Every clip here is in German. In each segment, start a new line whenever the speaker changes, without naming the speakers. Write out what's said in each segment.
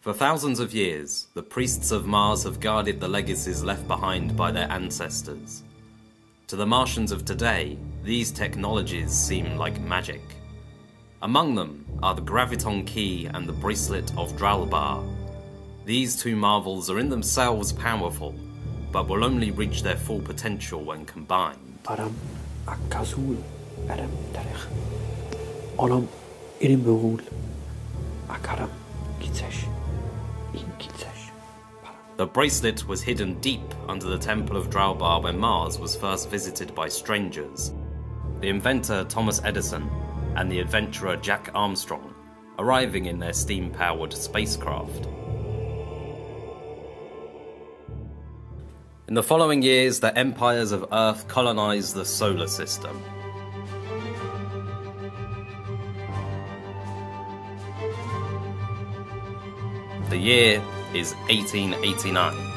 For thousands of years, the priests of Mars have guarded the legacies left behind by their ancestors. To the Martians of today, these technologies seem like magic. Among them are the Graviton Key and the Bracelet of Dralbar. These two marvels are in themselves powerful, but will only reach their full potential when combined.
Adam
The bracelet was hidden deep under the Temple of Dralbar when Mars was first visited by strangers. The inventor Thomas Edison and the adventurer Jack Armstrong, arriving in their steam powered spacecraft. In the following years, the empires of Earth colonized the solar system. The year is 1889.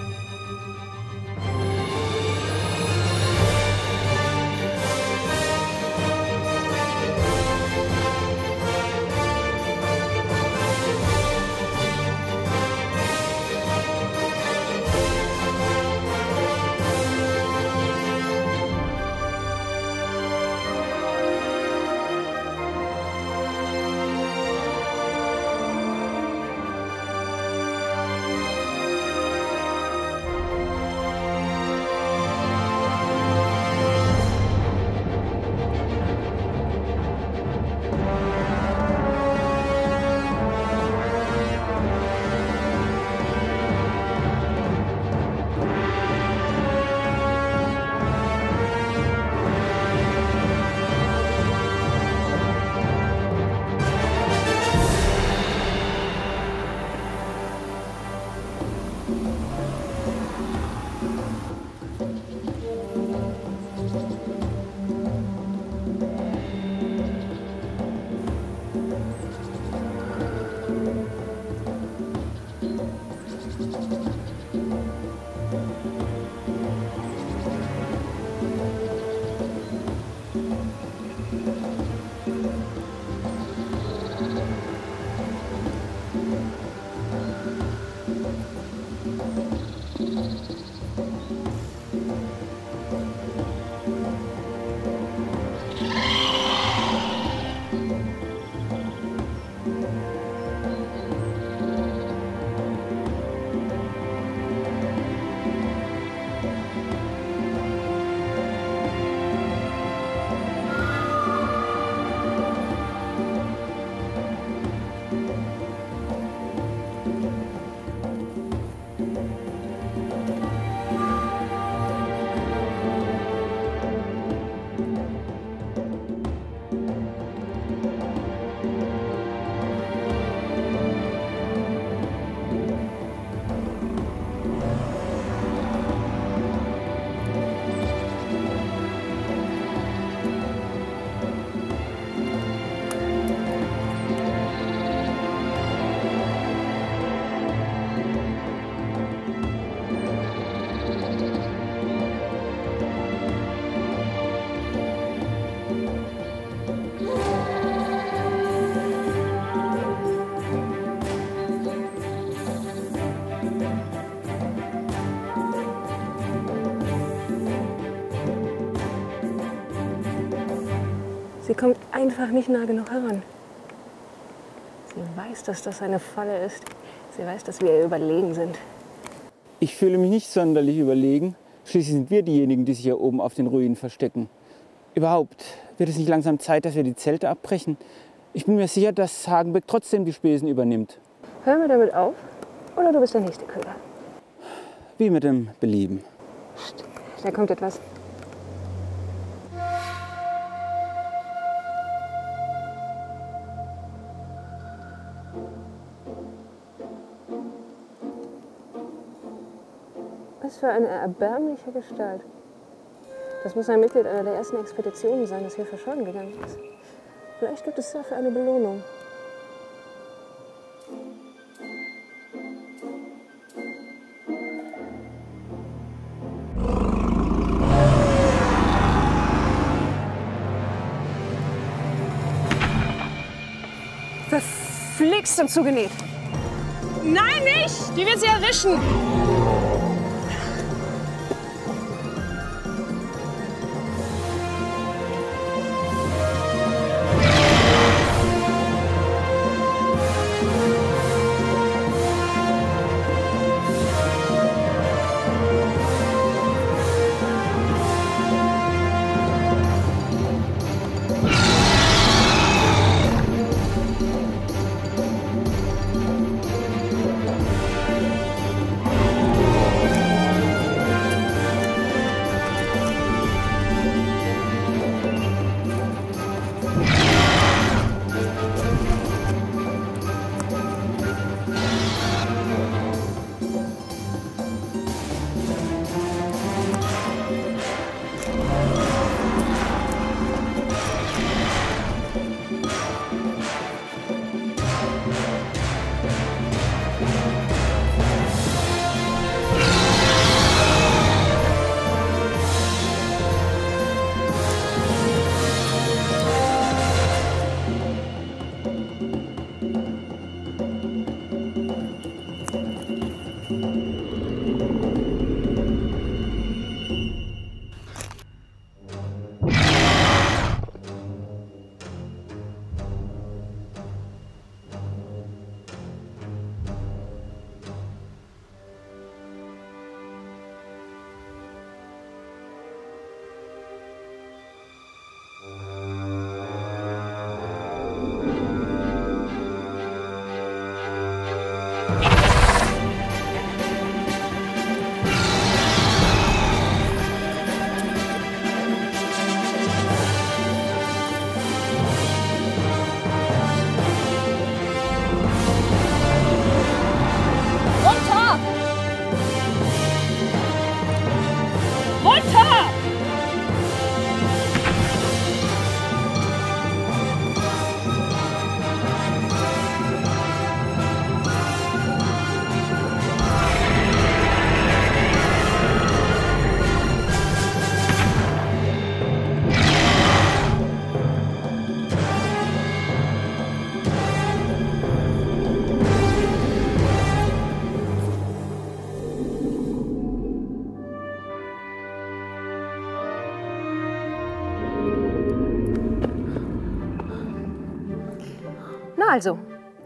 einfach nicht nah genug heran. Sie weiß, dass das eine Falle ist. Sie weiß, dass wir ihr überlegen sind.
Ich fühle mich nicht sonderlich überlegen. Schließlich sind wir diejenigen, die sich hier oben auf den Ruinen verstecken. Überhaupt, wird es nicht langsam Zeit, dass wir die Zelte abbrechen? Ich bin mir sicher, dass Hagenbeck trotzdem die Spesen übernimmt.
Hören wir damit auf? Oder du bist der nächste Köder?
Wie mit dem Belieben.
Psst, da kommt etwas. Für eine erbärmliche Gestalt. Das muss ein Mitglied einer der ersten Expeditionen sein, das hier verschollen gegangen ist. Vielleicht gibt es dafür eine Belohnung. Verflixt und zugenäht. Nein, nicht! Die wird sie erwischen!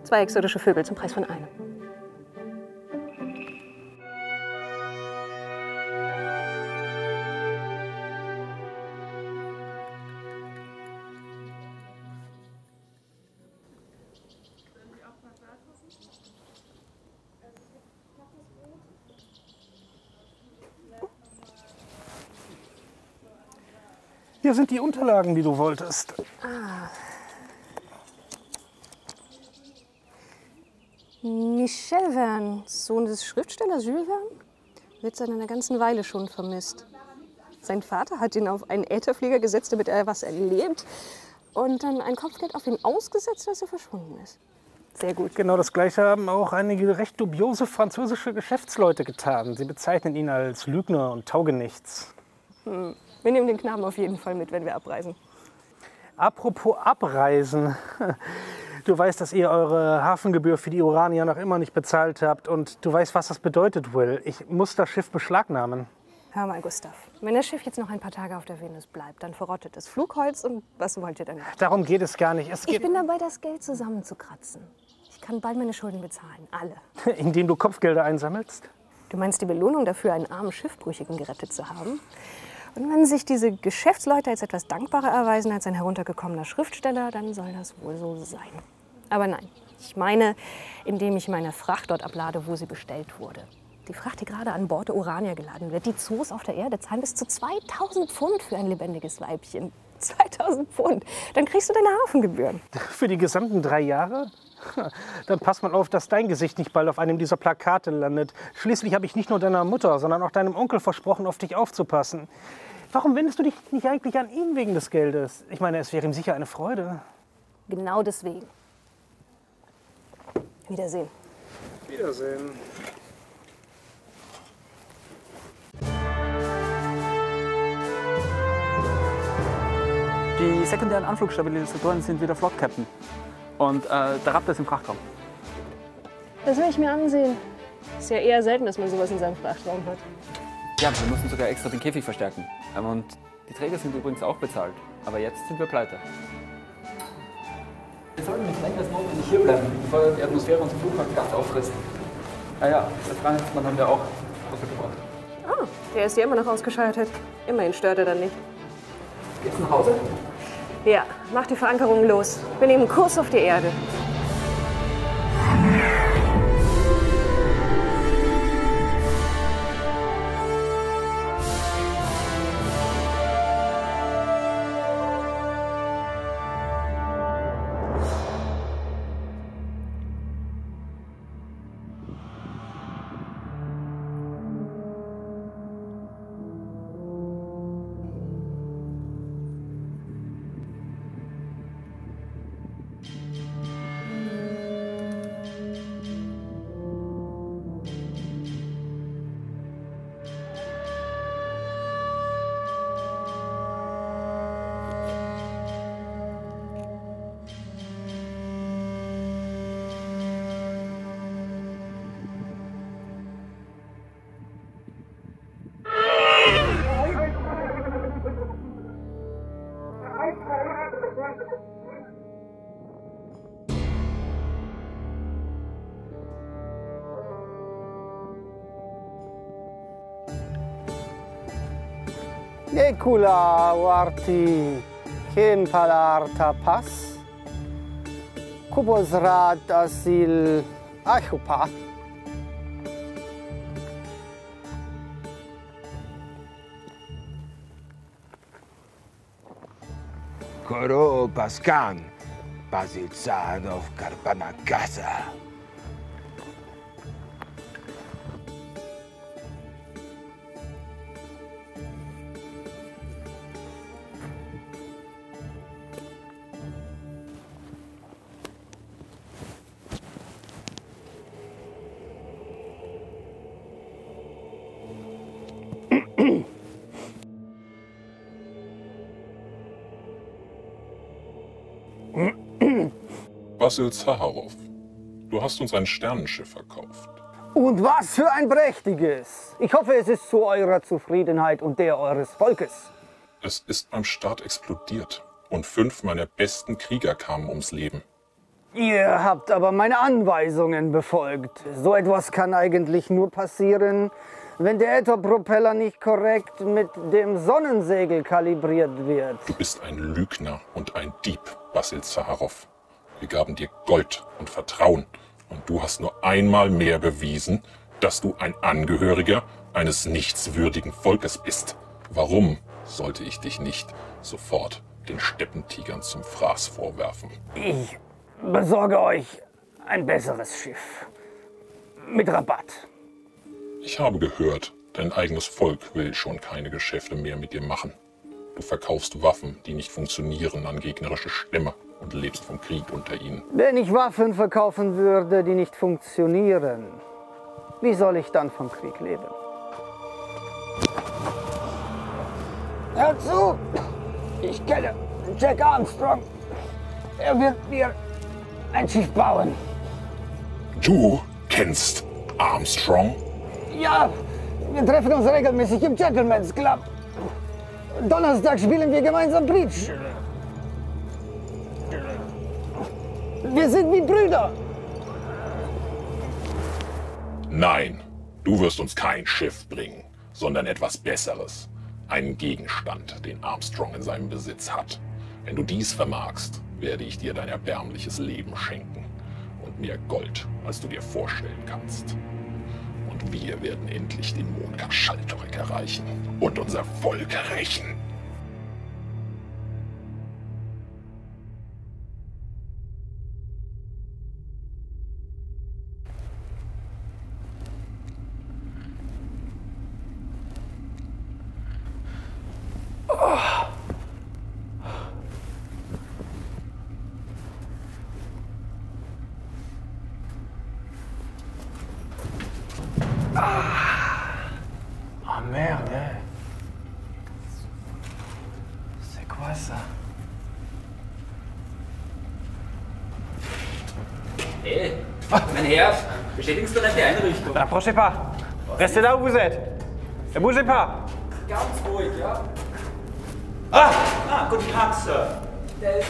Zwei exotische Vögel zum Preis von einem.
Hier sind die Unterlagen, die du wolltest.
Michel Verne, Sohn des Schriftstellers Jules Verne, wird seit einer ganzen Weile schon vermisst. Sein Vater hat ihn auf einen Ätherflieger gesetzt, damit er was erlebt. Und dann ein Kopfgeld auf ihn ausgesetzt, dass er verschwunden ist. Sehr gut.
Genau das Gleiche haben auch einige recht dubiose französische Geschäftsleute getan. Sie bezeichnen ihn als Lügner und Taugenichts.
Wir nehmen den Knaben auf jeden Fall mit, wenn wir abreisen.
Apropos Abreisen. Du weißt, dass ihr eure Hafengebühr für die Uranier noch immer nicht bezahlt habt. Und du weißt, was das bedeutet, Will. Ich muss das Schiff beschlagnahmen.
Hör mal, Gustav. Wenn das Schiff jetzt noch ein paar Tage auf der Venus bleibt, dann verrottet es Flugholz und was wollt ihr denn?
Darum geht es gar nicht. Es
Ich bin dabei, das Geld zusammenzukratzen. Ich kann bald meine Schulden bezahlen. Alle.
indem du Kopfgelder einsammelst.
Du meinst die Belohnung dafür, einen armen Schiffbrüchigen gerettet zu haben? Und wenn sich diese Geschäftsleute als etwas dankbarer erweisen als ein heruntergekommener Schriftsteller, dann soll das wohl so sein. Aber nein, ich meine, indem ich meine Fracht dort ablade, wo sie bestellt wurde. Die Fracht, die gerade an Bord der Urania geladen wird. Die Zoos auf der Erde zahlen bis zu 2000 Pfund für ein lebendiges Weibchen. 2000 Pfund. Dann kriegst du deine Hafengebühren.
Für die gesamten drei Jahre? Dann pass mal auf, dass dein Gesicht nicht bald auf einem dieser Plakate landet. Schließlich habe ich nicht nur deiner Mutter, sondern auch deinem Onkel versprochen, auf dich aufzupassen. Warum wendest du dich nicht eigentlich an ihn wegen des Geldes? Ich meine, es wäre ihm sicher eine Freude.
Genau deswegen. Wiedersehen.
Wiedersehen.
Die sekundären Anflugstabilisatoren sind wieder flott, Captain. Und äh, der Raptor ist im Frachtraum.
Das will ich mir ansehen. Ist ja eher selten, dass man sowas in seinem Frachtraum hat.
Ja, wir mussten sogar extra den Käfig verstärken. Ähm, Und die Träger sind übrigens auch bezahlt. Aber jetzt sind wir pleite. Wir sollten nicht länger als notwendig hierbleiben, bevor die Atmosphäre unseren ganz auffrisst. Ah ja, das Weihnachtsmann haben wir auch ausgebracht.
Ah, der ist ja immer noch ausgeschaltet. Immerhin stört er dann nicht.
Geht's nach Hause?
Ja, mach die Verankerung los. Wir nehmen Kurs auf die Erde.
Ecula varti ken palarta pas. Kubos rat asil achupa.
Koro Pascan, Basilzadov Karpanakasa.
Basil Zaharow, du hast uns ein Sternenschiff verkauft.
Und was für ein prächtiges! Ich hoffe, es ist zu eurer Zufriedenheit und der eures Volkes.
Es ist beim Start explodiert und fünf meiner besten Krieger kamen ums Leben.
Ihr habt aber meine Anweisungen befolgt. So etwas kann eigentlich nur passieren, wenn der Ätherpropeller nicht korrekt mit dem Sonnensegel kalibriert wird.
Du bist ein Lügner und ein Dieb, Basil Zaharow. Wir gaben dir Gold und Vertrauen und du hast nur einmal mehr bewiesen, dass du ein Angehöriger eines nichtswürdigen Volkes bist. Warum sollte ich dich nicht sofort den Steppentigern zum Fraß vorwerfen?
Ich besorge euch ein besseres Schiff. Mit Rabatt.
Ich habe gehört, dein eigenes Volk will schon keine Geschäfte mehr mit dir machen. Du verkaufst Waffen, die nicht funktionieren, an gegnerische Stämme und lebst vom Krieg unter ihnen.
Wenn ich Waffen verkaufen würde, die nicht funktionieren, wie soll ich dann vom Krieg leben? Hör zu! Ich kenne Jack Armstrong. Er wird mir ein Schiff bauen.
Du kennst Armstrong?
Ja, wir treffen uns regelmäßig im Gentleman's Club. Donnerstag spielen wir gemeinsam Bridge. Wir sind wie Brüder.
Nein, du wirst uns kein Schiff bringen, sondern etwas Besseres. Einen Gegenstand, den Armstrong in seinem Besitz hat. Wenn du dies vermagst, werde ich dir dein erbärmliches Leben schenken und mehr Gold, als du dir vorstellen kannst. Und wir werden endlich den Mond Kaschaltorek erreichen und unser Volk rächen.
Hey, mein Herr,
Bestätigungstoilette, eine Richtung.
Approchez pas. Restez là où vous êtes. Ne bougez pas.
Ganz ruhig, ja?
Ah, ah guten Tag, Sir.
Der ist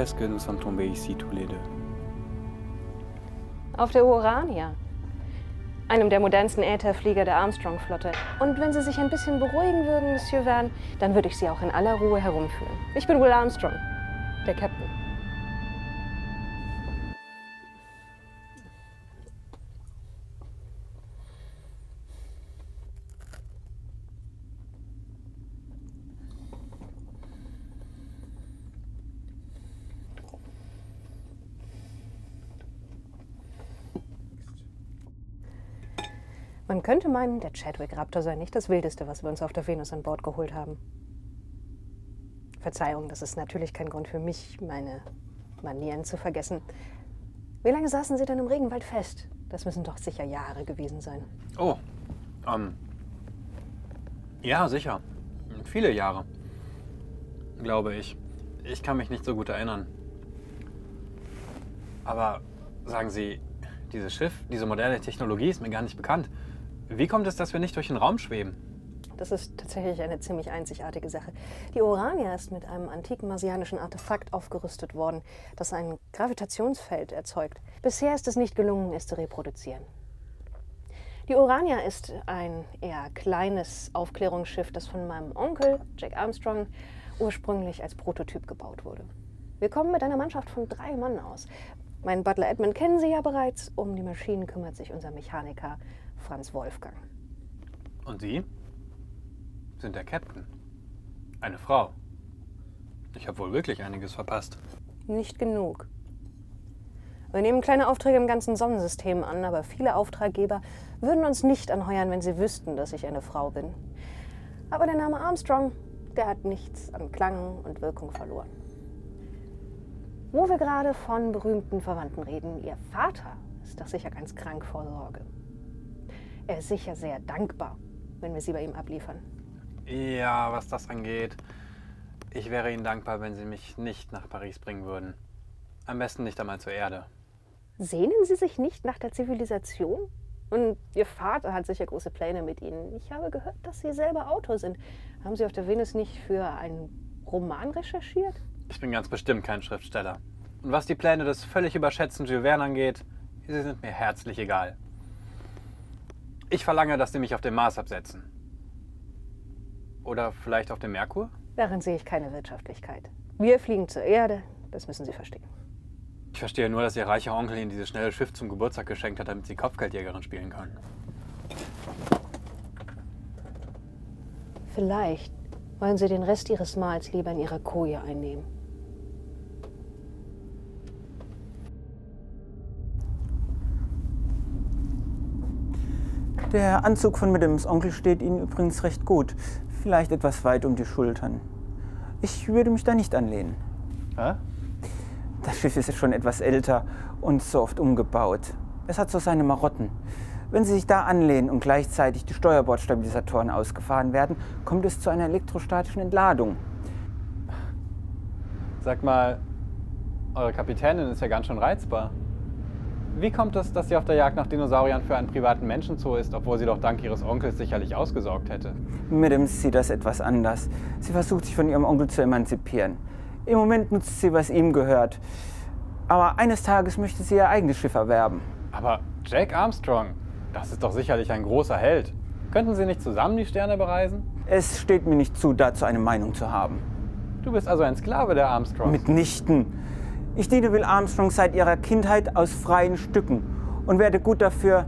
est-ce que nous sommes tombés ici tous les deux
Auf der Urania, einem der modernsten Ätherflieger der Armstrong-Flotte. Und wenn Sie sich ein bisschen beruhigen würden, Monsieur Verne, dann würde ich Sie auch in aller Ruhe herumführen. Ich bin Will Armstrong, der Captain. Man könnte meinen, der Chadwick Raptor sei nicht das Wildeste, was wir uns auf der Venus an Bord geholt haben. Verzeihung, das ist natürlich kein Grund für mich, meine Manieren zu vergessen. Wie lange saßen Sie denn im Regenwald fest? Das müssen doch sicher Jahre gewesen sein.
Oh, ähm. Ja, sicher. Viele Jahre. Glaube ich. Ich kann mich nicht so gut erinnern. Aber sagen Sie, dieses Schiff, diese moderne Technologie ist mir gar nicht bekannt. Wie kommt es, dass wir nicht durch den Raum schweben?
Das ist tatsächlich eine ziemlich einzigartige Sache. Die Urania ist mit einem antiken marsianischen Artefakt aufgerüstet worden, das ein Gravitationsfeld erzeugt. Bisher ist es nicht gelungen, es zu reproduzieren. Die Urania ist ein eher kleines Aufklärungsschiff, das von meinem Onkel, Jack Armstrong, ursprünglich als Prototyp gebaut wurde. Wir kommen mit einer Mannschaft von drei Mann aus. Meinen Butler Edmund kennen Sie ja bereits. Um die Maschinen kümmert sich unser Mechaniker Franz Wolfgang.
Und Sie sind der Captain. Eine Frau. Ich habe wohl wirklich einiges verpasst.
Nicht genug. Wir nehmen kleine Aufträge im ganzen Sonnensystem an, aber viele Auftraggeber würden uns nicht anheuern, wenn sie wüssten, dass ich eine Frau bin. Aber der Name Armstrong, der hat nichts an Klang und Wirkung verloren. Wo wir gerade von berühmten Verwandten reden, Ihr Vater ist doch sicher ganz krank vor Sorge. Er ist sicher sehr dankbar, wenn wir sie bei ihm abliefern.
Ja, was das angeht. Ich wäre Ihnen dankbar, wenn Sie mich nicht nach Paris bringen würden. Am besten nicht einmal zur Erde.
Sehnen Sie sich nicht nach der Zivilisation? Und Ihr Vater hat sicher große Pläne mit Ihnen. Ich habe gehört, dass Sie selber Autor sind. Haben Sie auf der Venus nicht für einen Roman recherchiert?
Ich bin ganz bestimmt kein Schriftsteller. Und was die Pläne des völlig überschätzten Jules Verne angeht, sie sind mir herzlich egal. Ich verlange, dass Sie mich auf dem Mars absetzen. Oder vielleicht auf dem Merkur?
Darin sehe ich keine Wirtschaftlichkeit. Wir fliegen zur Erde, das müssen Sie verstehen.
Ich verstehe nur, dass Ihr reicher Onkel Ihnen dieses schnelle Schiff zum Geburtstag geschenkt hat, damit Sie Kopfgeldjägerin spielen können.
Vielleicht wollen Sie den Rest Ihres Mahls lieber in Ihrer Koje einnehmen.
Der Anzug von Madames Onkel steht Ihnen übrigens recht gut. Vielleicht etwas weit um die Schultern. Ich würde mich da nicht anlehnen.
Hä?
Das Schiff ist schon etwas älter und so oft umgebaut. Es hat so seine Marotten. Wenn Sie sich da anlehnen und gleichzeitig die Steuerbordstabilisatoren ausgefahren werden, kommt es zu einer elektrostatischen Entladung.
Sag mal, eure Kapitänin ist ja ganz schön reizbar. Wie kommt es, dass sie auf der Jagd nach Dinosauriern für einen privaten Menschenzoo ist, obwohl sie doch dank ihres Onkels sicherlich ausgesorgt hätte?
Madams sieht das etwas anders. Sie versucht sich von ihrem Onkel zu emanzipieren. Im Moment nutzt sie, was ihm gehört. Aber eines Tages möchte sie ihr eigenes Schiff erwerben.
Aber Jack Armstrong, das ist doch sicherlich ein großer Held. Könnten Sie nicht zusammen die Sterne bereisen?
Es steht mir nicht zu, dazu eine Meinung zu haben.
Du bist also ein Sklave der Armstrongs.
Mitnichten. Ich diene Will Armstrong seit ihrer Kindheit aus freien Stücken und werde gut dafür,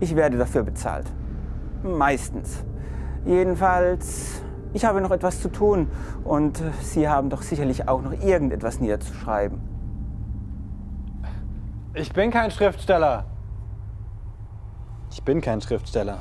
ich werde dafür bezahlt. Meistens. Jedenfalls, ich habe noch etwas zu tun und Sie haben doch sicherlich auch noch irgendetwas niederzuschreiben.
Ich bin kein Schriftsteller. Ich bin kein Schriftsteller.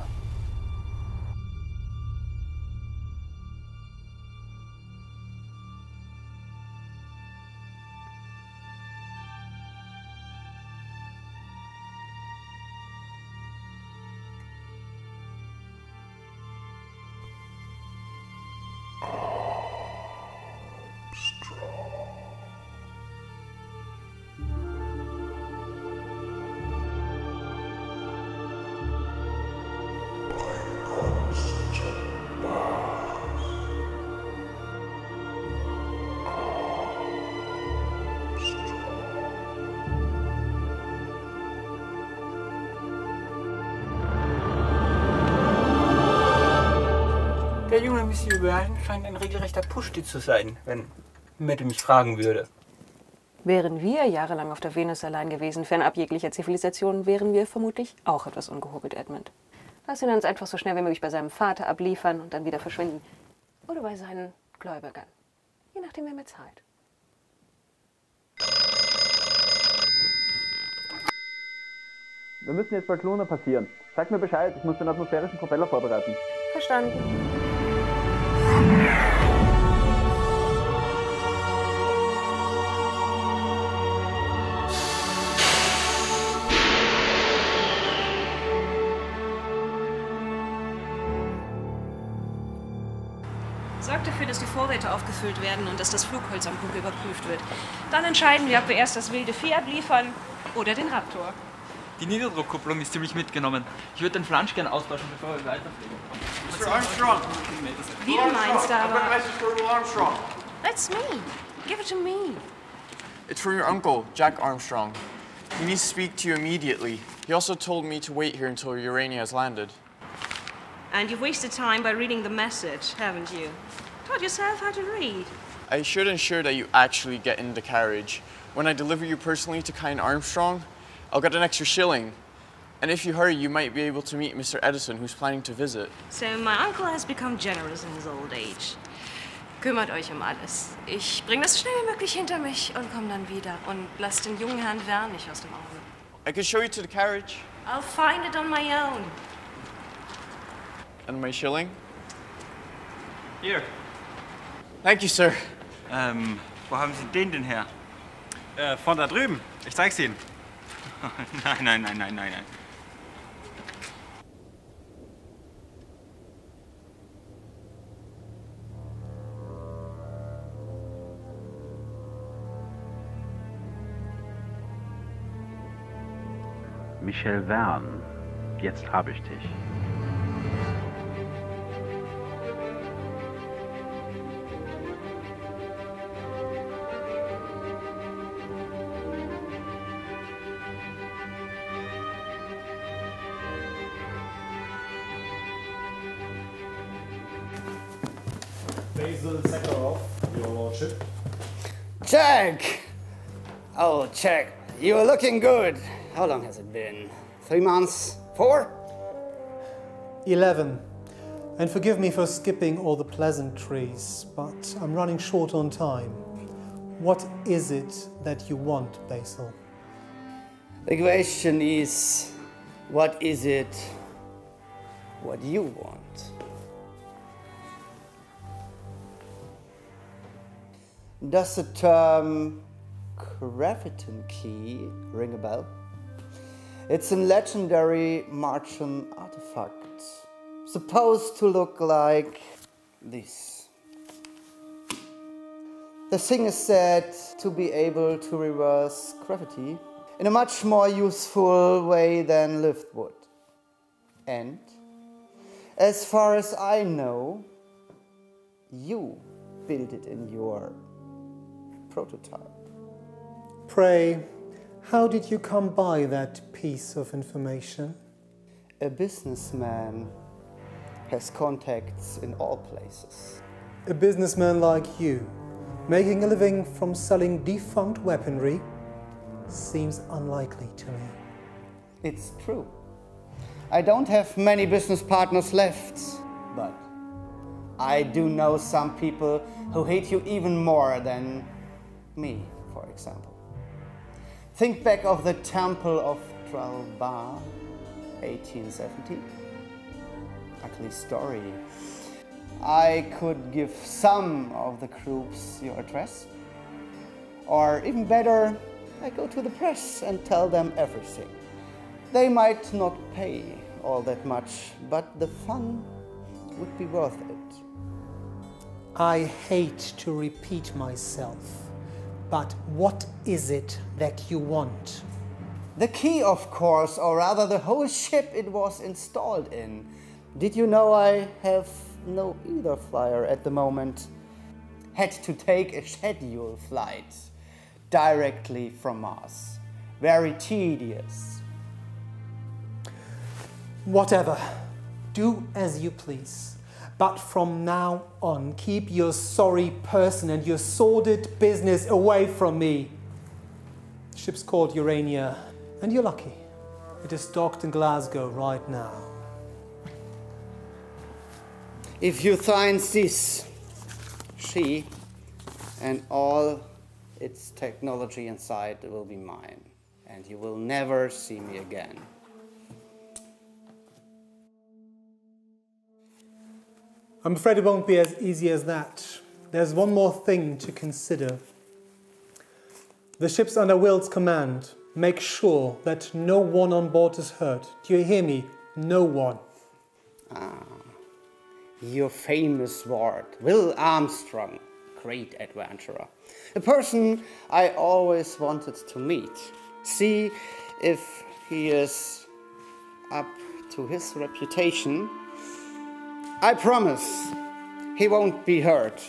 Ein regelrechter Pushti zu sein, wenn Mette mich fragen würde.
Wären wir jahrelang auf der Venus allein gewesen, fernab jeglicher Zivilisation, wären wir vermutlich auch etwas ungehobelt, Edmund. Lass ihn uns einfach so schnell wie möglich bei seinem Vater abliefern und dann wieder verschwinden. Oder bei seinen Gläubigern. Je nachdem, wer mir zahlt.
Wir müssen jetzt bei Klone passieren. Sag mir Bescheid, ich muss den atmosphärischen Propeller vorbereiten.
Verstanden.
Vorräte aufgefüllt werden und dass das Flugholz am Punkt überprüft wird. Dann entscheiden wir, ob wir erst das wilde Vieh abliefern oder den Raptor.
Die Niederdruckkupplung ist ziemlich mitgenommen. Ich würde den Flansch gerne austauschen, bevor wir weiterfliegen.
Mr. Armstrong.
Wie du meinst, aber...
for Armstrong.
That's me. Give it to me.
It's from your uncle, Jack Armstrong. He needs to speak to you immediately. He also told me to wait here until Urania has landed.
And you've wasted time by reading the message, haven't you? Taught yourself how to read.
I should ensure that you actually get in the carriage. When I deliver you personally to Kine Armstrong, I'll get an extra shilling. And if you hurry, you might be able to meet Mr. Edison, who's planning to visit.
So my uncle has become generous in his old age. Kümmert euch um alles. Ich bring das so schnell wie möglich hinter mich und komm dann wieder. Und lasst den jungen Herrn Vern nicht aus dem Auge.
I can show you to the carriage.
I'll find it on my own.
And my shilling?
Hier.
Thank you, sir.
Ähm, wo haben Sie den denn her? Äh, von da drüben. Ich zeig's Ihnen. nein, nein, nein, nein, nein, nein.
Michel Verne, jetzt habe ich dich.
Jack! Oh, Jack, you are looking good. How long has it been? Three months? Four?
11. And forgive me for skipping all the pleasantries, but I'm running short on time. What is it that you want, Basil?
The question is what is it what you want? Does the term Graviton key ring a bell? It's a legendary Martian artifact, supposed to look like this. The thing is said to be able to reverse gravity in a much more useful way than lift would. And as far as I know, you built it in your prototype.
Pray, how did you come by that piece of information?
A businessman has contacts in all places.
A businessman like you, making a living from selling defunct weaponry, seems unlikely to me.
It's true. I don't have many business partners left, but I do know some people who hate you even more than me, for example. Think back of the Temple of Tralbar, 1870. Ugly story. I could give some of the groups your address. Or even better, I go to the press and tell them everything. They might not pay all that much, but the fun would be worth it.
I hate to repeat myself, but what is it that you want?
The key, of course, or rather the whole ship it was installed in. Did you know I have no either flyer at the moment? Had to take a scheduled flight directly from Mars. Very tedious.
Whatever. Do as you please. But from now on, keep your sorry person and your sordid business away from me. The ship's called Urania, and you're lucky. It is docked in Glasgow right now.
If you find this, she and all its technology inside will be mine, and you will never see me again.
I'm afraid it won't be as easy as that. There's one more thing to consider. The ship's under Will's command. Make sure that no one on board is hurt. Do you hear me? No one.
Ah, your famous word, Will Armstrong, great adventurer. A person I always wanted to meet. See if he is up to his reputation. I promise he won't be hurt.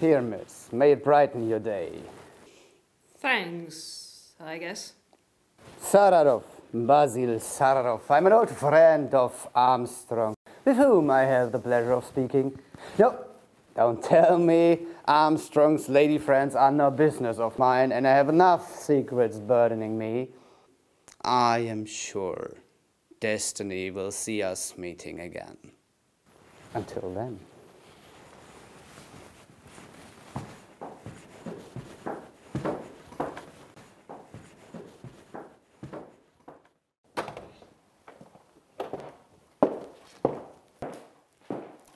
Here, miss. May it brighten your day.
Thanks, I guess.
Sararov, Basil Sararov. I'm an old friend of Armstrong, with whom I have the pleasure of speaking. No, don't tell me Armstrong's lady friends are no business of mine, and I have enough secrets burdening me. I am sure destiny will see us meeting again. Until then.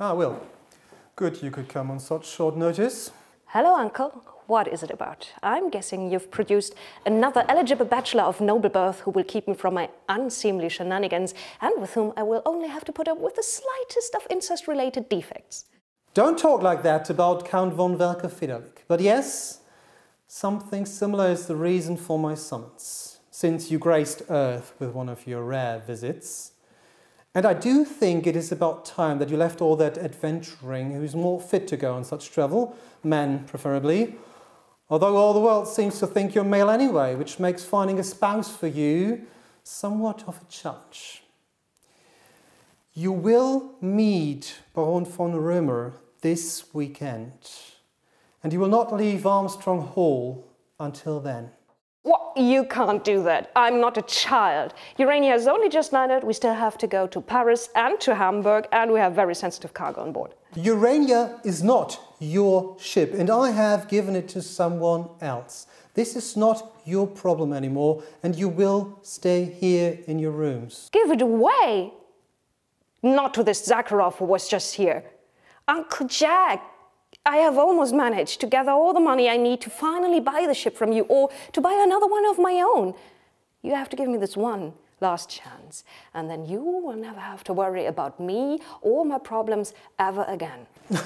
Ah, Will. Good you could come on such short notice.
Hello, Uncle. What is it about? I'm guessing you've produced another eligible bachelor of noble birth who will keep me from my unseemly shenanigans and with whom I will only have to put up with the slightest of incest related defects.
Don't talk like that about Count von Welker Fidelik. But yes, something similar is the reason for my summons, since you graced Earth with one of your rare visits. And I do think it is about time that you left all that adventuring who's more fit to go on such travel, men preferably. Although all the world seems to think you're male anyway, which makes finding a spouse for you somewhat of a challenge. You will meet Baron von Römer this weekend, and you will not leave Armstrong Hall until then.
What? You can't do that. I'm not a child. Urania has only just landed. We still have to go to Paris and to Hamburg, and we have very sensitive cargo on board.
Urania is not your ship, and I have given it to someone else. This is not your problem anymore, and you will stay here in your rooms.
Give it away! Not to this Zakharov who was just here. Uncle Jack, I have almost managed to gather all the money I need to finally buy the ship from you or to buy another one of my own. You have to give me this one last chance, and then you will never have to worry about me or my problems ever again.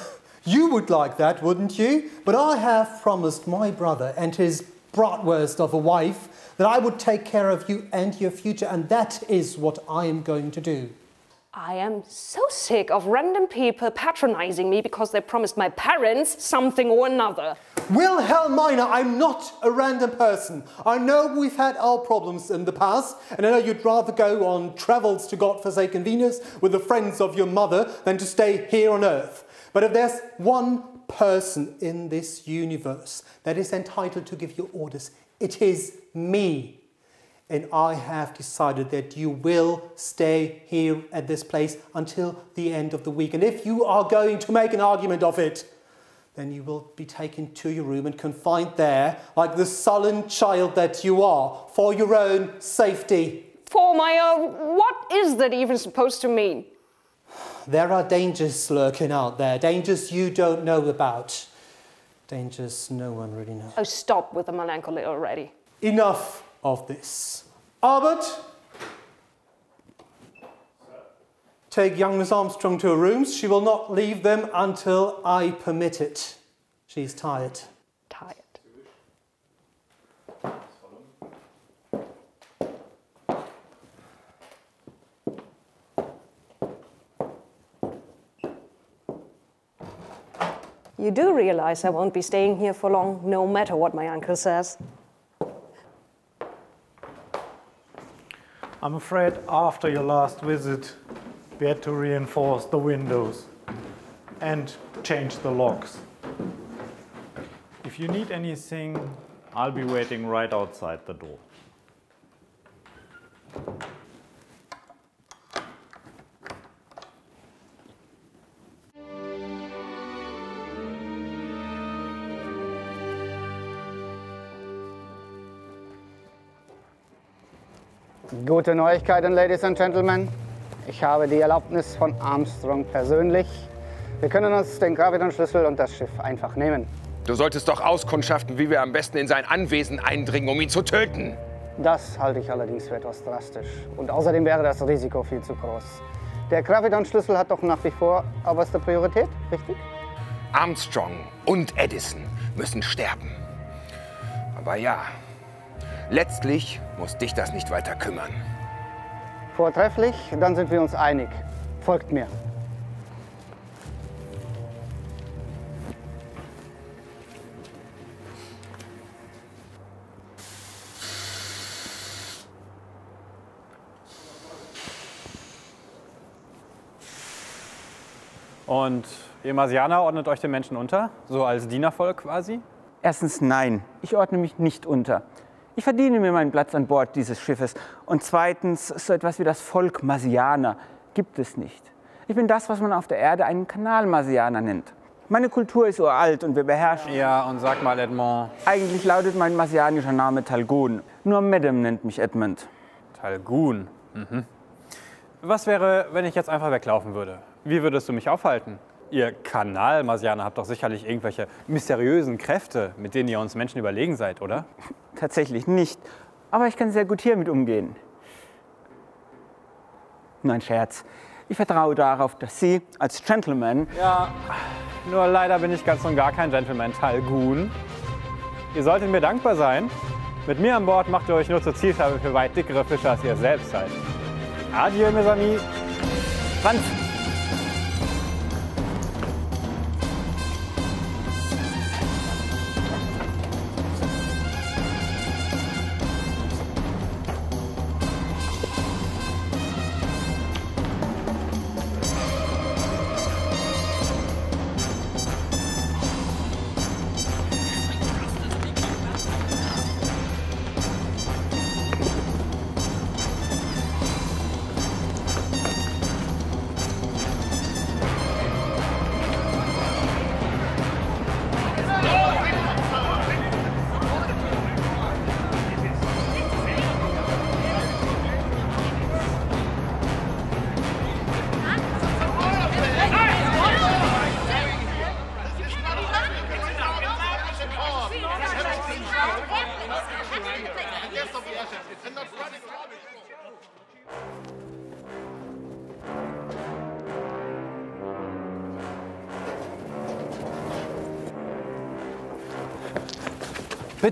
You would like that, wouldn't you? But I have promised my brother and his bratwurst of a wife that I would take care of you and your future, and that is what I am going to do.
I am so sick of random people patronizing me because they promised my parents something or another.
Wilhelmina, I'm not a random person. I know we've had our problems in the past, and I know you'd rather go on travels to God-forsaken Venus with the friends of your mother than to stay here on Earth. But if there's one person in this universe that is entitled to give you orders, it is me. And I have decided that you will stay here at this place until the end of the week. And if you are going to make an argument of it, then you will be taken to your room and confined there like the sullen child that you are for your own safety.
For my own. What is that even supposed to mean?
There are dangers lurking out there, dangers you don't know about, dangers no one really knows.
Oh, stop with the melancholy already.
Enough of this. Albert, take young Miss Armstrong to her rooms. She will not leave them until I permit it. She's tired.
Tired. You do realize I won't be staying here for long, no matter what my uncle says.
I'm afraid after your last visit, we had to reinforce the windows and change the locks. If you need anything, I'll be waiting right outside the door.
Gute Neuigkeiten, Ladies and Gentlemen. Ich habe die Erlaubnis von Armstrong persönlich. Wir können uns den Graviton-Schlüssel und das Schiff einfach nehmen.
Du solltest doch auskundschaften, wie wir am besten in sein Anwesen eindringen, um ihn zu töten.
Das halte ich allerdings für etwas drastisch. Und außerdem wäre das Risiko viel zu groß. Der Graviton-Schlüssel hat doch nach wie vor oberste Priorität, richtig?
Armstrong und Edison müssen sterben. Aber ja, letztlich muss dich das nicht weiter kümmern.
Vortrefflich, dann sind wir uns einig. Folgt mir.
Und ihr Marsianer ordnet euch den Menschen unter? So als Dienervolk quasi?
Erstens nein, ich ordne mich nicht unter. Ich verdiene mir meinen Platz an Bord dieses Schiffes. Und zweitens, so etwas wie das Volk Marsianer gibt es nicht. Ich bin das, was man auf der Erde einen Kanal-Marsianer nennt. Meine Kultur ist uralt und wir beherrschen.
Ja, und sag mal, Edmond.
Eigentlich lautet mein marsianischer Name Talgun. Nur Madame nennt mich Edmund.
Talgun. Mhm. Was wäre, wenn ich jetzt einfach weglaufen würde? Wie würdest du mich aufhalten? Ihr Kanal-Marsianer habt doch sicherlich irgendwelche mysteriösen Kräfte, mit denen ihr uns Menschen überlegen seid, oder?
Tatsächlich nicht. Aber ich kann sehr gut hiermit umgehen. Nur ein Scherz. Ich vertraue darauf, dass Sie als Gentleman.
Ja, nur leider bin ich ganz und gar kein Gentleman, Talgun. Ihr solltet mir dankbar sein. Mit mir an Bord macht ihr euch nur zur Zielscheibe für weit dickere Fische, als ihr selbst seid. Adieu, mes amis. Franz!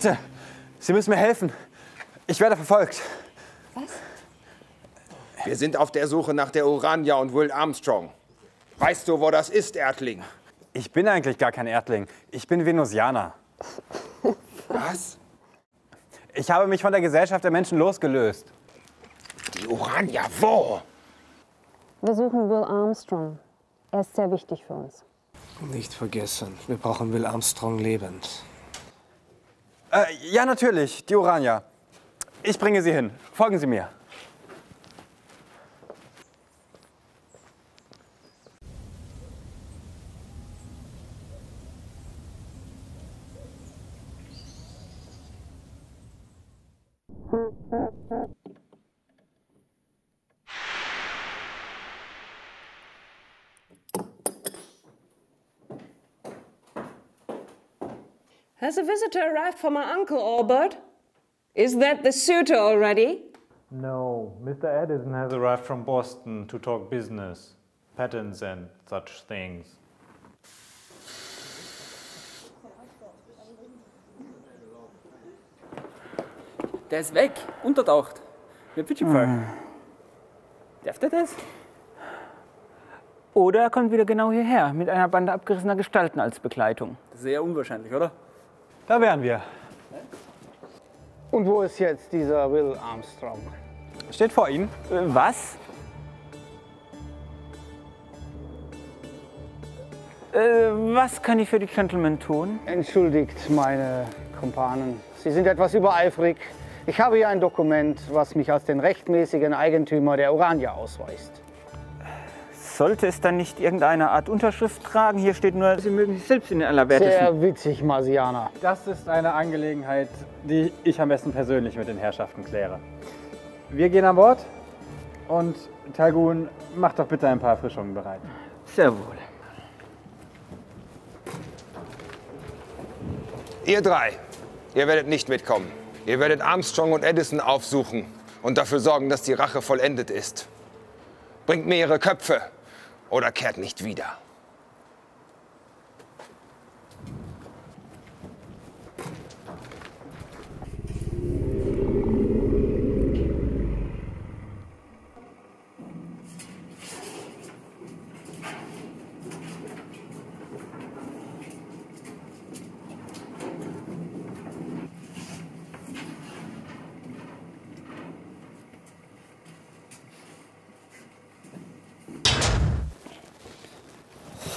Bitte, Sie müssen mir helfen. Ich werde verfolgt.
Wir sind auf der Suche nach der Urania und Will Armstrong. Weißt du, wo das ist, Erdling?
Ich bin eigentlich gar kein Erdling. Ich bin Venusianer.
Was?
Ich habe mich von der Gesellschaft der Menschen losgelöst.
Die Urania, wo?
Wir suchen Will Armstrong. Er ist sehr wichtig für uns.
Nicht vergessen, wir brauchen Will Armstrong lebend.
Äh, ja, natürlich, die Urania. Ich bringe Sie hin. Folgen Sie mir.
Has a visitor arrived for my uncle, Albert? Is that the suitor already?
No, Mr. Edison has arrived from Boston to talk business, patents and such things.
Der ist weg, untertaucht. Mit Pitchingfall. Darf der das? Oder er kommt wieder genau hierher, mit einer Bande abgerissener Gestalten als Begleitung. Sehr unwahrscheinlich, oder?
Da wären wir.
Und wo ist jetzt dieser Will Armstrong?
Steht vor Ihnen.
Äh, was? Äh, was kann ich für die Gentlemen tun?
Entschuldigt meine Kumpanen. Sie sind etwas übereifrig. Ich habe hier ein Dokument, was mich als den rechtmäßigen Eigentümer der Urania ausweist.
Sollte es dann nicht irgendeine Art Unterschrift tragen? Hier steht nur, Sie mögen sich selbst in den Allerwertesten.
Sehr witzig, Marsianer.
Das ist eine Angelegenheit, die ich am besten persönlich mit den Herrschaften kläre. Wir gehen an Bord und Talgun, mach doch bitte ein paar Erfrischungen bereit.
Sehr wohl.
Ihr drei, ihr werdet nicht mitkommen. Ihr werdet Armstrong und Edison aufsuchen und dafür sorgen, dass die Rache vollendet ist. Bringt mir ihre Köpfe oder kehrt nicht wieder.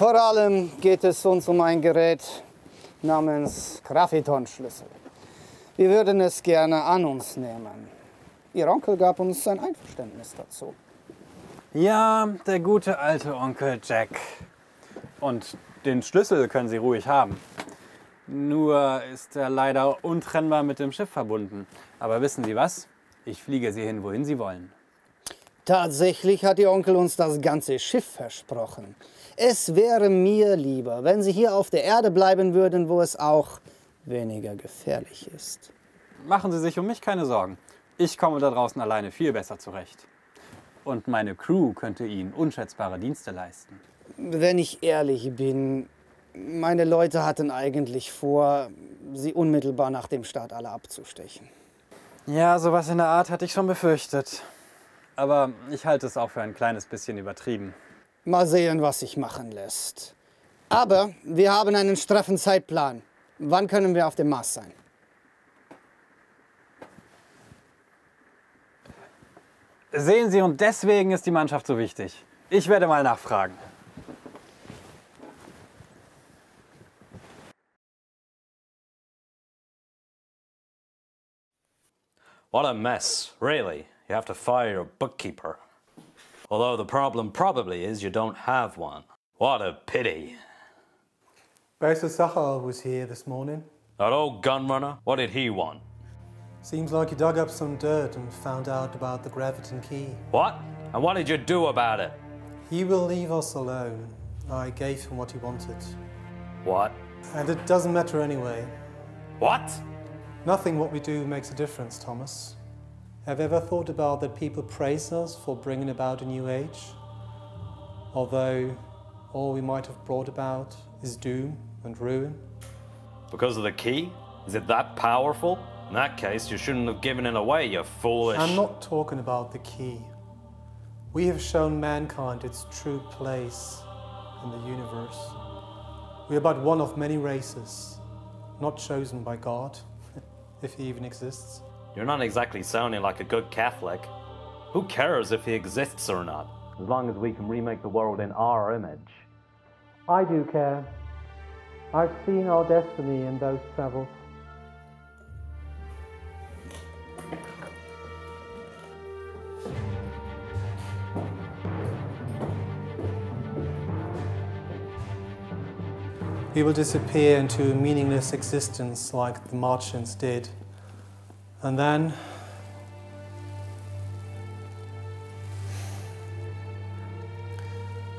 Vor allem geht es uns um ein Gerät namens Graphiton-Schlüssel. Wir würden es gerne an uns nehmen. Ihr Onkel gab uns sein Einverständnis dazu.
Ja, der gute alte Onkel Jack. Und den Schlüssel können Sie ruhig haben. Nur ist er leider untrennbar mit dem Schiff verbunden. Aber wissen Sie was? Ich fliege Sie hin, wohin Sie wollen.
Tatsächlich hat Ihr Onkel uns das ganze Schiff versprochen. Es wäre mir lieber, wenn Sie hier auf der Erde bleiben würden, wo es auch weniger gefährlich ist.
Machen Sie sich um mich keine Sorgen. Ich komme da draußen alleine viel besser zurecht. Und meine Crew könnte Ihnen unschätzbare Dienste leisten.
Wenn ich ehrlich bin, meine Leute hatten eigentlich vor, Sie unmittelbar nach dem Start alle abzustechen.
Ja, sowas in der Art hatte ich schon befürchtet. Aber ich halte es auch für ein kleines bisschen übertrieben.
Mal sehen, was sich machen lässt. Aber wir haben einen straffen Zeitplan. Wann können wir auf dem Mars sein?
Sehen Sie, und deswegen ist die Mannschaft so wichtig. Ich werde mal nachfragen.
What a mess, really. You have to fire your bookkeeper. Although the problem probably is you don't have one. What a pity.
Besa Sahar was here this morning.
That old gunrunner, what did he want?
Seems like he dug up some dirt and found out about the Graviton key.
What? And what did you do about it?
He will leave us alone. I gave him what he wanted.
What?
And it doesn't matter anyway.
What?
Nothing what we do makes a difference, Thomas. Have you ever thought about that people praise us for bringing about a new age? Although all we might have brought about is doom and ruin.
Because of the key? Is it that powerful? In that case, you shouldn't have given it away, you foolish.
I'm not talking about the key. We have shown mankind its true place in the universe. We are but one of many races, not chosen by God, if he even exists.
You're not exactly sounding like a good Catholic. Who cares if he exists or not?
As long as we can remake the world in our image.
I do care. I've seen our destiny in those travels. We will disappear into a meaningless existence like the Martians did. And then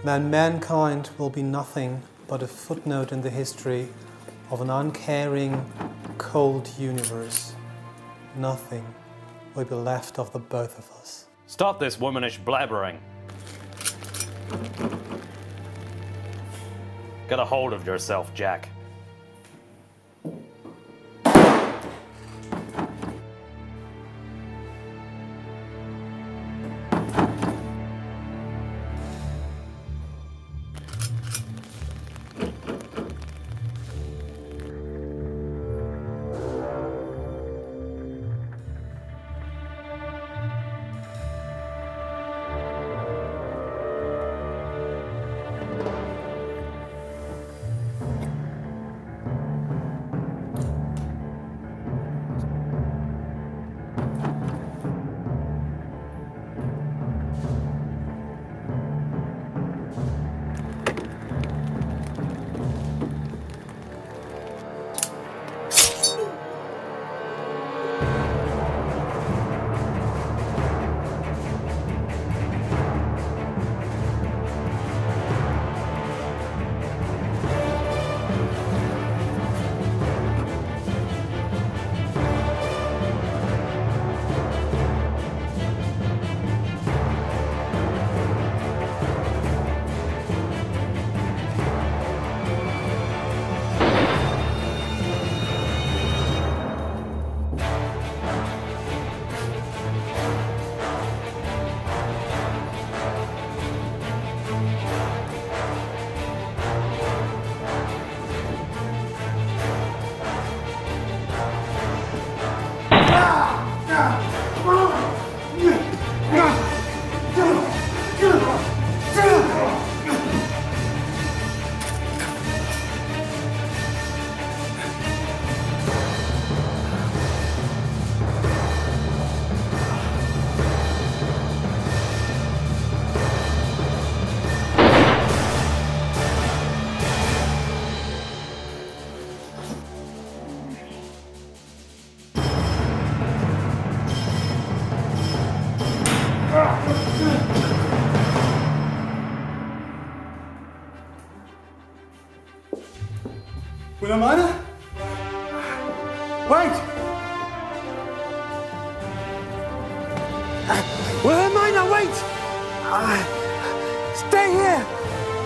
then mankind will be nothing but a footnote in the history of an uncaring, cold universe. Nothing will be left of the both of us.
Stop this womanish blabbering. Get a hold of yourself, Jack.
Wilhelmina? Wait!
Wilhelmina, wait! Ah, stay here!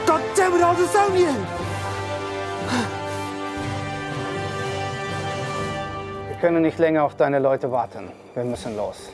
God damn it, Aldisonian! Wir können nicht länger auf deine Leute warten. Wir müssen los.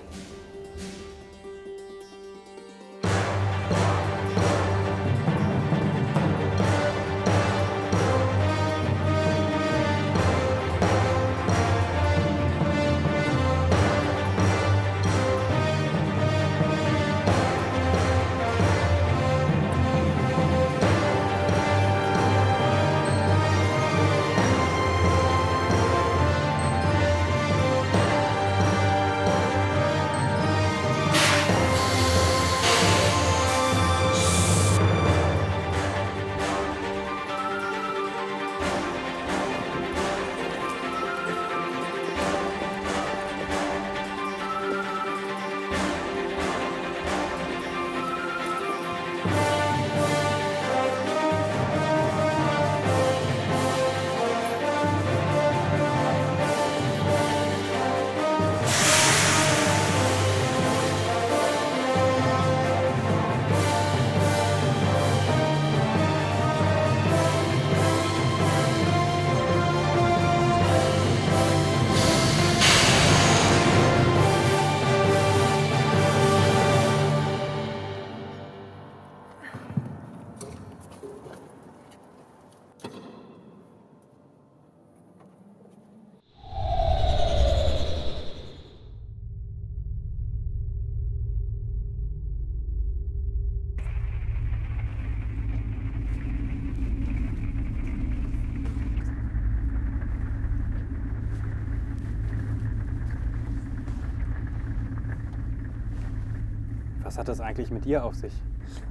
Hat das eigentlich mit ihr auf sich?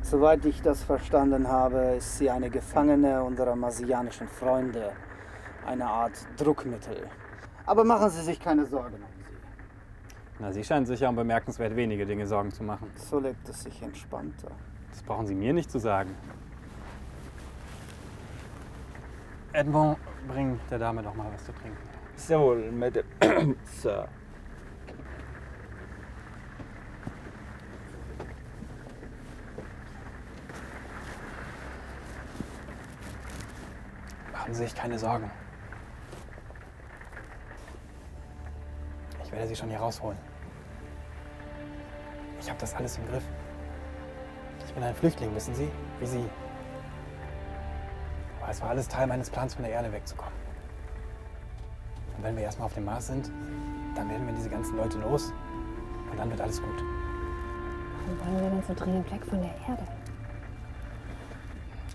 Soweit ich das verstanden habe, ist sie eine Gefangene unserer marsianischen Freunde. Eine Art Druckmittel. Aber machen Sie sich keine Sorgen um sie.
Na, sie scheint sich ja um bemerkenswert wenige Dinge Sorgen zu machen.
So lebt es sich entspannter.
Das brauchen Sie mir nicht zu sagen. Edmond, bring der Dame doch mal was zu trinken.
Jawohl, Madame. Sir.
Machen Sie sich keine Sorgen. Ich werde Sie schon hier rausholen. Ich habe das alles im Griff. Ich bin ein Flüchtling, wissen Sie? Wie Sie. Aber es war alles Teil meines Plans, von der Erde wegzukommen. Und wenn wir erstmal auf dem Mars sind, dann werden wir diese ganzen Leute los. Und dann wird alles gut.
Warum wollen wir denn so dringend weg von der Erde?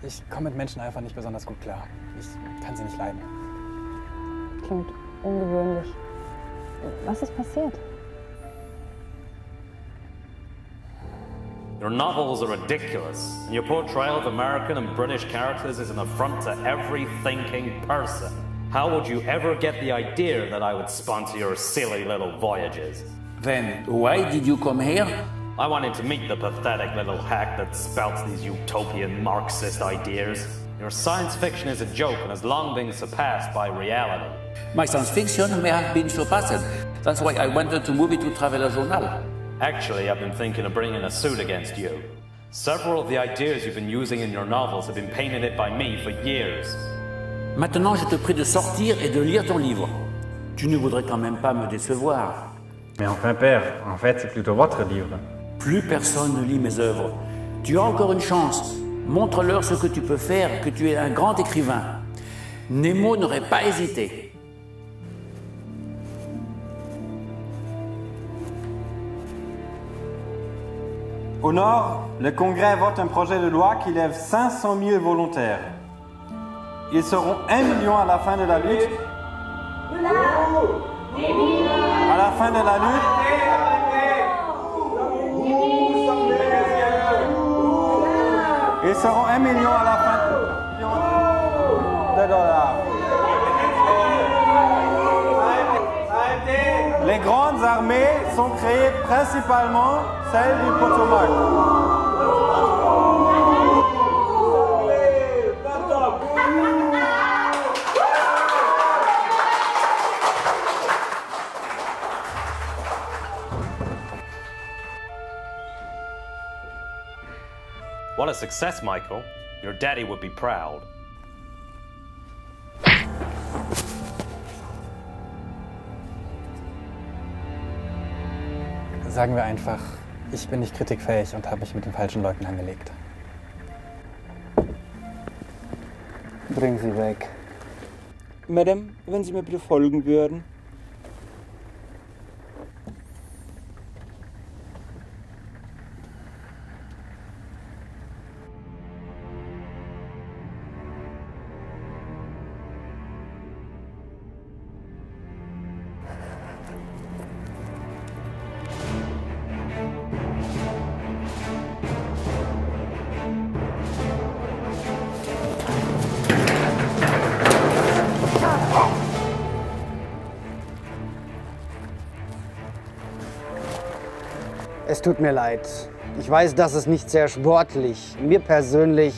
Ich komme mit Menschen einfach nicht besonders gut klar. Ich kann sie nicht leiden.
Klingt ungewöhnlich. Was ist passiert?
Your novels are ridiculous, and your portrayal of American and British characters is an affront to every thinking person. How would you ever get the idea that I would sponsor your silly little voyages?
Then why did you come here?
I wanted to meet the pathetic little hack that spouts these utopian Marxist ideas. Your science fiction is a joke and has long been surpassed by reality.
My science fiction may have been surpassed. That's why I wanted to move it to Traveler Journal.
Actually, I've been thinking of bringing a suit against you. Several of the ideas you've been using in your novels have been painted it by me for years.
Maintenant, je te prie de sortir et de lire ton livre. Tu ne voudrais quand même pas me décevoir.
Mais enfin, père, en fait, c'est plutôt votre livre.
Plus personne ne lit mes œuvres. Tu as encore une chance. Montre-leur ce que tu peux faire, que tu es un grand écrivain. Nemo n'aurait pas hésité.
Au nord, le Congrès vote un projet de loi qui lève 500 000 volontaires. Ils seront 1 million à la fin de la lutte. À la fin de la lutte, ils seront 1 million à la fin de dollars. Les grandes armées sont créées principalement celles du Potomac.
What a success, Michael. Your daddy would be proud.
Sagen wir einfach, ich bin nicht kritikfähig und habe mich mit den falschen Leuten angelegt.
Bring sie weg.
Madame, wenn Sie mir bitte folgen würden.
Es tut mir leid. Ich weiß, das ist nicht sehr sportlich. Mir persönlich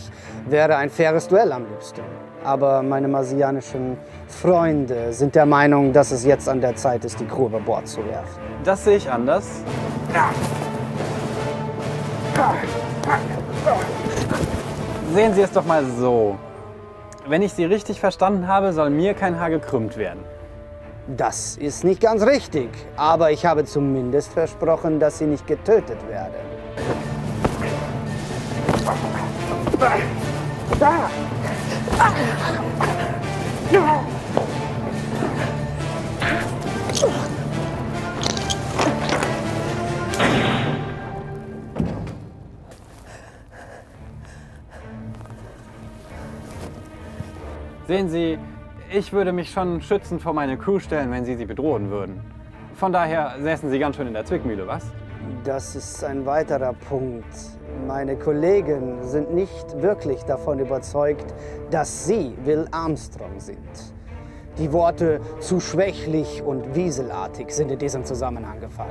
wäre ein faires Duell am liebsten. Aber meine marsianischen Freunde sind der Meinung, dass es jetzt an der Zeit ist, die Crew über Bord zu werfen.
Das sehe ich anders.
Sehen Sie es doch mal so. Wenn ich Sie richtig verstanden habe, soll mir kein Haar gekrümmt werden.
Das ist nicht ganz richtig, aber ich habe zumindest versprochen, dass sie nicht getötet werden.
Sehen Sie, ich würde mich schon schützend vor meine Crew stellen, wenn Sie sie bedrohen würden. Von daher säßen Sie ganz schön in der Zwickmühle, was?
Das ist ein weiterer Punkt. Meine Kollegen sind nicht wirklich davon überzeugt, dass Sie Will Armstrong sind. Die Worte zu schwächlich und wieselartig sind in diesem Zusammenhang gefallen.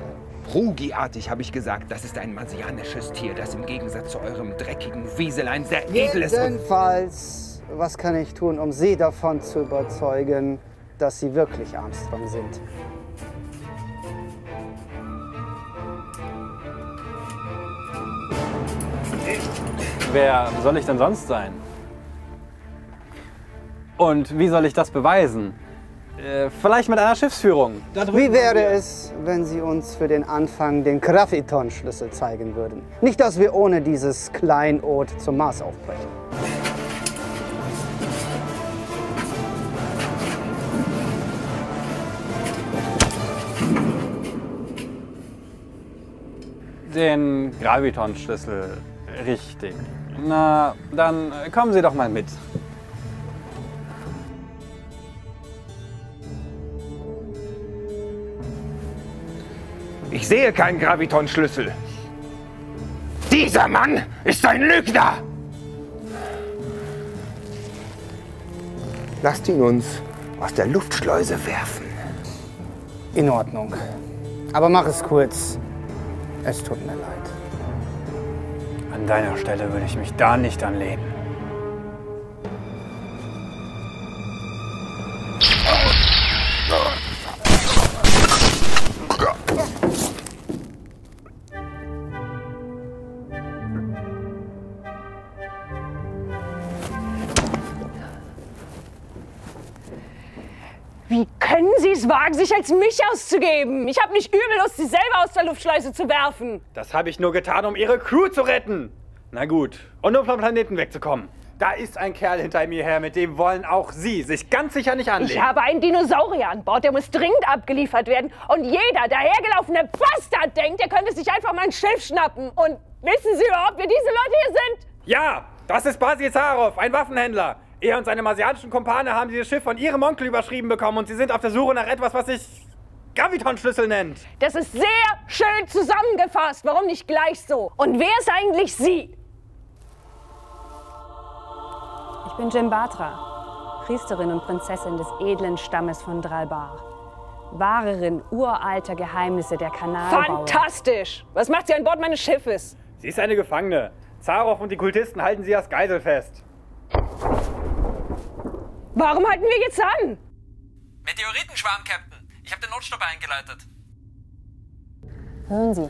Rugi-artig habe ich gesagt, das ist ein marsianisches Tier, das im Gegensatz zu eurem dreckigen Wieselein sehr edel ist. und-
Jedenfalls, was kann ich tun, um Sie davon zu überzeugen, dass Sie wirklich Armstrong sind?
Wer soll ich denn sonst sein? Und wie soll ich das beweisen? Äh, vielleicht mit einer Schiffsführung.
Wie wäre es, wenn Sie uns für den Anfang den Graviton-Schlüssel zeigen würden? Nicht, dass wir ohne dieses Kleinod zum Mars aufbrechen.
Den Graviton-Schlüssel. Richtig. Na, dann kommen Sie doch mal mit.
Ich sehe keinen Graviton-Schlüssel. Dieser Mann ist ein Lügner! Lasst ihn uns aus der Luftschleuse werfen.
In Ordnung. Aber mach es kurz. Es tut mir leid.
An deiner Stelle würde ich mich da nicht anlehnen.
Wagen, sich als mich auszugeben? Ich habe nicht übel Lust, Sie selber aus der Luftschleuse zu werfen.
Das habe ich nur getan, um Ihre Crew zu retten. Na gut. Und um vom Planeten wegzukommen. Da ist ein Kerl hinter mir her, mit dem wollen auch Sie sich ganz sicher nicht anlegen.
Ich habe einen Dinosaurier an Bord, der muss dringend abgeliefert werden. Und jeder dahergelaufene Bastard denkt, er könnte sich einfach mal ein Schiff schnappen. Und wissen Sie überhaupt, wer diese Leute hier sind?
Ja, das ist Basil Zarov, ein Waffenhändler. Er und seine marsianischen Kumpane haben dieses Schiff von ihrem Onkel überschrieben bekommen und sie sind auf der Suche nach etwas, was sich Graviton-Schlüssel nennt.
Das ist sehr schön zusammengefasst. Warum nicht gleich so? Und wer ist eigentlich Sie?
Ich bin Jembatra, Priesterin und Prinzessin des edlen Stammes von Dralbar. Wahrerin uralter Geheimnisse der Kanalbauer.
Fantastisch! Was macht sie an Bord meines Schiffes?
Sie ist eine Gefangene. Zarov und die Kultisten halten sie als Geisel fest.
Warum halten wir jetzt an?
Meteoritenschwarm, Captain. Ich habe den Notstopp eingeleitet.
Hören Sie,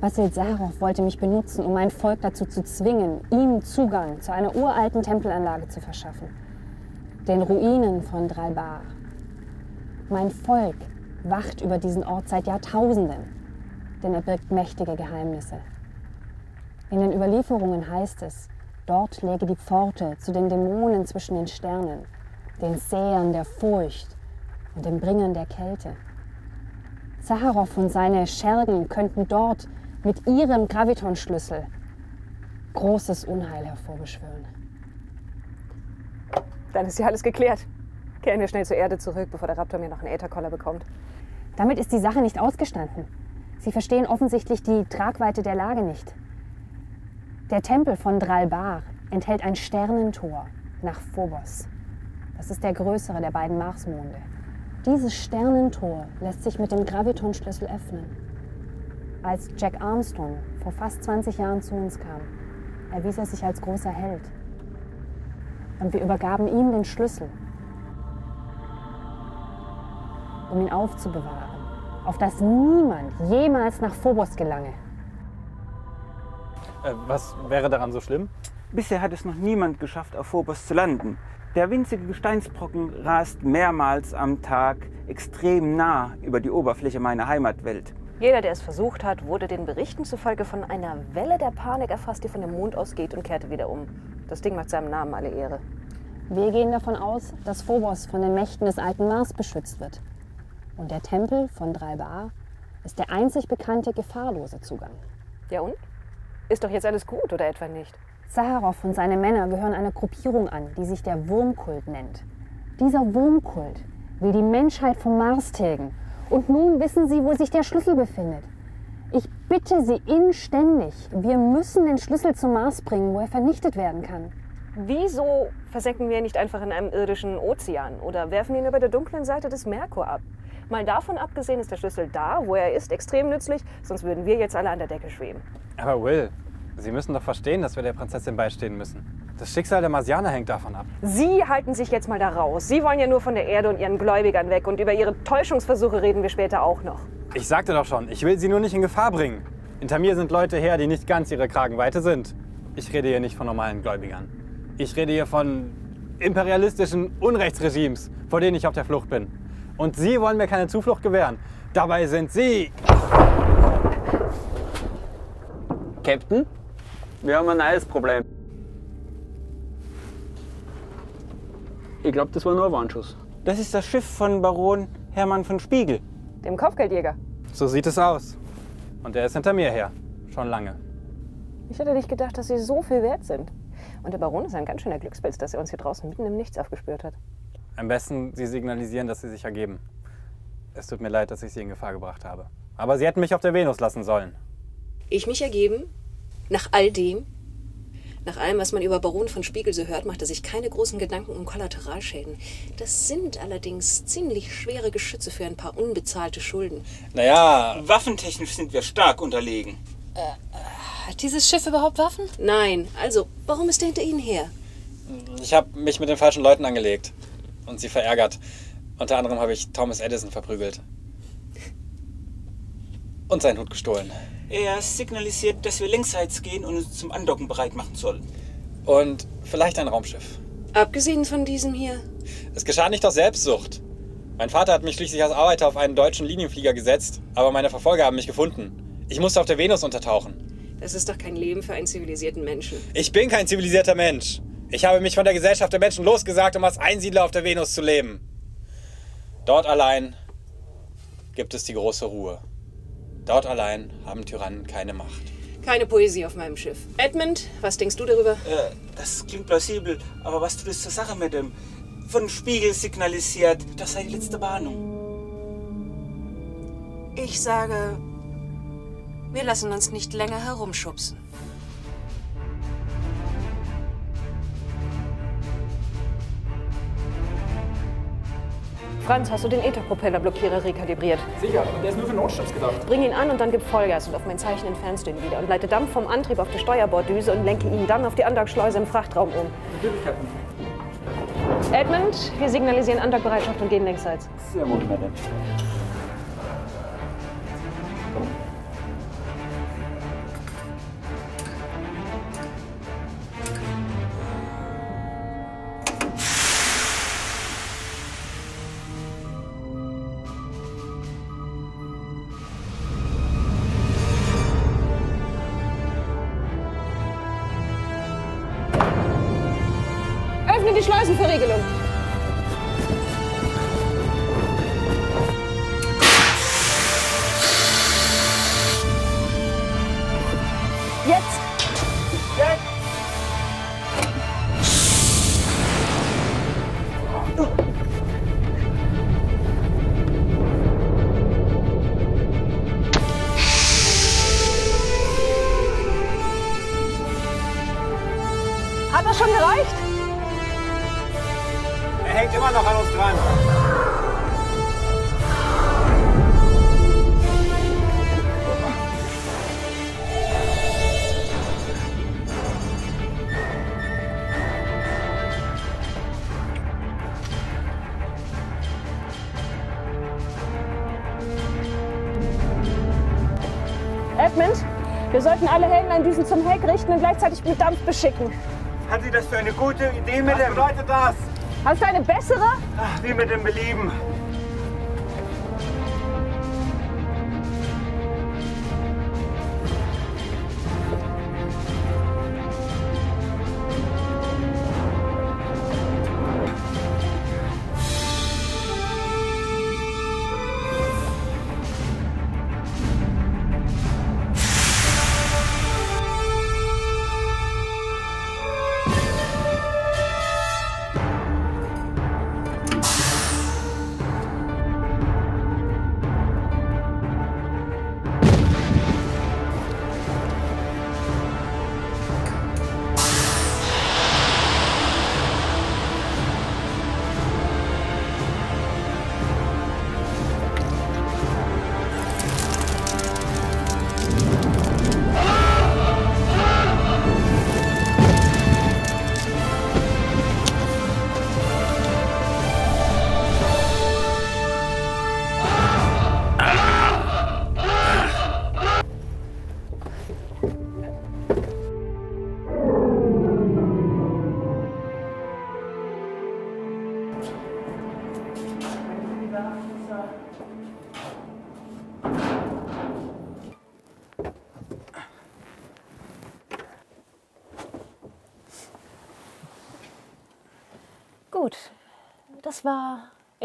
Basil Sarov wollte mich benutzen, um mein Volk dazu zu zwingen, ihm Zugang zu einer uralten Tempelanlage zu verschaffen. Den Ruinen von Dralbar. Mein Volk wacht über diesen Ort seit Jahrtausenden, denn er birgt mächtige Geheimnisse. In den Überlieferungen heißt es, dort läge die Pforte zu den Dämonen zwischen den Sternen, den Sähern der Furcht und den Bringern der Kälte. Zaharoff und seine Schergen könnten dort mit ihrem Graviton-Schlüssel großes Unheil hervorbeschwören.
Dann ist ja alles geklärt. Kehren wir schnell zur Erde zurück, bevor der Raptor mir noch einen Ätherkoller bekommt.
Damit ist die Sache nicht ausgestanden. Sie verstehen offensichtlich die Tragweite der Lage nicht. Der Tempel von Dralbar enthält ein Sternentor nach Phobos. Das ist der größere der beiden Marsmonde. Dieses Sternentor lässt sich mit dem Graviton-Schlüssel öffnen. Als Jack Armstrong vor fast 20 Jahren zu uns kam, erwies er sich als großer Held. Und wir übergaben ihm den Schlüssel, um ihn aufzubewahren, auf dass niemand jemals nach Phobos gelange.
Äh, was wäre daran so schlimm?
Bisher hat es noch niemand geschafft, auf Phobos zu landen. Der winzige Gesteinsbrocken rast mehrmals am Tag extrem nah über die Oberfläche meiner Heimatwelt.
Jeder, der es versucht hat, wurde den Berichten zufolge von einer Welle der Panik erfasst, die von dem Mond ausgeht und kehrte wieder um. Das Ding macht seinem Namen alle Ehre.
Wir gehen davon aus, dass Phobos von den Mächten des alten Mars beschützt wird. Und der Tempel von Dralbar ist der einzig bekannte gefahrlose Zugang.
Ja und? Ist doch jetzt alles gut, oder etwa nicht?
Zaharoff und seine Männer gehören einer Gruppierung an, die sich der Wurmkult nennt. Dieser Wurmkult will die Menschheit vom Mars tilgen. Und nun wissen sie, wo sich der Schlüssel befindet. Ich bitte Sie inständig. Wir müssen den Schlüssel zum Mars bringen, wo er vernichtet werden kann.
Wieso versenken wir ihn nicht einfach in einem irdischen Ozean oder werfen ihn über der dunklen Seite des Merkur ab? Mal davon abgesehen ist der Schlüssel da, wo er ist, extrem nützlich, sonst würden wir jetzt alle an der Decke schweben.
Aber Will, Sie müssen doch verstehen, dass wir der Prinzessin beistehen müssen. Das Schicksal der Marsianer hängt davon ab.
Sie halten sich jetzt mal da raus. Sie wollen ja nur von der Erde und ihren Gläubigern weg und über ihre Täuschungsversuche reden wir später auch noch.
Ich sagte doch schon, ich will sie nur nicht in Gefahr bringen. Hinter mir sind Leute her, die nicht ganz ihre Kragenweite sind. Ich rede hier nicht von normalen Gläubigern. Ich rede hier von imperialistischen Unrechtsregimes, vor denen ich auf der Flucht bin. Und Sie wollen mir keine Zuflucht gewähren. Dabei sind Sie.
Captain, wir haben ein neues Problem. Ich glaube, das war nur ein Warnschuss. Das ist das Schiff von Baron Hermann von Spiegel.
Dem Kopfgeldjäger.
So sieht es aus. Und er ist hinter mir her. Schon lange.
Ich hätte nicht gedacht, dass sie so viel wert sind. Und der Baron ist ein ganz schöner Glückspilz, dass er uns hier draußen mitten im Nichts aufgespürt hat.
Am besten, Sie signalisieren, dass Sie sich ergeben. Es tut mir leid, dass ich Sie in Gefahr gebracht habe. Aber Sie hätten mich auf der Venus lassen sollen.
Ich mich ergeben? Nach all dem? Nach allem, was man über Baron von Spiegel so hört, macht er sich keine großen Gedanken um Kollateralschäden. Das sind allerdings ziemlich schwere Geschütze für ein paar unbezahlte Schulden.
Naja, waffentechnisch sind wir stark unterlegen.
Hat dieses Schiff überhaupt Waffen? Nein. Also, warum ist er hinter Ihnen her?
Ich habe mich mit den falschen Leuten angelegt und sie verärgert. Unter anderem habe ich Thomas Edison verprügelt. Und seinen Hut gestohlen.
Er signalisiert, dass wir längsseits gehen und uns zum Andocken bereit machen sollen.
Und vielleicht ein Raumschiff.
Abgesehen von diesem hier?
Es geschah nicht aus Selbstsucht. Mein Vater hat mich schließlich als Arbeiter auf einen deutschen Linienflieger gesetzt, aber meine Verfolger haben mich gefunden. Ich musste auf der Venus untertauchen.
Das ist doch kein Leben für einen zivilisierten Menschen.
Ich bin kein zivilisierter Mensch. Ich habe mich von der Gesellschaft der Menschen losgesagt, um als Einsiedler auf der Venus zu leben. Dort allein gibt es die große Ruhe. Dort allein haben Tyrannen keine Macht.
Keine Poesie auf meinem Schiff. Edmund, was denkst du darüber?
Äh, das klingt plausibel, aber was tut es zur Sache mit dem? Von Spiegel signalisiert, das sei die letzte Warnung.
Ich sage, wir lassen uns nicht länger herumschubsen.
Franz, hast du den Etherpropellerblockierer rekalibriert?
Sicher, aber der ist nur für Notstürz gedacht.
Bring ihn an und dann gib Vollgas und auf mein Zeichen entfernst du ihn wieder und leite Dampf vom Antrieb auf die Steuerborddüse und lenke ihn dann auf die Andockschleuse im Frachtraum um.
Natürlich, Captain.
Edmund, wir signalisieren Andockbereitschaft und gehen längsseits.
Sehr wohl, Madame.
Alle Helmleindüsen zum Heck richten und gleichzeitig mit Dampf beschicken.
Hat sie das für eine gute Idee mit dem? Was bedeutet das?
Hast du eine bessere?
Ach, wie mit dem Belieben.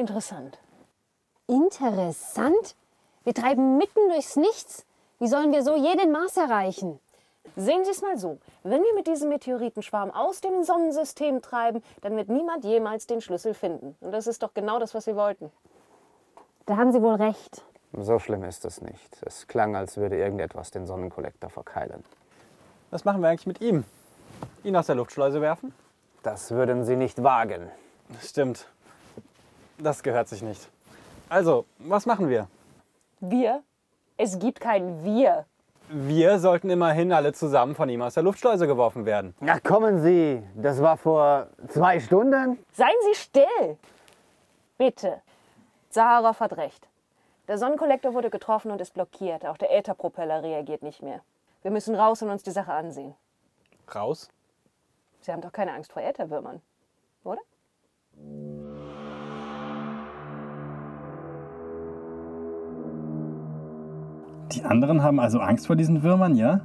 Interessant. Interessant? Wir treiben mitten durchs Nichts. Wie sollen wir so jeden Mars erreichen?
Sehen Sie es mal so. Wenn wir mit diesem Meteoritenschwarm aus dem Sonnensystem treiben, dann wird niemand jemals den Schlüssel finden. Und das ist doch genau das, was wir wollten.
Da haben Sie wohl recht.
So schlimm ist es nicht. Es klang, als würde irgendetwas den Sonnenkollektor verkeilen.
Was machen wir eigentlich mit ihm? Ihn aus der Luftschleuse werfen?
Das würden Sie nicht wagen.
Stimmt. Das gehört sich nicht. Also, was machen wir?
Wir? Es gibt kein Wir.
Wir sollten immerhin alle zusammen von ihm aus der Luftschleuse geworfen werden.
Na kommen Sie, das war vor zwei Stunden.
Seien Sie still! Bitte. Zaharoff hat recht. Der Sonnenkollektor wurde getroffen und ist blockiert. Auch der Ätherpropeller reagiert nicht mehr. Wir müssen raus und uns die Sache ansehen.
Raus?
Sie haben doch keine Angst vor Ätherwürmern, oder?
Die anderen haben also Angst vor diesen Würmern, ja?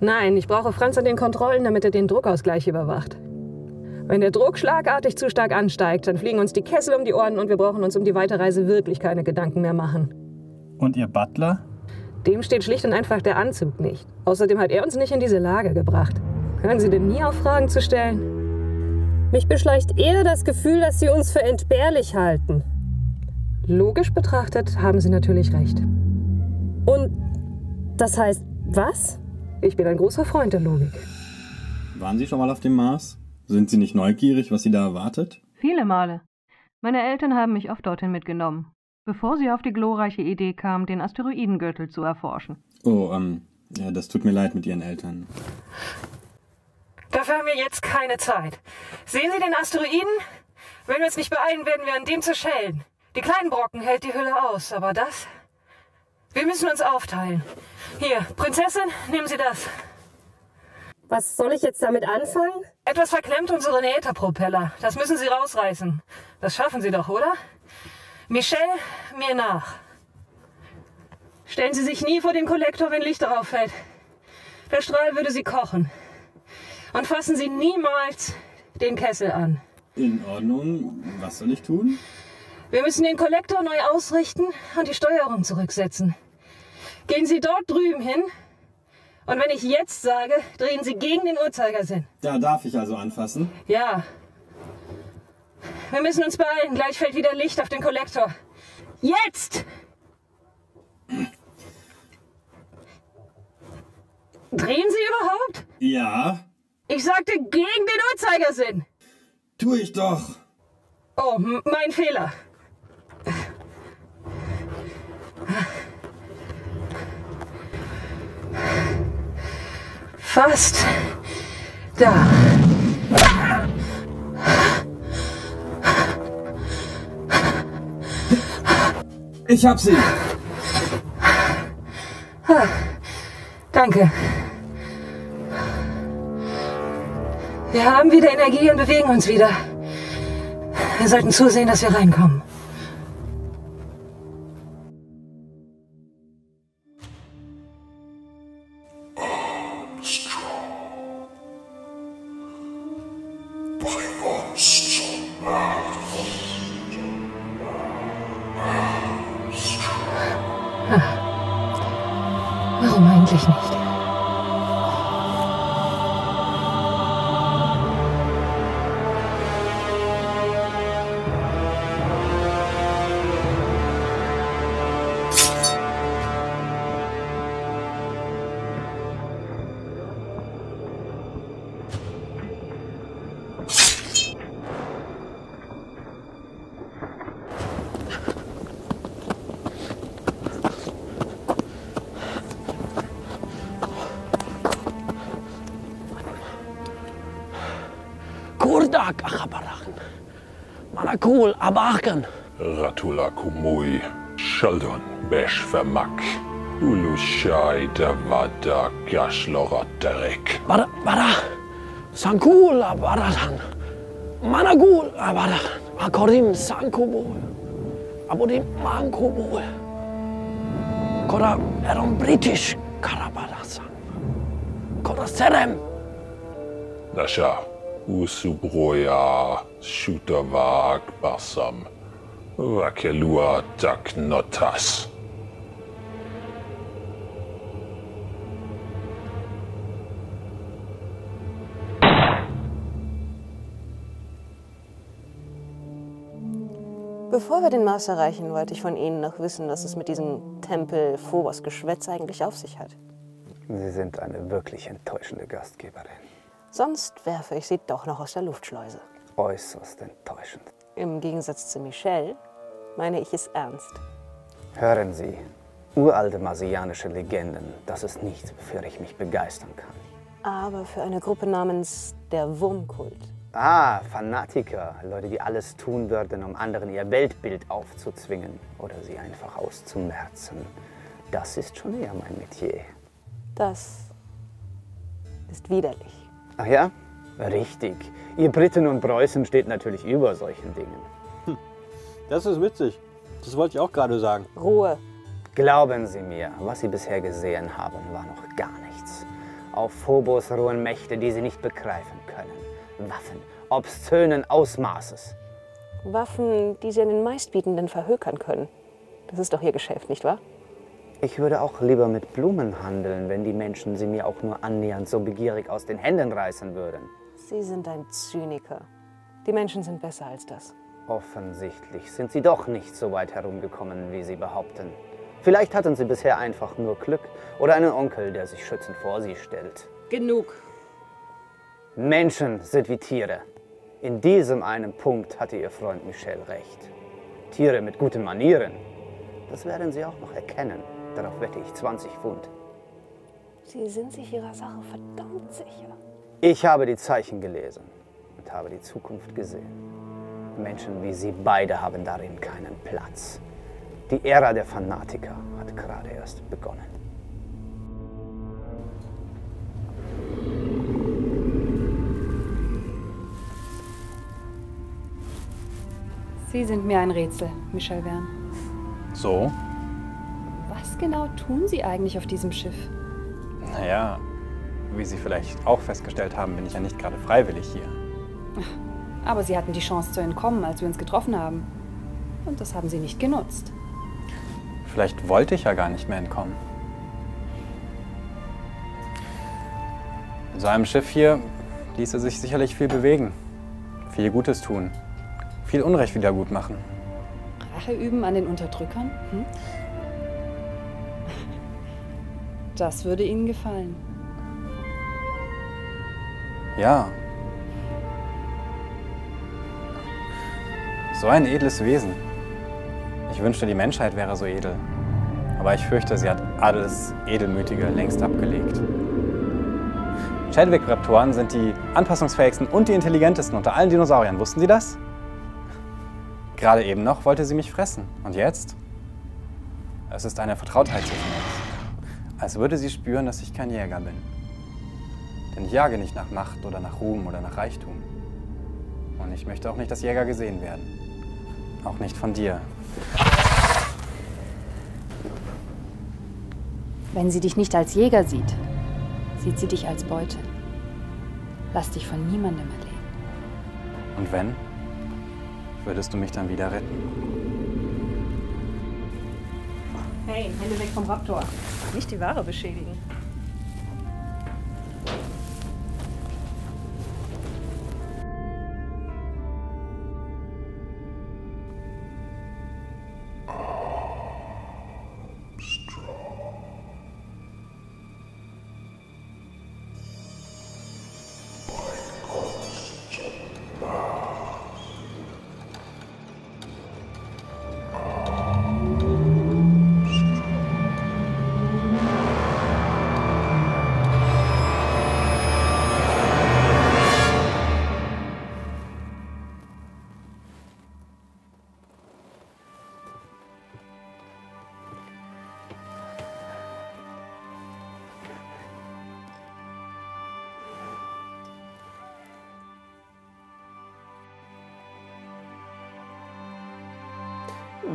Nein, ich brauche Franz an den Kontrollen, damit er den Druckausgleich überwacht. Wenn der Druck schlagartig zu stark ansteigt, dann fliegen uns die Kessel um die Ohren und wir brauchen uns um die Weiterreise wirklich keine Gedanken mehr machen.
Und Ihr Butler?
Dem steht schlicht und einfach der Anzug nicht. Außerdem hat er uns nicht in diese Lage gebracht. Hören Sie denn nie auf, Fragen zu stellen?
Mich beschleicht eher das Gefühl, dass Sie uns für entbehrlich halten.
Logisch betrachtet haben Sie natürlich recht.
Das heißt was?
Ich bin ein großer Freund der Logik.
Waren Sie schon mal auf dem Mars? Sind Sie nicht neugierig, was Sie da erwartet?
Viele Male. Meine Eltern haben mich oft dorthin mitgenommen, bevor sie auf die glorreiche Idee kamen, den Asteroidengürtel zu erforschen.
Oh, ähm, ja, das tut mir leid mit Ihren Eltern.
Dafür haben wir jetzt keine Zeit. Sehen Sie den Asteroiden? Wenn wir uns nicht beeilen, werden wir an dem zerschellen. Die kleinen Brocken hält die Hülle aus, aber das. Wir müssen uns aufteilen. Hier, Prinzessin, nehmen Sie das.
Was soll ich jetzt damit anfangen?
Etwas verklemmt unseren Ätherpropeller. Das müssen Sie rausreißen. Das schaffen Sie doch, oder? Michelle, mir nach. Stellen Sie sich nie vor den Kollektor, wenn Licht darauf fällt. Der Strahl würde Sie kochen. Und fassen Sie niemals den Kessel an.
In Ordnung. Was soll ich tun?
Wir müssen den Kollektor neu ausrichten und die Steuerung zurücksetzen. Gehen Sie dort drüben hin und wenn ich jetzt sage, drehen Sie gegen den Uhrzeigersinn.
Da darf ich also anfassen.
Ja. Wir müssen uns beeilen. Gleich fällt wieder Licht auf den Kollektor. Jetzt! Drehen Sie überhaupt?
Ja,
Ich sagte gegen den Uhrzeigersinn.
tu ich doch.
Oh, mein Fehler. Fast. Da.
Ich hab sie.
Ah, Danke. Wir haben wieder Energie und bewegen uns wieder. Wir sollten zusehen, dass wir reinkommen.
Manakul abakan.
Ratula kumui, Sheldon besh vermak. Ulushai davada gashloroterek.
Bara, bara. Sankul abaratan. Managul abaratan. Akorim sankubo. Abodim mankubo. Kora eram British karabarasan. Kora serem.
Nasha, Usubroya Shutavak Basam Vakelua Daknotas.
Bevor wir den Mars erreichen, wollte ich von Ihnen noch wissen, was es mit diesem Tempel Phobos Geschwätz eigentlich auf sich hat.
Sie sind eine wirklich enttäuschende Gastgeberin.
Sonst werfe ich Sie doch noch aus der Luftschleuse.
Äußerst enttäuschend.
Im Gegensatz zu Michelle meine ich es ernst.
Hören Sie, uralte marsianische Legenden, das ist nichts, wofür ich mich begeistern kann.
Aber für eine Gruppe namens der Wurmkult.
Ah, Fanatiker, Leute, die alles tun würden, um anderen ihr Weltbild aufzuzwingen oder sie einfach auszumerzen. Das ist schon eher mein Metier.
Das ist widerlich.
Ach ja? Richtig. Ihr Briten und Preußen steht natürlich über solchen Dingen.
Das ist witzig. Das wollte ich auch gerade sagen.
Ruhe.
Glauben Sie mir, was Sie bisher gesehen haben, war noch gar nichts. Auf Phobos ruhen Mächte, die Sie nicht begreifen können. Waffen obszönen Ausmaßes.
Waffen, die Sie an den Meistbietenden verhökern können. Das ist doch Ihr Geschäft, nicht wahr?
Ich würde auch lieber mit Blumen handeln, wenn die Menschen sie mir auch nur annähernd so begierig aus den Händen reißen würden.
Sie sind ein Zyniker. Die Menschen sind besser als das.
Offensichtlich sind sie doch nicht so weit herumgekommen, wie sie behaupten. Vielleicht hatten sie bisher einfach nur Glück oder einen Onkel, der sich schützend vor sie stellt.
Genug.
Menschen sind wie Tiere. In diesem einen Punkt hatte Ihr Freund Michel recht. Tiere mit guten Manieren, das werden Sie auch noch erkennen. Darauf wette ich 20 Pfund.
Sie sind sich Ihrer Sache verdammt sicher.
Ich habe die Zeichen gelesen und habe die Zukunft gesehen. Menschen wie Sie beide haben darin keinen Platz. Die Ära der Fanatiker hat gerade erst begonnen.
Sie sind mir ein Rätsel, Michel Verne.
So?
Was genau tun Sie eigentlich auf diesem Schiff?
Naja, wie Sie vielleicht auch festgestellt haben, bin ich ja nicht gerade freiwillig hier.
Aber Sie hatten die Chance zu entkommen, als wir uns getroffen haben. Und das haben Sie nicht genutzt.
Vielleicht wollte ich ja gar nicht mehr entkommen. In so einem Schiff hier ließe sich sicherlich viel bewegen, viel Gutes tun, viel Unrecht wiedergutmachen.
Rache üben an den Unterdrückern? Hm? Das würde Ihnen gefallen.
Ja. So ein edles Wesen. Ich wünschte, die Menschheit wäre so edel. Aber ich fürchte, sie hat alles Edelmütige längst abgelegt. Chadwick-Raptoren sind die anpassungsfähigsten und die intelligentesten unter allen Dinosauriern. Wussten Sie das? Gerade eben noch wollte sie mich fressen. Und jetzt? Es ist eine Vertrautheit zwischen uns. Als würde sie spüren, dass ich kein Jäger bin. Denn ich jage nicht nach Macht oder nach Ruhm oder nach Reichtum. Und ich möchte auch nicht als Jäger gesehen werden. Auch nicht von dir.
Wenn sie dich nicht als Jäger sieht, sieht sie dich als Beute. Lass dich von niemandem erlegen.
Und wenn? Würdest du mich dann wieder retten?
Hey, Hände weg vom Raptor. Nicht die Ware beschädigen.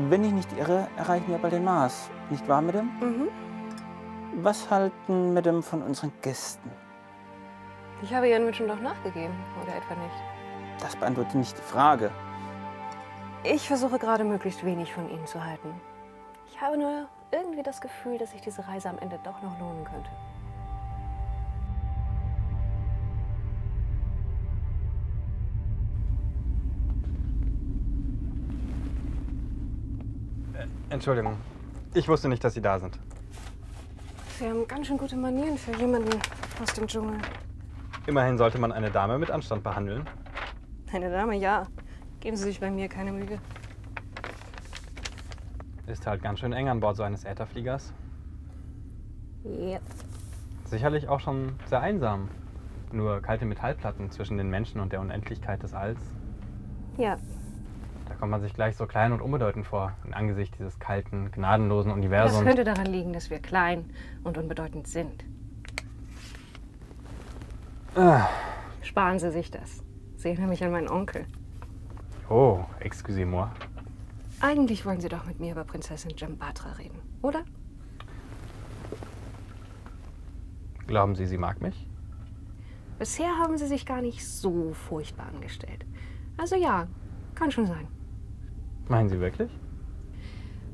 Wenn ich nicht irre, erreichen wir bald den Mars. Nicht wahr, Madame?
Mhm.
Was halten Madame von unseren Gästen?
Ich habe Ihren Wünschen doch nachgegeben, oder etwa nicht?
Das beantwortet nicht die Frage.
Ich versuche gerade möglichst wenig von Ihnen zu halten. Ich habe nur irgendwie das Gefühl, dass sich diese Reise am Ende doch noch lohnen könnte.
Entschuldigung, ich wusste nicht, dass Sie da sind.
Sie haben ganz schön gute Manieren für jemanden aus dem Dschungel.
Immerhin sollte man eine Dame mit Anstand behandeln.
Eine Dame, ja. Geben Sie sich bei mir keine Mühe.
Ist halt ganz schön eng an Bord so eines Ätherfliegers.
Yep.
Sicherlich auch schon sehr einsam. Nur kalte Metallplatten zwischen den Menschen und der Unendlichkeit des Alls.
Ja,
Da kommt man sich gleich so klein und unbedeutend vor, im Angesicht dieses kalten, gnadenlosen
das
Universums.
könnte daran liegen, dass wir klein und unbedeutend sind.
Ah.
Sparen Sie sich das. Sie erinnern mich an meinen Onkel.
Oh, excusez-moi.
Eigentlich wollen Sie doch mit mir über Prinzessin Jambatra reden, oder?
Glauben Sie, sie mag mich?
Bisher haben Sie sich gar nicht so furchtbar angestellt. Also ja, kann schon sein.
Meinen Sie wirklich?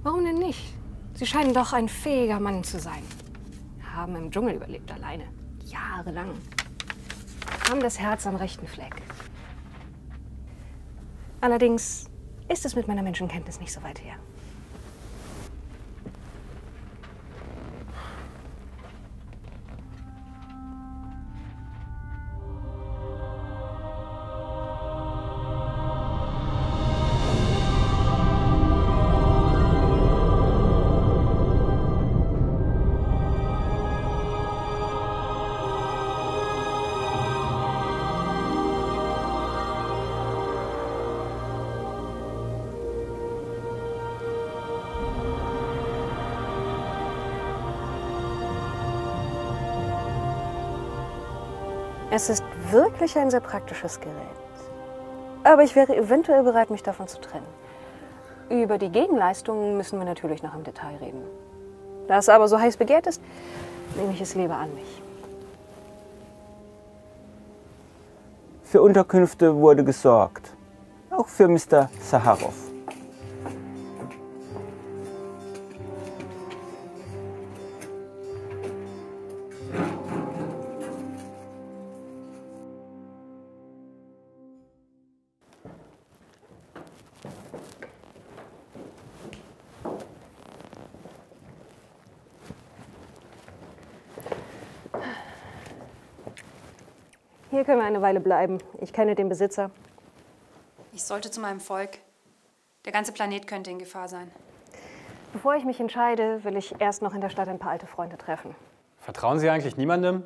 Warum denn nicht? Sie scheinen doch ein fähiger Mann zu sein. Haben im Dschungel überlebt alleine. Jahrelang. Haben das Herz am rechten Fleck. Allerdings ist es mit meiner Menschenkenntnis nicht so weit her. Es ist wirklich ein sehr praktisches Gerät. Aber ich wäre eventuell bereit, mich davon zu trennen. Über die Gegenleistungen müssen wir natürlich noch im Detail reden. Da es aber so heiß begehrt ist, nehme ich es lieber an mich.
Für Unterkünfte wurde gesorgt. Auch für Mr. Saharov.
Weile bleiben. Ich kenne den Besitzer.
Ich sollte zu meinem Volk. Der ganze Planet könnte in Gefahr sein.
Bevor ich mich entscheide, will ich erst noch in der Stadt ein paar alte Freunde treffen.
Vertrauen Sie eigentlich niemandem?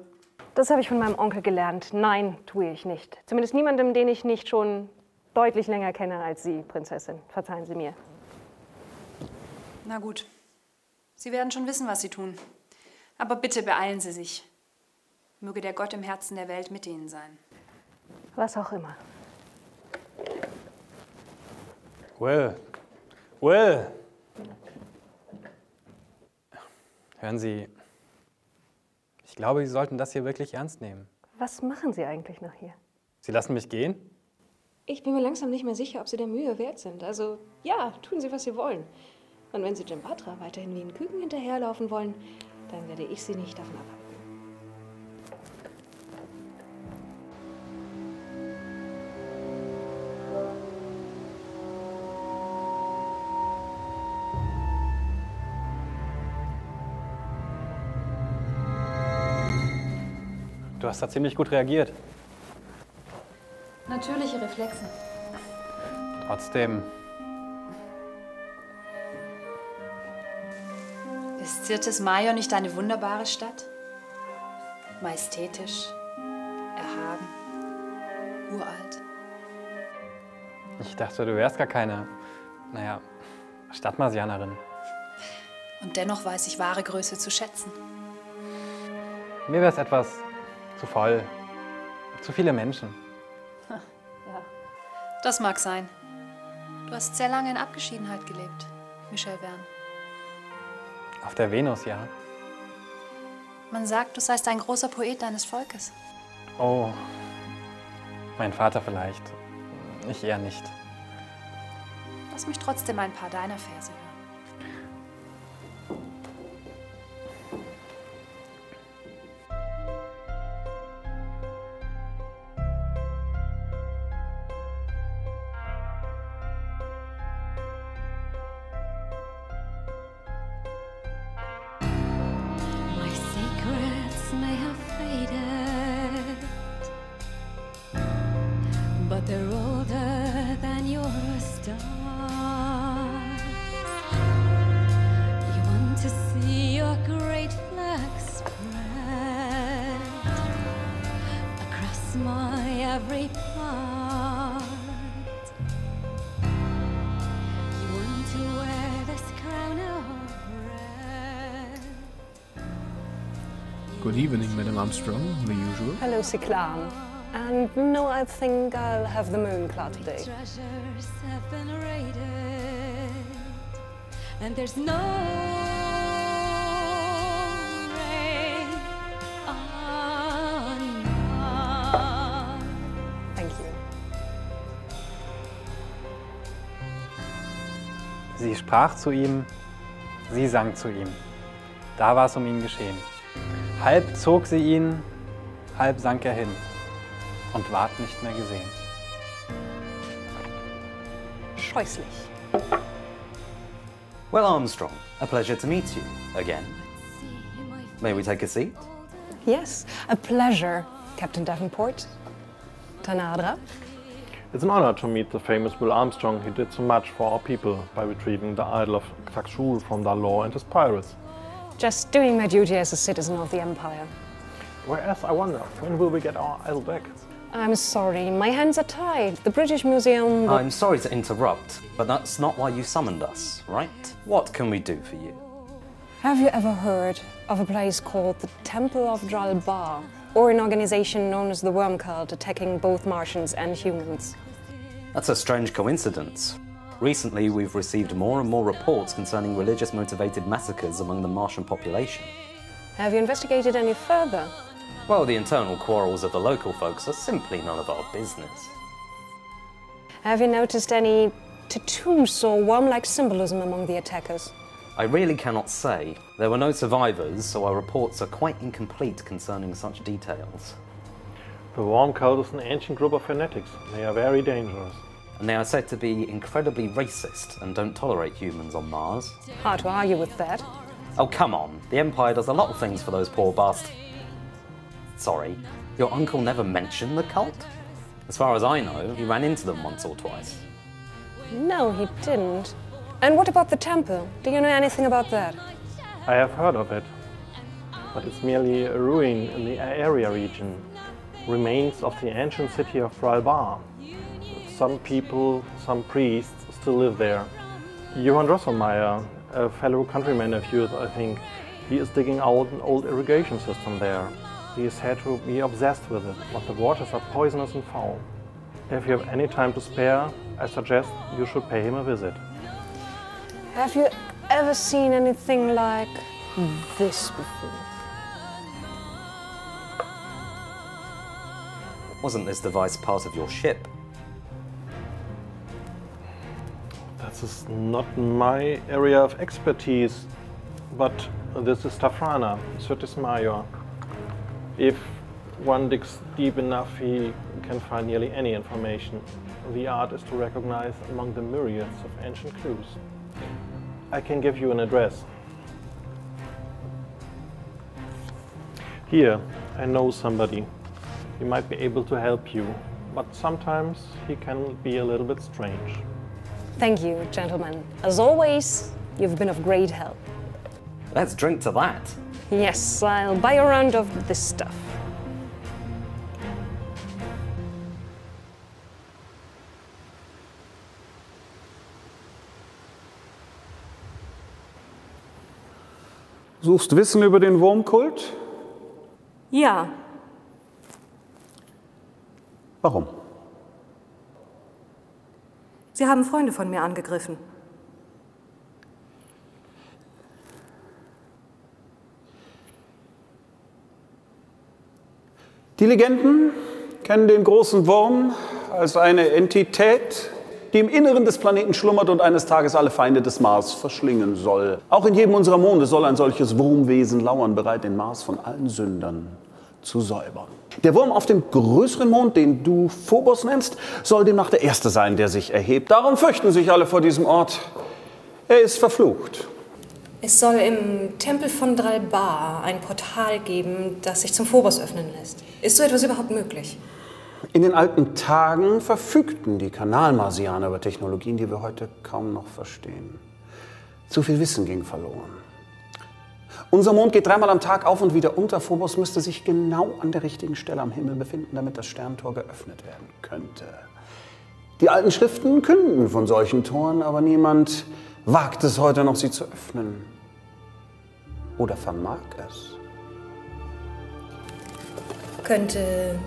Das habe ich von meinem Onkel gelernt. Nein, tue ich nicht. Zumindest niemandem, den ich nicht schon deutlich länger kenne als Sie, Prinzessin. Verzeihen Sie mir.
Na gut. Sie werden schon wissen, was Sie tun. Aber bitte beeilen Sie sich. Möge der Gott im Herzen der Welt mit Ihnen sein.
Was auch immer.
Will. Will. Hören Sie, ich glaube, Sie sollten das hier wirklich ernst nehmen.
Was machen Sie eigentlich noch hier?
Sie lassen mich gehen?
Ich bin mir langsam nicht mehr sicher, ob Sie der Mühe wert sind. Also ja, tun Sie, was Sie wollen. Und wenn Sie Jimbatra weiterhin wie ein Küken hinterherlaufen wollen, dann werde ich Sie nicht davon abhalten.
Hast da ziemlich gut reagiert.
Natürliche Reflexe.
Trotzdem,
Ist Sirtis Major nicht eine wunderbare Stadt? Majestätisch, erhaben, uralt.
ich dachte, du wärst gar keine, naja, Stadtmarsianerin.
Und dennoch weiß ich wahre Größe zu schätzen.
Mir wäre es etwas zu voll. Zu viele Menschen.
Ja. Das mag sein. Du hast sehr lange in Abgeschiedenheit gelebt, Michel Verne.
Auf der Venus, ja.
Man sagt, du seist ein großer Poet deines Volkes.
Oh, mein Vater vielleicht. Ich eher nicht.
Lass mich trotzdem ein paar deiner Verse
they're older than your stars. You want to see your great flag spread across my every part. You want to wear this crown of red.
Good evening, Madam Armstrong, the usual.
Hello, Siklan. And no, I think I'll have the moon cloud today.
treasures have been raided, and there's no rain on Mars.
Thank you.
Sie sprach zu ihm, sie sang zu ihm. Da war es um ihn geschehen. Halb zog sie ihn, halb sank er hin und ward nicht mehr gesehen.
Scheußlich.
Well, Armstrong, a pleasure to meet you again. May we take a seat?
Yes, a pleasure, Captain Davenport. Tanadra.
It's an honor to meet the famous Will Armstrong. He did so much for our people by retrieving the idol of Quaxul from Dalor and his pirates.
Just doing my duty as a citizen of the Empire.
Whereas, I wonder, when will we get our idol back?
I'm sorry, my hands are tied. The British Museum.
I'm sorry to interrupt, but that's not why you summoned us, right? What can we do for you?
Have you ever heard of a place called the Temple of Dralbar? Or an organization known as the Worm Cult attacking both Martians and humans?
That's a strange coincidence. Recently, we've received more and more reports concerning religious motivated massacres among the Martian population.
Have you investigated any further?
Well, the internal quarrels of the local folks are simply none of our business.
Have you noticed any tattoos or worm like symbolism among the attackers?
I really cannot say. There were no survivors, so our reports are quite incomplete concerning such details.
The Worm Cult is an ancient group of fanatics. They are very dangerous.
And they are said to be incredibly racist and don't tolerate humans on Mars.
Hard to argue with that.
Oh, come on. The Empire does a lot of things for those poor bastards. Sorry, your uncle never mentioned the cult? As far as I know, he ran into them once or twice.
No, he didn't. And what about the temple? Do you know anything about that?
I have heard of it, but it's merely a ruin in the area region. Remains of the ancient city of Bralbar. Some people, some priests still live there. Johann Drosselmeyer, a fellow countryman of yours, I think, he is digging out an old irrigation system there. He is said to be obsessed with it, but the waters are poisonous and foul. If you have any time to spare, I suggest you should pay him a visit.
Have you ever seen anything like this before?
Wasn't this device part of your ship?
That is not my area of expertise, but this is Tafrana, Certis Major. If one digs deep enough, he can find nearly any information. The art is to recognize among the myriads of ancient clues. I can give you an address. Here, I know somebody. He might be able to help you, but sometimes he can be a little bit strange.
Thank you, gentlemen. As always, you've been of great help.
Let's drink to that.
Yes, I'll buy a round of this stuff.
Suchst Wissen über den Wurmkult?
Ja,
Warum?
Sie haben Freunde von mir angegriffen.
Die Legenden kennen den großen Wurm als eine Entität, die im Inneren des Planeten schlummert und eines Tages alle Feinde des Mars verschlingen soll. Auch in jedem unserer Monde soll ein solches Wurmwesen lauern, bereit, den Mars von allen Sündern zu säubern. Der Wurm auf dem größeren Mond, den du Phobos nennst, soll demnach der Erste sein, der sich erhebt. Darum fürchten sich alle vor diesem Ort. Er ist verflucht.
Es soll im Tempel von Dralbar ein Portal geben, das sich zum Phobos öffnen lässt. Ist so etwas überhaupt möglich?
In den alten Tagen verfügten die Kanalmarsianer über Technologien, die wir heute kaum noch verstehen. Zu viel Wissen ging verloren. Unser Mond geht dreimal am Tag auf und wieder unter. Phobos müsste sich genau an der richtigen Stelle am Himmel befinden, damit das Sterntor geöffnet werden könnte. Die alten Schriften künden von solchen Toren, aber niemand wagt es heute noch, sie zu öffnen. Oder vermag es.
Könnte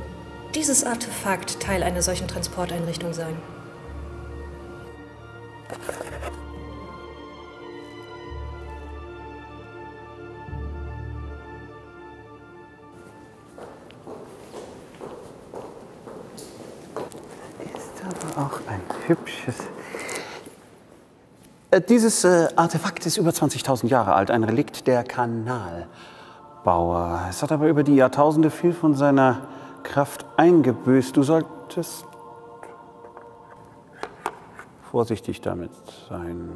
dieses Artefakt Teil einer solchen Transporteinrichtung sein?
aber auch ein hübsches. Äh, Dieses äh, Artefakt ist über 20.000 Jahre alt, ein Relikt der Kanalbauer. Es hat aber über die Jahrtausende viel von seiner Kraft eingebüßt. Du solltest vorsichtig damit sein.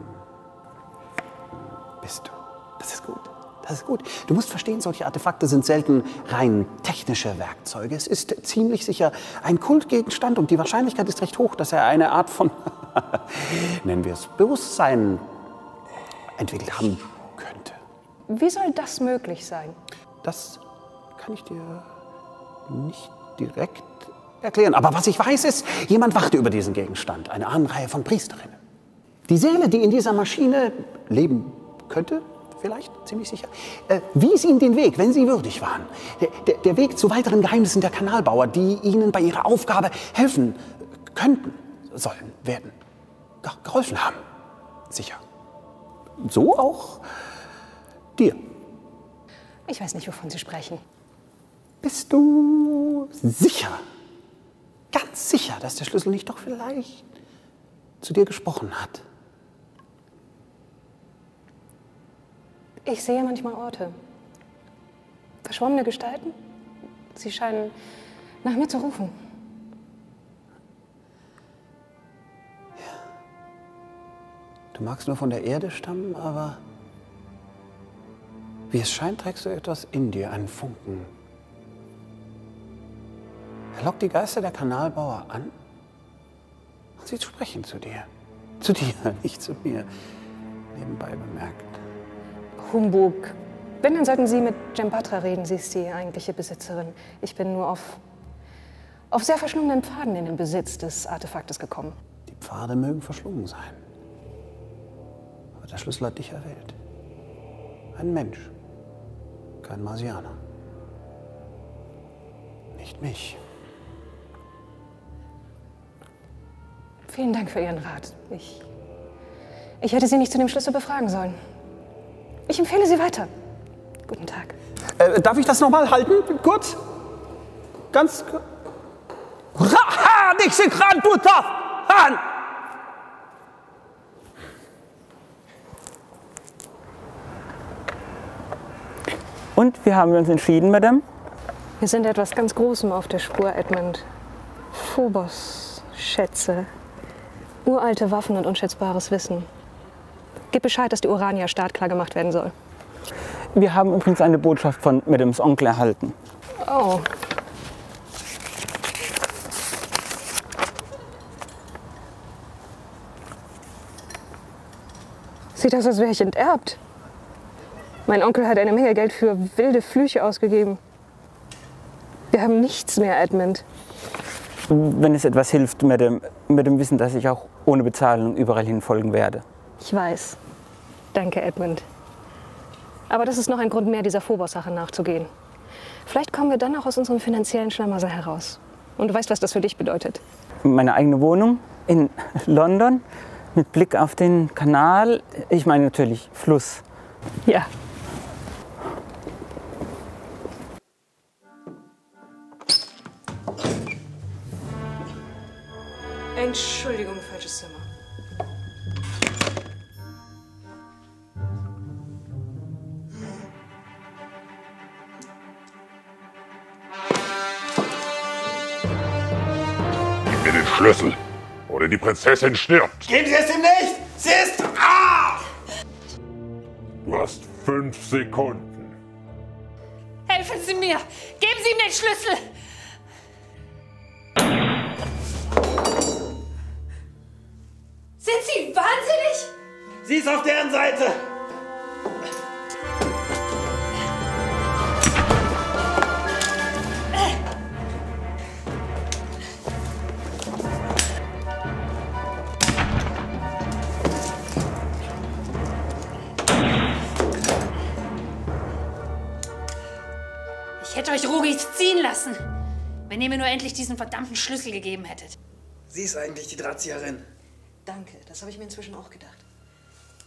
Bist du? Das ist gut. Das ist gut. Du musst verstehen, solche Artefakte sind selten rein technische Werkzeuge. Es ist ziemlich sicher ein Kultgegenstand und die Wahrscheinlichkeit ist recht hoch, dass er eine Art von, nennen wir es, Bewusstsein entwickelt haben könnte.
Wie soll das möglich sein?
Das kann ich dir nicht direkt erklären. Aber was ich weiß ist, jemand wachte über diesen Gegenstand, eine Ahnenreihe von Priesterinnen. Die Seele, die in dieser Maschine leben könnte, vielleicht, ziemlich sicher, äh, wies ihnen den Weg, wenn sie würdig waren. Der, der, der Weg zu weiteren Geheimnissen der Kanalbauer, die ihnen bei ihrer Aufgabe helfen könnten, sollen, werden, ge- geholfen haben. Sicher. So auch dir.
Ich weiß nicht, wovon Sie sprechen.
Bist du sicher, ganz sicher, dass der Schlüssel nicht doch vielleicht zu dir gesprochen hat?
Ich sehe manchmal Orte. Verschwommene Gestalten. Sie scheinen nach mir zu rufen.
Du magst nur von der Erde stammen, aber wie es scheint, trägst du etwas in dir, einen Funken. Er lockt die Geister der Kanalbauer an und sie sprechen zu dir. Zu dir, nicht zu mir. Nebenbei bemerkt.
Humbug. Wenn, dann sollten Sie mit Jempatra reden. Sie ist die eigentliche Besitzerin. Ich bin nur auf, auf sehr verschlungenen Pfaden in den Besitz des Artefaktes gekommen.
Die Pfade mögen verschlungen sein. Aber der Schlüssel hat dich erwählt. Ein Mensch, kein Marsianer. Nicht mich.
Vielen Dank für Ihren Rat. Ich, ich hätte Sie nicht zu dem Schlüssel befragen sollen. Ich empfehle Sie weiter. Guten Tag.
Äh, darf ich das nochmal halten? Kurz? Ganz kurz. Raha, dich Sikran Butter! Han!
Und wie haben wir uns entschieden, Madame?
Wir sind etwas ganz Großem auf der Spur, Edmund. Phobos, Schätze, uralte Waffen und unschätzbares Wissen. Gib Bescheid, dass die Urania startklar gemacht werden soll.
Wir haben übrigens eine Botschaft von Madames Onkel erhalten.
Oh. Sieht aus, als wäre ich enterbt. Mein Onkel hat eine Menge Geld für wilde Flüche ausgegeben. Wir haben nichts mehr, Edmund.
Wenn es etwas hilft, Madame, mit dem Wissen, dass ich auch ohne Bezahlung überall hin folgen werde.
Ich weiß. Danke, Edmund. Aber das ist noch ein Grund mehr, dieser Phobos-Sache nachzugehen. Vielleicht kommen wir dann auch aus unserem finanziellen Schlamassel heraus. Und du weißt, was das für dich bedeutet.
Meine eigene Wohnung in London mit Blick auf den Kanal. Ich meine natürlich Fluss. Ja.
Entschuldigung, falsches Zimmer.
Schlüssel. Oder die Prinzessin stirbt.
Geben Sie es ihm nicht! Sie ist. Ah!
Du hast fünf Sekunden.
Helfen Sie mir! Geben Sie ihm den Schlüssel! Sind Sie wahnsinnig?
Sie ist auf deren Seite!
Endlich diesen verdammten Schlüssel gegeben hättet.
Sie ist eigentlich die Drahtzieherin.
Danke, das habe ich mir inzwischen auch gedacht.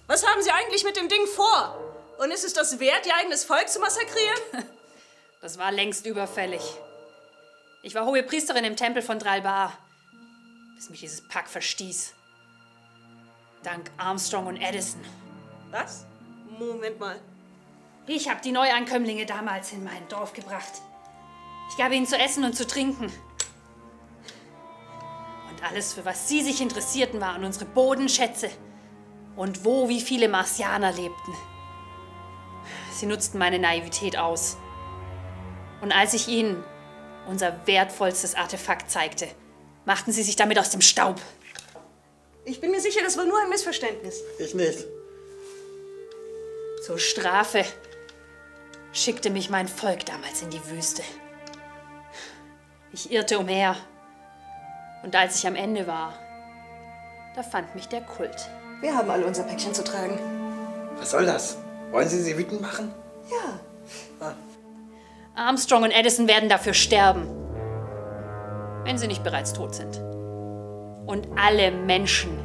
Was haben Sie eigentlich mit dem Ding vor? Und ist es das wert, Ihr eigenes Volk zu massakrieren?
Das war längst überfällig. Ich war hohe Priesterin im Tempel von Dralbar, bis mich dieses Pack verstieß. Dank Armstrong und Edison.
Was? Moment mal.
Ich habe die Neuankömmlinge damals in mein Dorf gebracht. Ich gab ihnen zu essen und zu trinken. Und alles, für was sie sich interessierten, waren unsere Bodenschätze und wo wie viele Marsianer lebten. Sie nutzten meine Naivität aus. Und als ich ihnen unser wertvollstes Artefakt zeigte, machten sie sich damit aus dem Staub.
Ich bin mir sicher, das war nur ein Missverständnis.
Ich nicht.
Zur Strafe schickte mich mein Volk damals in die Wüste. Ich irrte umher. Und als ich am Ende war, da fand mich der Kult.
Wir haben alle unser Päckchen zu tragen.
Was soll das? Wollen Sie sie wütend machen?
Ja.
Armstrong und Edison werden dafür sterben, wenn sie nicht bereits tot sind. Und alle Menschen,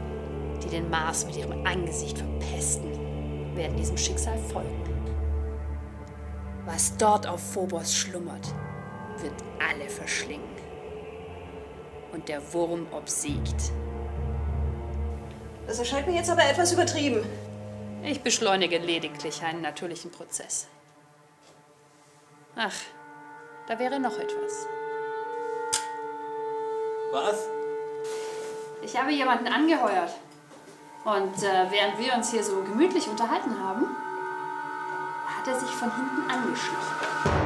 die den Mars mit ihrem Angesicht verpesten, werden diesem Schicksal folgen. Was dort auf Phobos schlummert, wird alle verschlingen. Und der Wurm obsiegt.
Das erscheint mir jetzt aber etwas übertrieben.
Ich beschleunige lediglich einen natürlichen Prozess. Ach, da wäre noch etwas.
Was?
Ich habe jemanden angeheuert. Und äh, während wir uns hier so gemütlich unterhalten haben, hat er sich von hinten angeschlichen.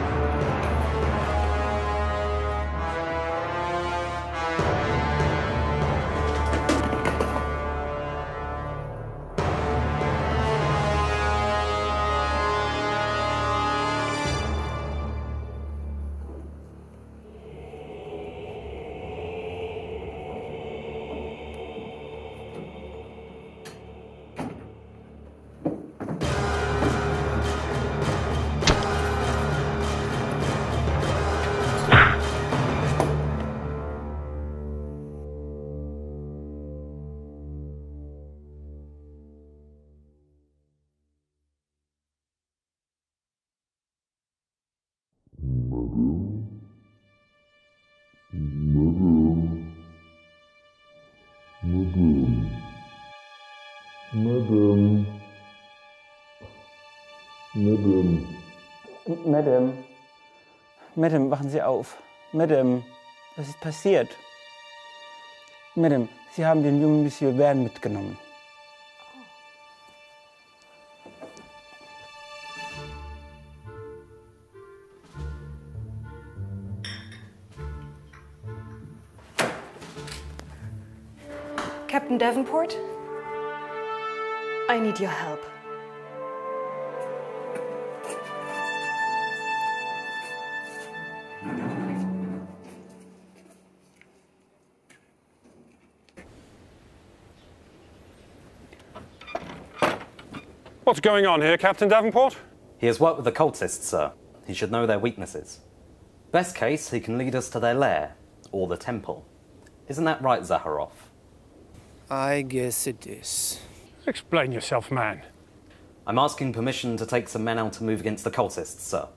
Madame. Madame.
Madame, wachen Sie auf. Madame, was ist passiert? Madame, Sie haben den jungen Monsieur Verne mitgenommen.
Captain Davenport? I need your help.
What's going on here, Captain Davenport?
He has worked with the cultists, sir. He should know their weaknesses. Best case, he can lead us to their lair, or the temple. Isn't that right, Zaharov?
I guess it is.
Explain yourself, man.
I'm asking permission to take some men out to move against the cultists, sir.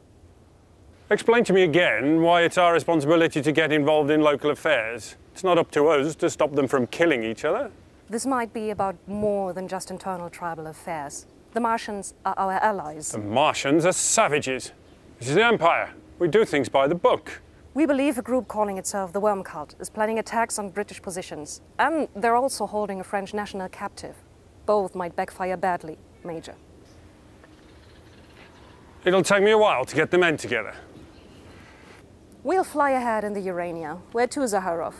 Explain to me again why it's our responsibility to get involved in local affairs. It's not up to us to stop them from killing each other.
This might be about more than just internal tribal affairs. The Martians are our allies.
The Martians are savages. This is the Empire. We do things by the book.
We believe a group calling itself the Worm Cult is planning attacks on British positions. And they're also holding a French national captive. Both might backfire badly, Major.
It'll take me a while to get the men together.
We'll fly ahead in the Urania. Where to, Zaharov?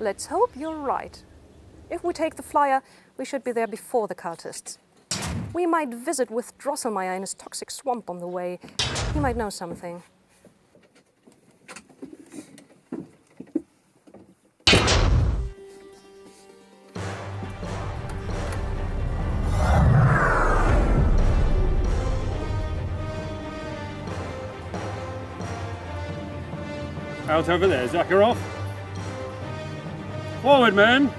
Let's hope you're right. If we take the flyer, we should be there before the cultists. We might visit with Drosselmeyer in his toxic swamp on the way. He might know something.
Out over there, Zakharov. Forward, men.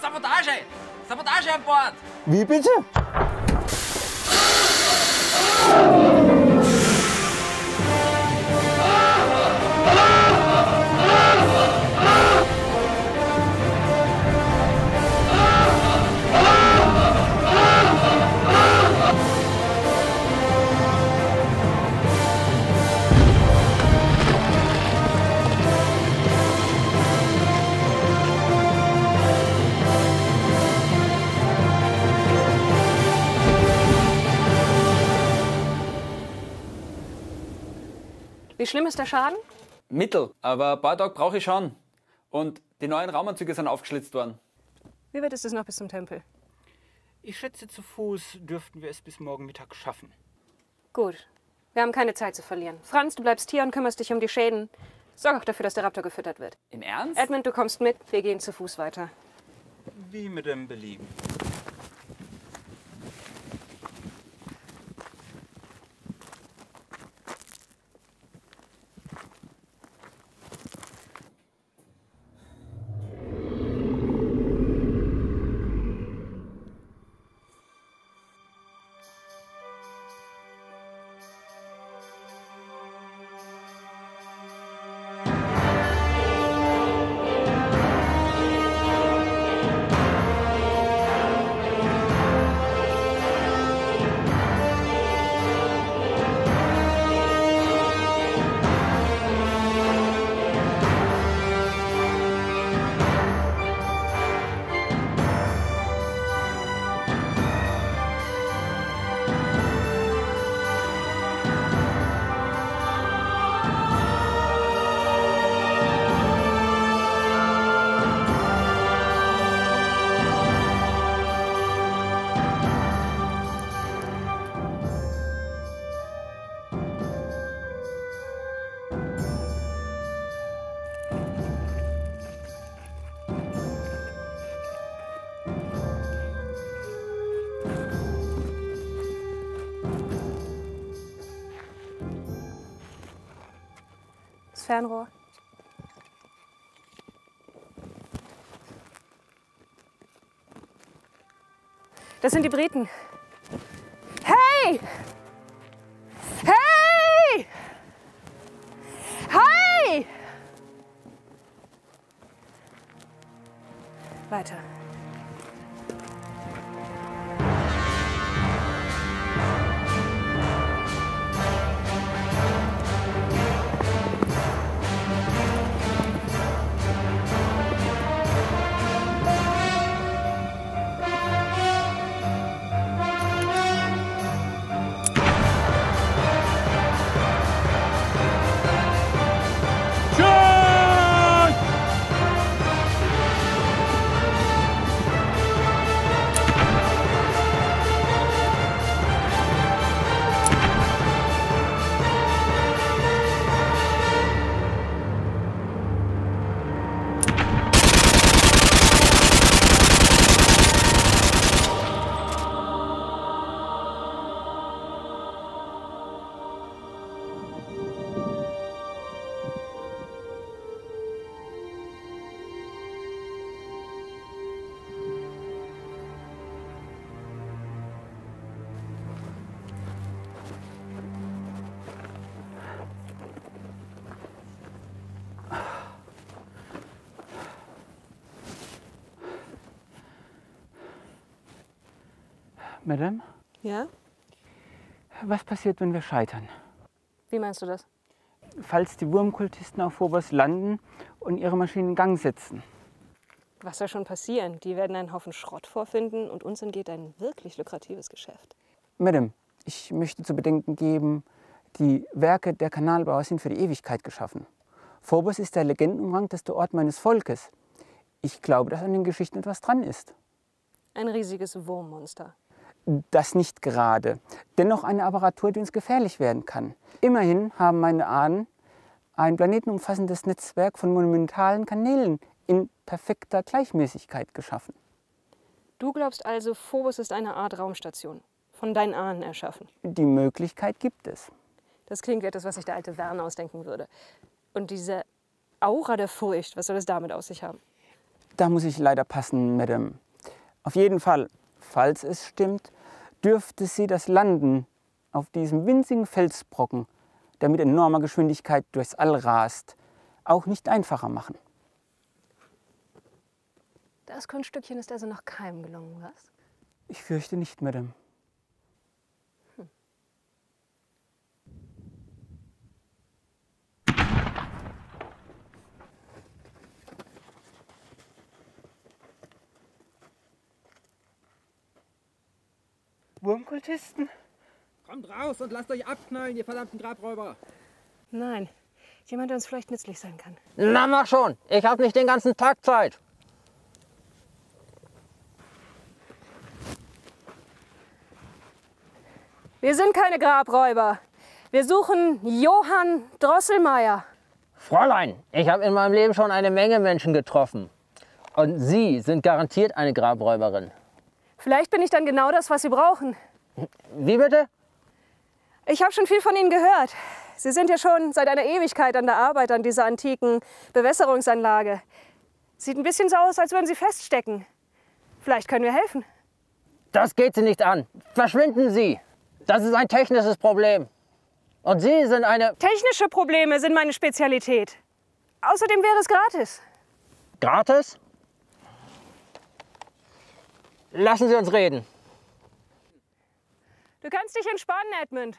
Sabotage! Sabotage an Bord!
Wie bitte?
Schlimm ist der Schaden?
Mittel, aber ein paar Tage brauche ich schon. Und die neuen Raumanzüge sind aufgeschlitzt worden.
Wie weit ist es noch bis zum Tempel?
Ich schätze, zu Fuß dürften wir es bis morgen Mittag schaffen.
Gut. Wir haben keine Zeit zu verlieren. Franz, du bleibst hier und kümmerst dich um die Schäden. Sorg auch dafür, dass der Raptor gefüttert wird.
Im Ernst?
Edmund, du kommst mit. Wir gehen zu Fuß weiter.
Wie mit dem Belieben.
Fernrohr. Das sind die Briten. Hey! Hey! Hey! Weiter.
Madame,
Ja?
was passiert, wenn wir scheitern?
Wie meinst du das?
Falls die Wurmkultisten auf Phobos landen und ihre Maschinen in Gang setzen.
Was soll schon passieren? Die werden einen Haufen Schrott vorfinden und uns entgeht ein wirklich lukratives Geschäft.
Madame, ich möchte zu bedenken geben, die Werke der Kanalbauer sind für die Ewigkeit geschaffen. Phobos ist der legendenumrankteste Ort meines Volkes. Ich glaube, dass an den Geschichten etwas dran ist.
Ein riesiges Wurmmonster.
Das nicht gerade. Dennoch eine Apparatur, die uns gefährlich werden kann. Immerhin haben meine Ahnen ein planetenumfassendes Netzwerk von monumentalen Kanälen in perfekter Gleichmäßigkeit geschaffen.
Du glaubst also, Phobos ist eine Art Raumstation, von deinen Ahnen erschaffen.
Die Möglichkeit gibt es.
Das klingt etwas, was sich der alte Werner ausdenken würde. Und diese Aura der Furcht, was soll es damit aus sich haben?
Da muss ich leider passen, Madame. Auf jeden Fall, falls es stimmt, dürfte sie das Landen auf diesem winzigen Felsbrocken, der mit enormer Geschwindigkeit durchs All rast, auch nicht einfacher machen.
Das Kunststückchen ist also noch keinem gelungen, was?
Ich fürchte nicht, Madame. Wurmkultisten?
Kommt raus und lasst euch abknallen, ihr verdammten Grabräuber.
Nein, jemand, der uns vielleicht nützlich sein kann.
Na, mach schon. Ich hab nicht den ganzen Tag Zeit.
Wir sind keine Grabräuber. Wir suchen Johann Drosselmeier.
Fräulein, ich habe in meinem Leben schon eine Menge Menschen getroffen. Und Sie sind garantiert eine Grabräuberin.
Vielleicht bin ich dann genau das, was Sie brauchen.
Wie bitte?
Ich habe schon viel von Ihnen gehört. Sie sind ja schon seit einer Ewigkeit an der Arbeit an dieser antiken Bewässerungsanlage. Sieht ein bisschen so aus, als würden Sie feststecken. Vielleicht können wir helfen.
Das geht Sie nicht an. Verschwinden Sie. Das ist ein technisches Problem. Und Sie sind eine...
Technische Probleme sind meine Spezialität. Außerdem wäre es gratis.
Gratis? Lassen Sie uns reden.
Du kannst dich entspannen, Edmund.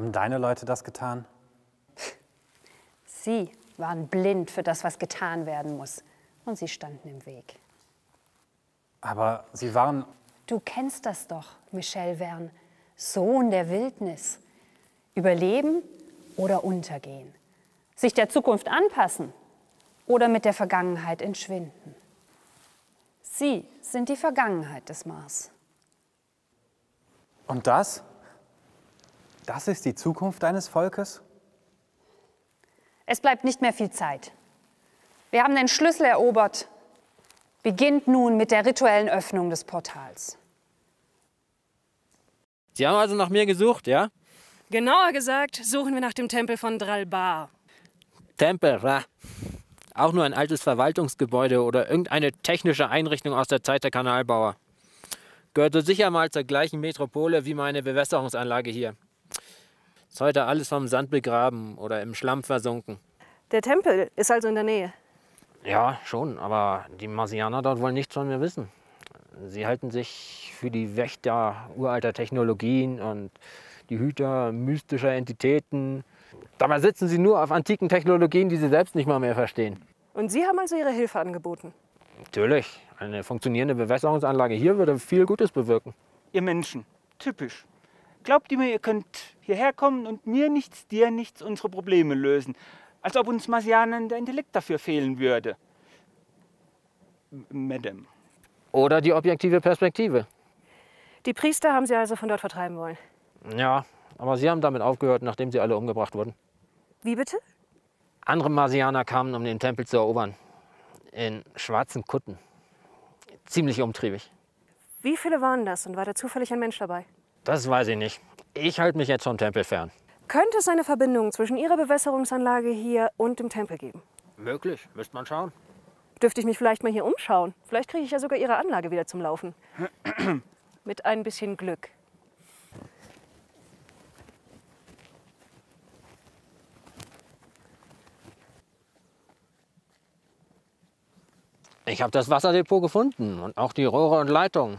Haben deine Leute das getan?
Sie waren blind für das, was getan werden muss. Und sie standen im Weg.
Aber sie waren.
Du kennst das doch, Michel Verne. Sohn der Wildnis. Überleben oder untergehen. Sich der Zukunft anpassen oder mit der Vergangenheit entschwinden. Sie sind die Vergangenheit des Mars.
Und das? Das ist die Zukunft deines Volkes?
Es bleibt nicht mehr viel Zeit. Wir haben den Schlüssel erobert. Beginnt nun mit der rituellen Öffnung des Portals.
Sie haben also nach mir gesucht, ja?
Genauer gesagt, suchen wir nach dem Tempel von Dralbar.
Tempel, wa? Auch nur ein altes Verwaltungsgebäude oder irgendeine technische Einrichtung aus der Zeit der Kanalbauer. Gehörte sicher mal zur gleichen Metropole wie meine Bewässerungsanlage hier. Ist heute alles vom Sand begraben oder im Schlamm versunken.
Der Tempel ist also in der Nähe.
Ja, schon, aber die Marsianer dort wollen nichts von mir wissen. Sie halten sich für die Wächter uralter Technologien und die Hüter mystischer Entitäten. Dabei sitzen sie nur auf antiken Technologien, die sie selbst nicht mal mehr verstehen.
Und Sie haben also Ihre Hilfe angeboten.
Natürlich, eine funktionierende Bewässerungsanlage hier würde viel Gutes bewirken.
Ihr Menschen, typisch. Glaubt ihr mir, ihr könnt hierher kommen und mir nichts, dir nichts unsere Probleme lösen? Als ob uns Marsianern der Intellekt dafür fehlen würde. Madame.
Oder die objektive Perspektive.
Die Priester haben Sie also von dort vertreiben wollen.
Ja, aber sie haben damit aufgehört, nachdem sie alle umgebracht wurden.
Wie bitte?
Andere Marsianer kamen, um den Tempel zu erobern. In schwarzen Kutten. Ziemlich umtriebig.
Wie viele waren das und war da zufällig ein Mensch dabei?
Das weiß ich nicht. Ich halte mich jetzt vom Tempel fern.
Könnte es eine Verbindung zwischen Ihrer Bewässerungsanlage hier und dem Tempel geben?
Möglich, müsste man schauen.
Dürfte ich mich vielleicht mal hier umschauen? Vielleicht kriege ich ja sogar Ihre Anlage wieder zum Laufen. Mit ein bisschen Glück.
Ich habe das Wasserdepot gefunden und auch die Rohre und Leitungen.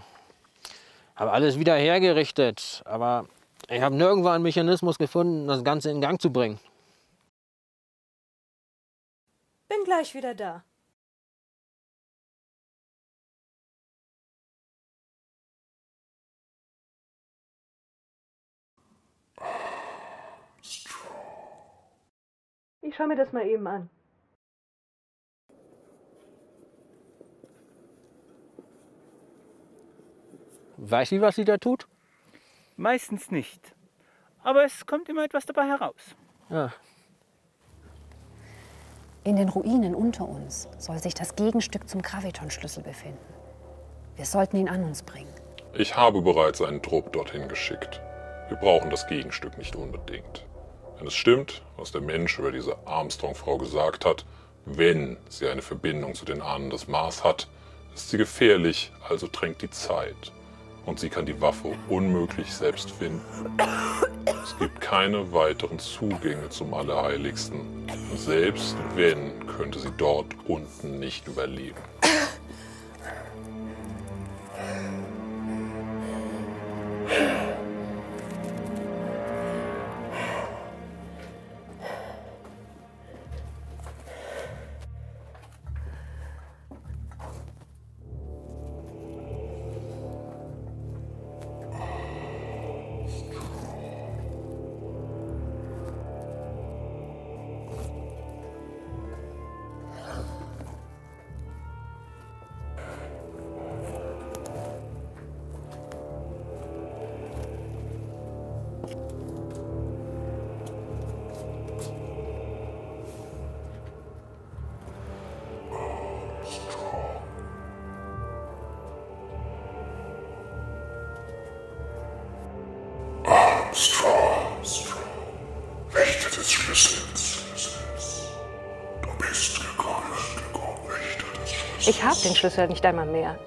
Habe alles wieder hergerichtet, aber ich habe nirgendwo einen Mechanismus gefunden, das Ganze in Gang zu bringen.
Bin gleich wieder da. Ich schaue mir das mal eben an.
Weiß sie, was sie da tut?
Meistens nicht. Aber es kommt immer etwas dabei heraus.
Ja.
In den Ruinen unter uns soll sich das Gegenstück zum Graviton-Schlüssel befinden. Wir sollten ihn an uns bringen.
Ich habe bereits einen Trupp dorthin geschickt. Wir brauchen das Gegenstück nicht unbedingt. Wenn es stimmt, was der Mensch über diese Armstrong-Frau gesagt hat, wenn sie eine Verbindung zu den Ahnen des Mars hat, ist sie gefährlich, also drängt die Zeit. Und sie kann die Waffe unmöglich selbst finden. Es gibt keine weiteren Zugänge zum Allerheiligsten. Selbst wenn, könnte sie dort unten nicht überleben.
Schlüssel nicht einmal mehr.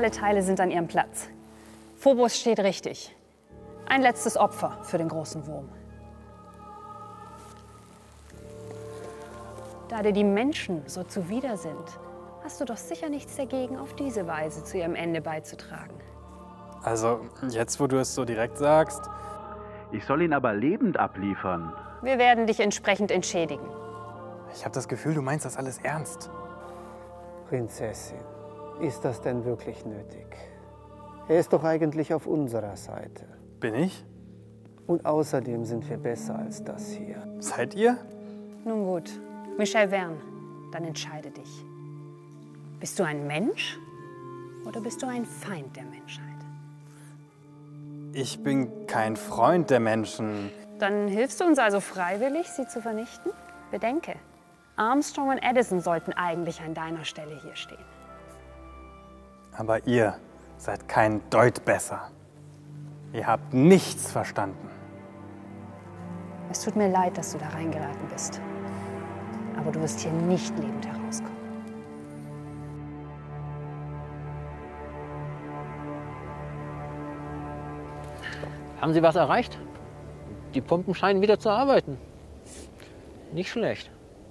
Alle Teile sind an ihrem Platz. Phobos steht richtig. Ein letztes Opfer für den großen Wurm. Da dir die Menschen so zuwider sind, hast du doch sicher nichts dagegen, auf diese Weise zu ihrem Ende beizutragen.
Also, jetzt wo du es so direkt sagst.
Ich soll ihn aber lebend abliefern.
Wir werden dich entsprechend entschädigen.
Ich habe das Gefühl, du meinst das alles ernst.
Prinzessin, ist das denn wirklich nötig? Er ist doch eigentlich auf unserer Seite.
Bin ich?
Und außerdem sind wir besser als das hier.
Seid ihr?
Nun gut, Michel Verne, dann entscheide dich. Bist du ein Mensch oder bist du ein Feind der Menschheit?
Ich bin kein Freund der Menschen.
Dann hilfst du uns also freiwillig, sie zu vernichten? Bedenke, Armstrong und Edison sollten eigentlich an deiner Stelle hier stehen.
Aber ihr seid kein Deut besser. Ihr habt nichts verstanden.
Es tut mir leid, dass du da reingeraten bist. Aber du wirst hier nicht lebend herauskommen.
Haben Sie was erreicht? Die Pumpen scheinen wieder zu arbeiten. Nicht schlecht.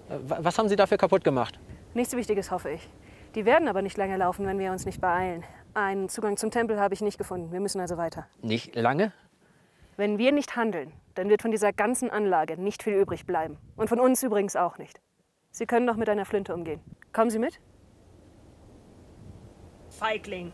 Äh, wa- Was haben Sie dafür kaputt gemacht?
Nichts Wichtiges, hoffe ich. Die werden aber nicht lange laufen, wenn wir uns nicht beeilen. Einen Zugang zum Tempel habe ich nicht gefunden. Wir müssen also weiter.
Nicht lange?
Wenn wir nicht handeln, dann wird von dieser ganzen Anlage nicht viel übrig bleiben. Und von uns übrigens auch nicht. Sie können doch mit einer Flinte umgehen. Kommen Sie mit? Feigling.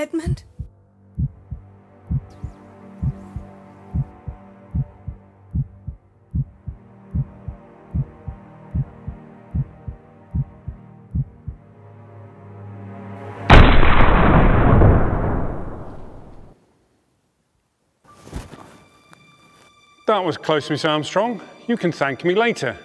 Edmund?
That was close, Miss Armstrong. You can thank me later.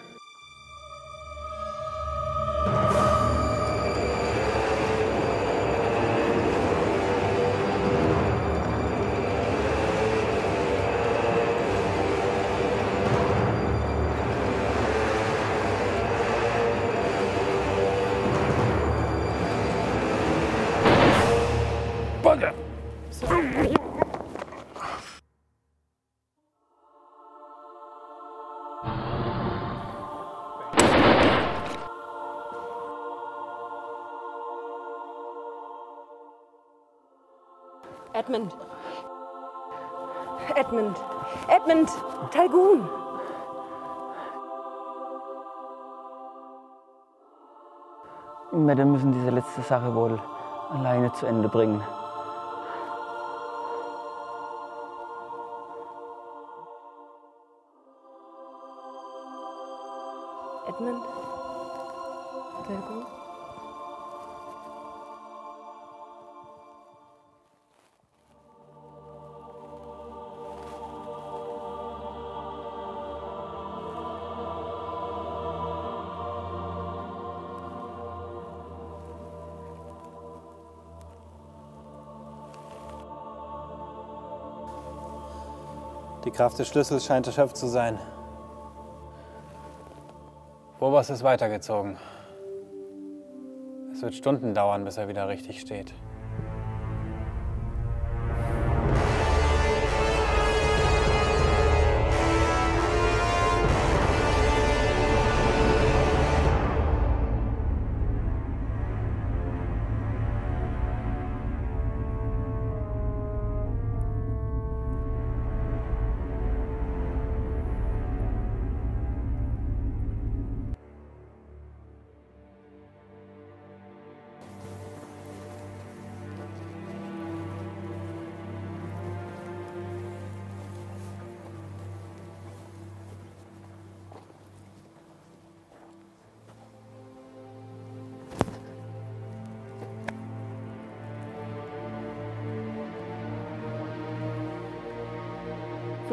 Edmund. Edmund. Edmund. Talgun.
Wir müssen diese letzte Sache wohl alleine zu Ende bringen.
Edmund.
Kraft des Schlüssels scheint erschöpft zu sein. Bobas ist weitergezogen. Es wird Stunden dauern, bis er wieder richtig steht.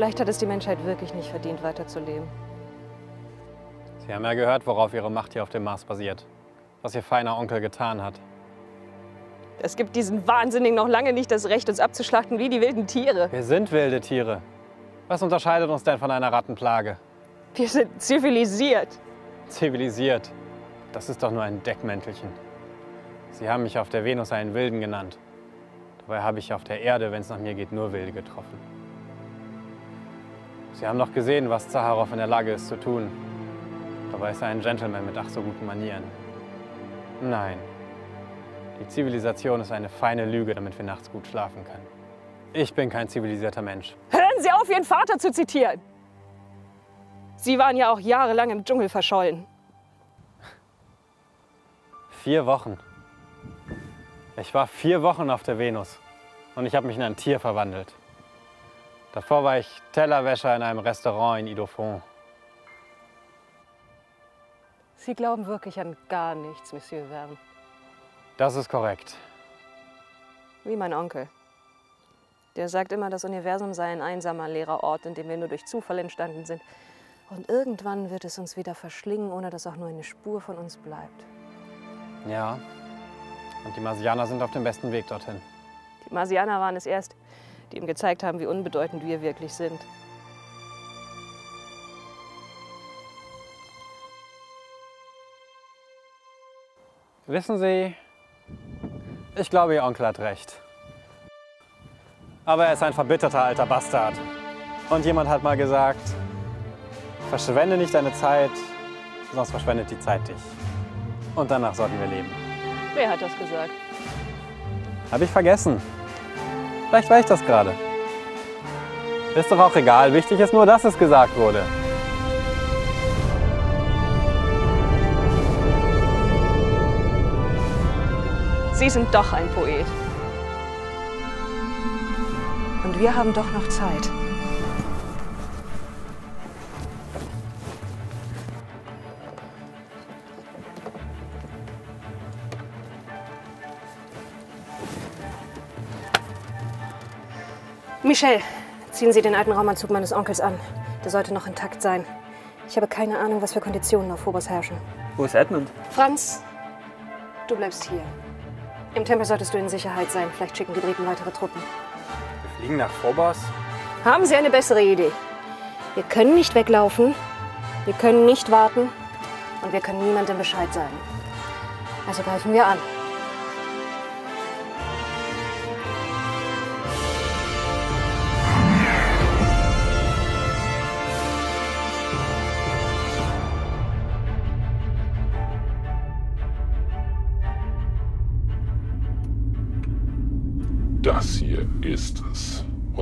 Vielleicht hat es die Menschheit wirklich nicht verdient, weiterzuleben.
Sie haben ja gehört, worauf Ihre Macht hier auf dem Mars basiert. Was Ihr feiner Onkel getan hat.
Es gibt diesen Wahnsinnigen noch lange nicht das Recht, uns abzuschlachten wie die wilden Tiere.
Wir sind wilde Tiere. Was unterscheidet uns denn von einer Rattenplage?
Wir sind zivilisiert.
Zivilisiert. Das ist doch nur ein Deckmäntelchen. Sie haben mich auf der Venus einen Wilden genannt. Dabei habe ich auf der Erde, wenn es nach mir geht, nur Wilde getroffen. Sie haben doch gesehen, was Zaharoff in der Lage ist zu tun. Dabei ist er ein Gentleman mit ach so guten Manieren. Nein. Die Zivilisation ist eine feine Lüge, damit wir nachts gut schlafen können. Ich bin kein zivilisierter Mensch.
Hören Sie auf, Ihren Vater zu zitieren. Sie waren ja auch jahrelang im Dschungel verschollen.
Vier Wochen. Ich war vier Wochen auf der Venus und ich habe mich in ein Tier verwandelt. Davor war ich Tellerwäscher in einem Restaurant in Idofon.
Sie glauben wirklich an gar nichts, Monsieur Verne.
Das ist korrekt.
Wie mein Onkel. Der sagt immer, das Universum sei ein einsamer, leerer Ort, in dem wir nur durch Zufall entstanden sind. Und irgendwann wird es uns wieder verschlingen, ohne dass auch nur eine Spur von uns bleibt.
Ja. Und die Marsianer sind auf dem besten Weg dorthin.
Die Marsianer waren es erst, die ihm gezeigt haben, wie unbedeutend wir wirklich sind.
Wissen Sie, ich glaube, Ihr Onkel hat recht. Aber er ist ein verbitterter alter Bastard. Und jemand hat mal gesagt, verschwende nicht deine Zeit, sonst verschwendet die Zeit dich. Und danach sollten wir leben.
Wer hat das gesagt?
Habe ich vergessen. Vielleicht war ich das gerade. Ist doch auch egal. Wichtig ist nur, dass es gesagt wurde.
Sie sind doch ein Poet. Und wir haben doch noch Zeit. Michel, ziehen Sie den alten Raumanzug meines Onkels an. Der sollte noch intakt sein. Ich habe keine Ahnung, was für Konditionen auf Phobos herrschen.
Wo ist Edmund?
Franz, du bleibst hier. Im Tempel solltest du in Sicherheit sein. Vielleicht schicken die Briten weitere Truppen.
Wir fliegen nach Phobos?
Haben Sie eine bessere Idee? Wir können nicht weglaufen, wir können nicht warten und wir können niemandem Bescheid sagen. Also greifen wir an.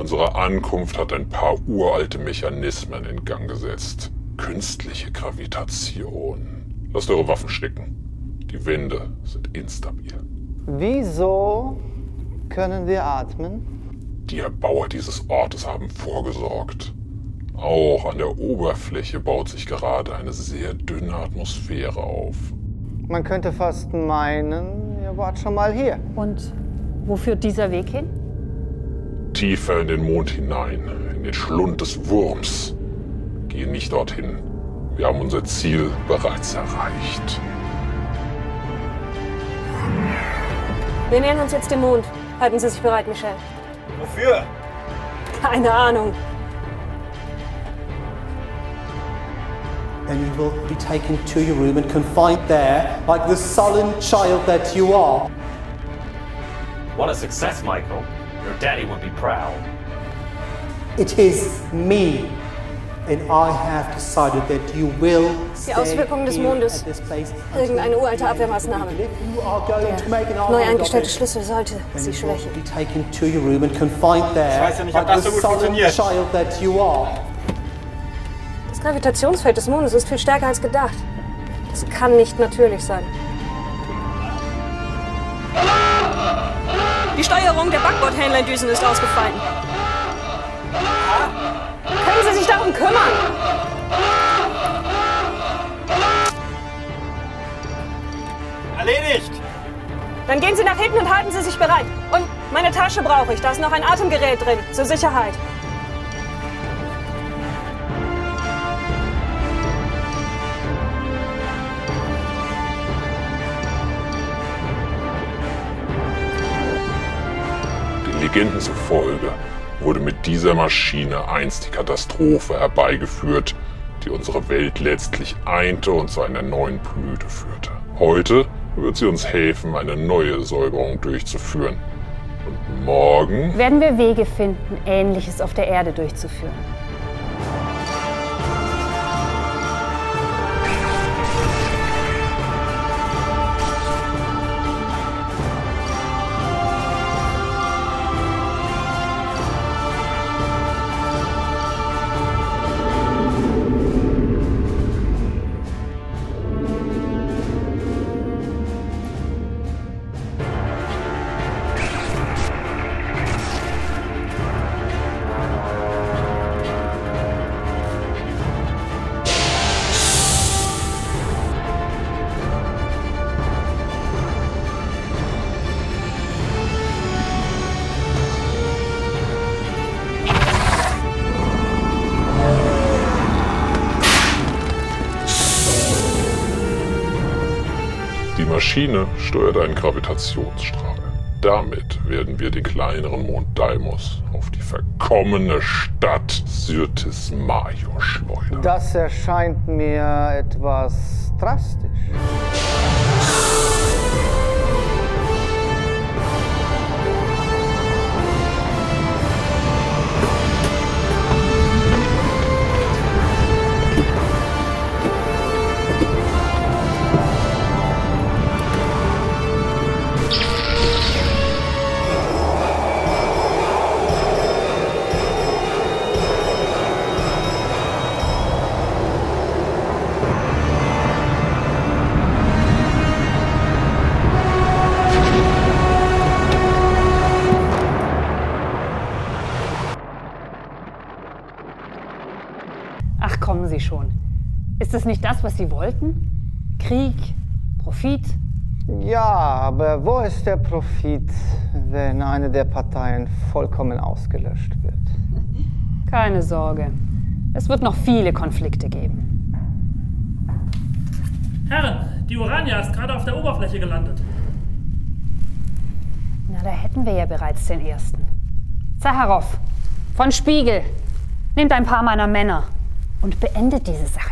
Unsere Ankunft hat ein paar uralte Mechanismen in Gang gesetzt. Künstliche Gravitation. Lasst eure Waffen stecken. Die Wände sind instabil.
Wieso können wir atmen?
Die Erbauer dieses Ortes haben vorgesorgt. Auch an der Oberfläche baut sich gerade eine sehr dünne Atmosphäre auf.
Man könnte fast meinen, ihr wart schon mal hier.
Und wo führt dieser Weg hin?
Tiefer in den Mond hinein, in den Schlund des Wurms. Gehe nicht dorthin. Wir haben unser Ziel bereits erreicht.
Wir nähern uns jetzt dem Mond. Halten Sie sich bereit, Michelle.
Wofür?
Keine Ahnung.
Then you will be taken to your room and confined there like the sullen child that you are.
What a success, Michael. Your daddy would be proud.
It is me. And I have decided that you will
Die
stay
Auswirkungen des Mondes.
at this place
Irgendeine uralte Abwehrmaßnahme. Der neu eingestellte Schlüssel sollte sie schwächen.
be taken to your room and confined there
Ich weiß ja nicht, ob
like
das so gut funktioniert.
Das Gravitationsfeld des Mondes ist viel stärker als gedacht. Das kann nicht natürlich sein. Die Steuerung der Backbord-Hähnlein-Düsen ist ausgefallen. Können Sie sich darum kümmern?
Erledigt!
Dann gehen Sie nach hinten und halten Sie sich bereit. Und meine Tasche brauche ich. Da ist noch ein Atemgerät drin. Zur Sicherheit.
Legenden zufolge wurde mit dieser Maschine einst die Katastrophe herbeigeführt, die unsere Welt letztlich einte und zu einer neuen Blüte führte. Heute wird sie uns helfen, eine neue Säuberung durchzuführen. Und morgen
Werden wir Wege finden, Ähnliches auf der Erde durchzuführen?
Maschine steuert einen Gravitationsstrahl. Damit werden wir den kleineren Mond Deimos auf die verkommene Stadt Syrtis Major schleudern.
Das erscheint mir etwas drastisch.
Sie wollten? Krieg, Profit?
Ja, aber wo ist der Profit, wenn eine der Parteien vollkommen ausgelöscht wird?
Keine Sorge. Es wird noch viele Konflikte geben.
Herren, die Urania ist gerade auf der Oberfläche gelandet.
Na, da hätten wir ja bereits den ersten. Zaharow, von Spiegel, nehmt ein paar meiner Männer und beendet diese Sache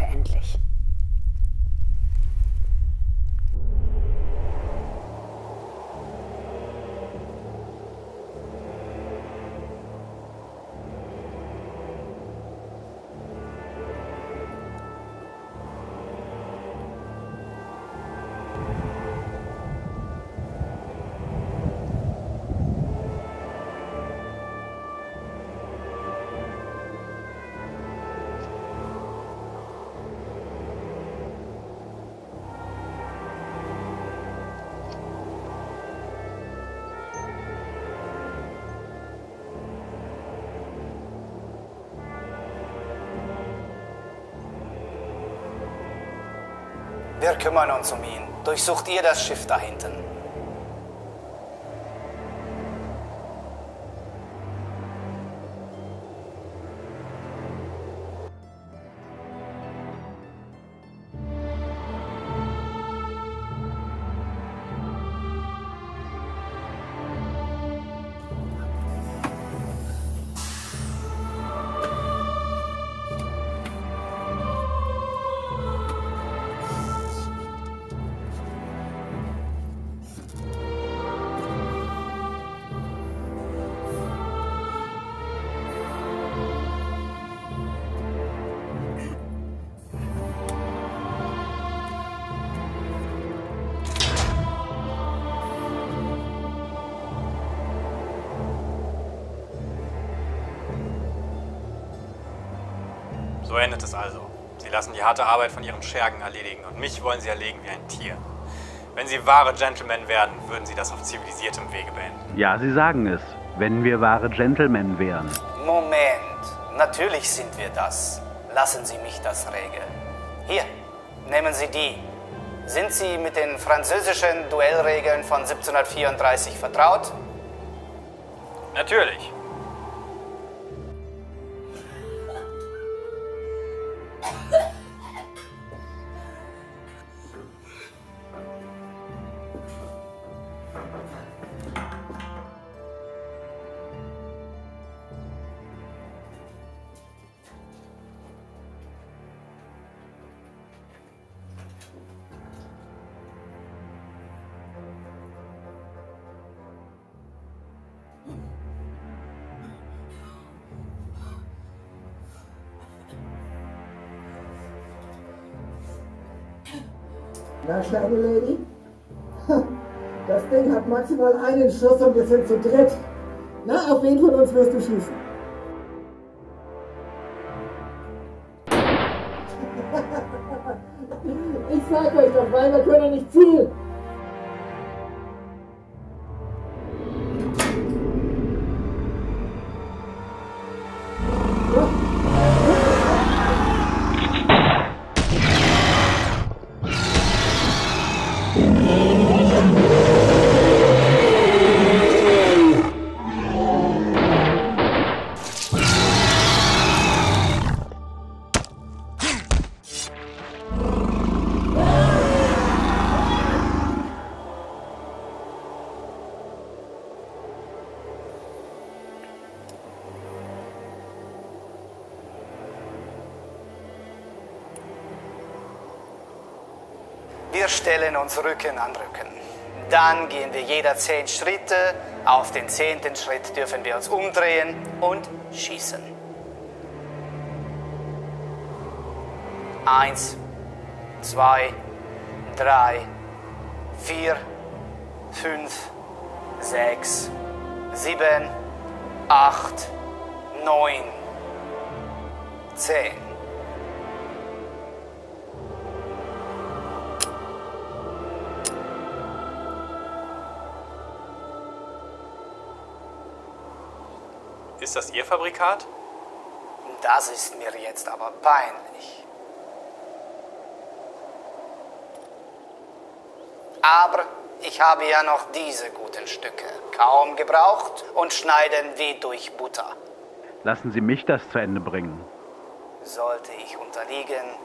kümmern uns um ihn. Durchsucht ihr das Schiff da hinten.
Lassen die harte Arbeit von ihren Schergen erledigen und mich wollen sie erlegen wie ein Tier. Wenn sie wahre Gentlemen werden, würden sie das auf zivilisiertem Wege beenden.
Ja, Sie sagen es. Wenn wir wahre Gentlemen wären.
Moment, natürlich sind wir das. Lassen Sie mich das regeln. Hier, nehmen Sie die. Sind Sie mit den französischen Duellregeln von 1734 vertraut?
Natürlich.
Na, kleine Lady? Das Ding hat maximal einen Schuss und wir sind zu dritt. Na, auf wen von uns wirst du schießen?
Uns Rücken an Rücken. Dann gehen wir jeder zehn Schritte. Auf den zehnten Schritt dürfen wir uns umdrehen und schießen. Eins, zwei, drei, vier, fünf, sechs, sieben, acht, neun, zehn.
Ist das Ihr Fabrikat?
Das ist mir jetzt aber peinlich. Aber ich habe ja noch diese guten Stücke. Kaum gebraucht und schneiden wie durch Butter.
Lassen Sie mich das zu Ende bringen.
Sollte ich unterliegen,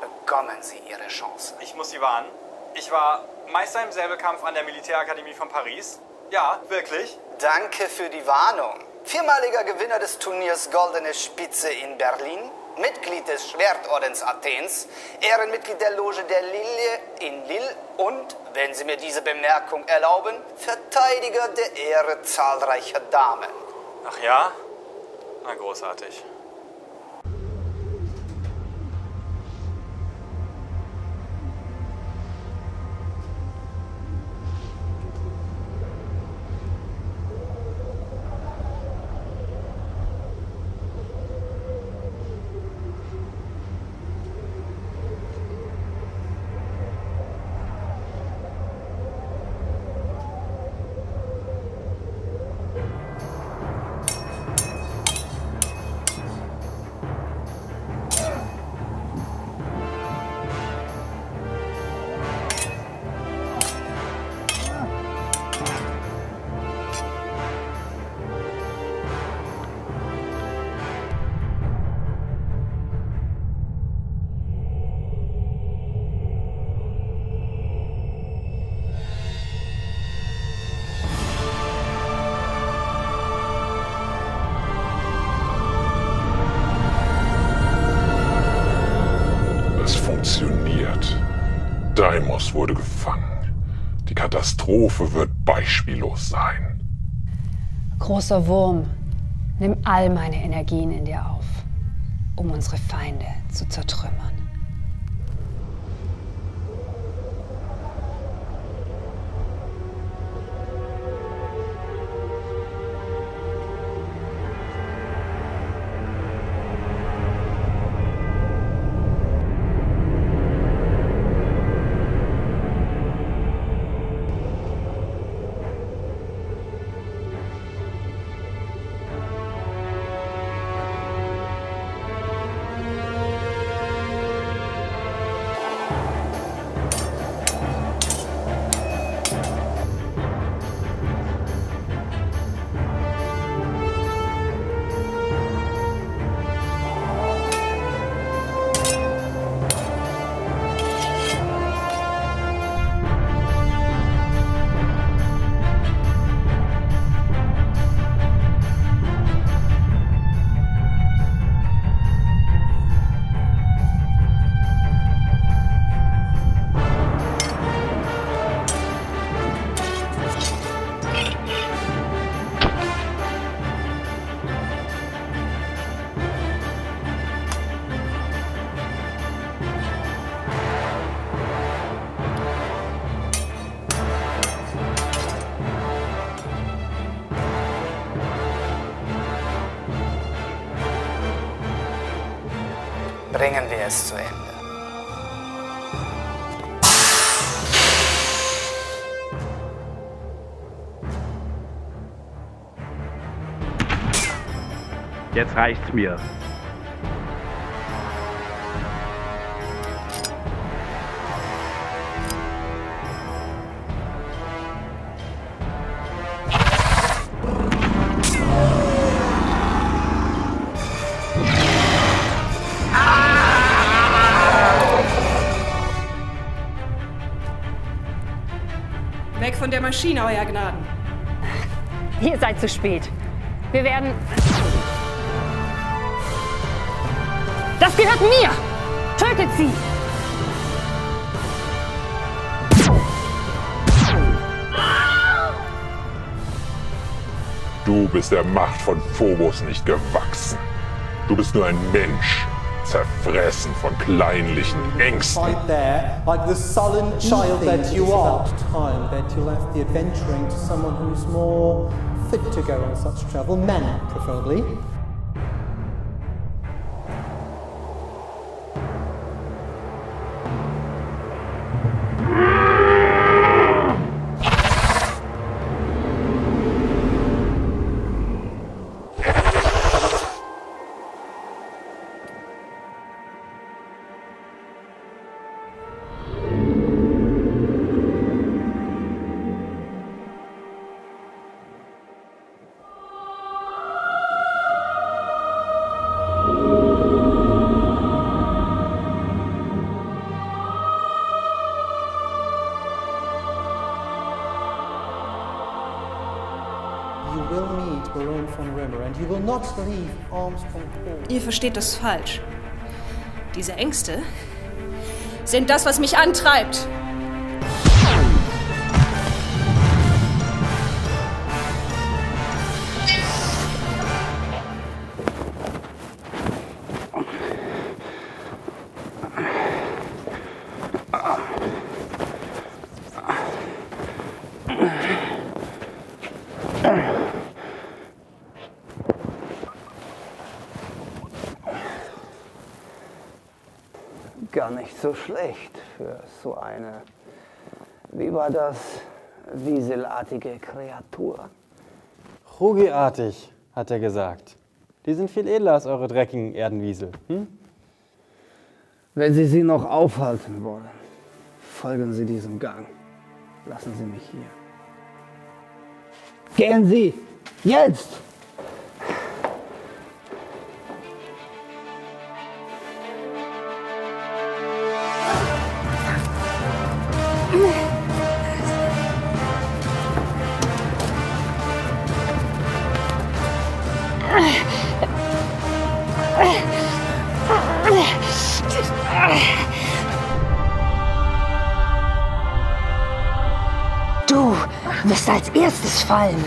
bekommen Sie Ihre Chance.
Ich muss Sie warnen. Ich war Meister im Säbelkampf an der Militärakademie von Paris. Ja, wirklich.
Danke für die Warnung. Viermaliger Gewinner des Turniers Goldene Spitze in Berlin, Mitglied des Schwertordens Athens, Ehrenmitglied der Loge der Lilie in Lille und, wenn Sie mir diese Bemerkung erlauben, Verteidiger der Ehre zahlreicher Damen.
Ach ja? Na großartig.
Wurde gefangen. Die Katastrophe wird beispiellos sein.
Großer Wurm, nimm all meine Energien in dir auf, um unsere Feinde zu zertrümmern.
Es zu Ende.
Jetzt reicht's mir.
Maschine, Euer Gnaden.
Ihr seid zu spät. Wir werden. Das gehört mir! Tötet sie!
Du bist der Macht von Phobos nicht gewachsen. Du bist nur ein Mensch, zerfressen von kleinlichen Ängsten.
Right there, like the sullen child that you are. It's about time that you left the adventuring to someone who's more fit to go on such travel, men preferably.
Ihr versteht das falsch. Diese Ängste sind das, was mich antreibt.
Nicht so schlecht für so eine, wie war das, wieselartige Kreatur.
Rugi-artig, hat er gesagt. Die sind viel edler als eure dreckigen Erdenwiesel. Hm?
Wenn Sie sie noch aufhalten wollen, folgen Sie diesem Gang. Lassen Sie mich hier. Gehen Sie! Jetzt!
Erstes fallen.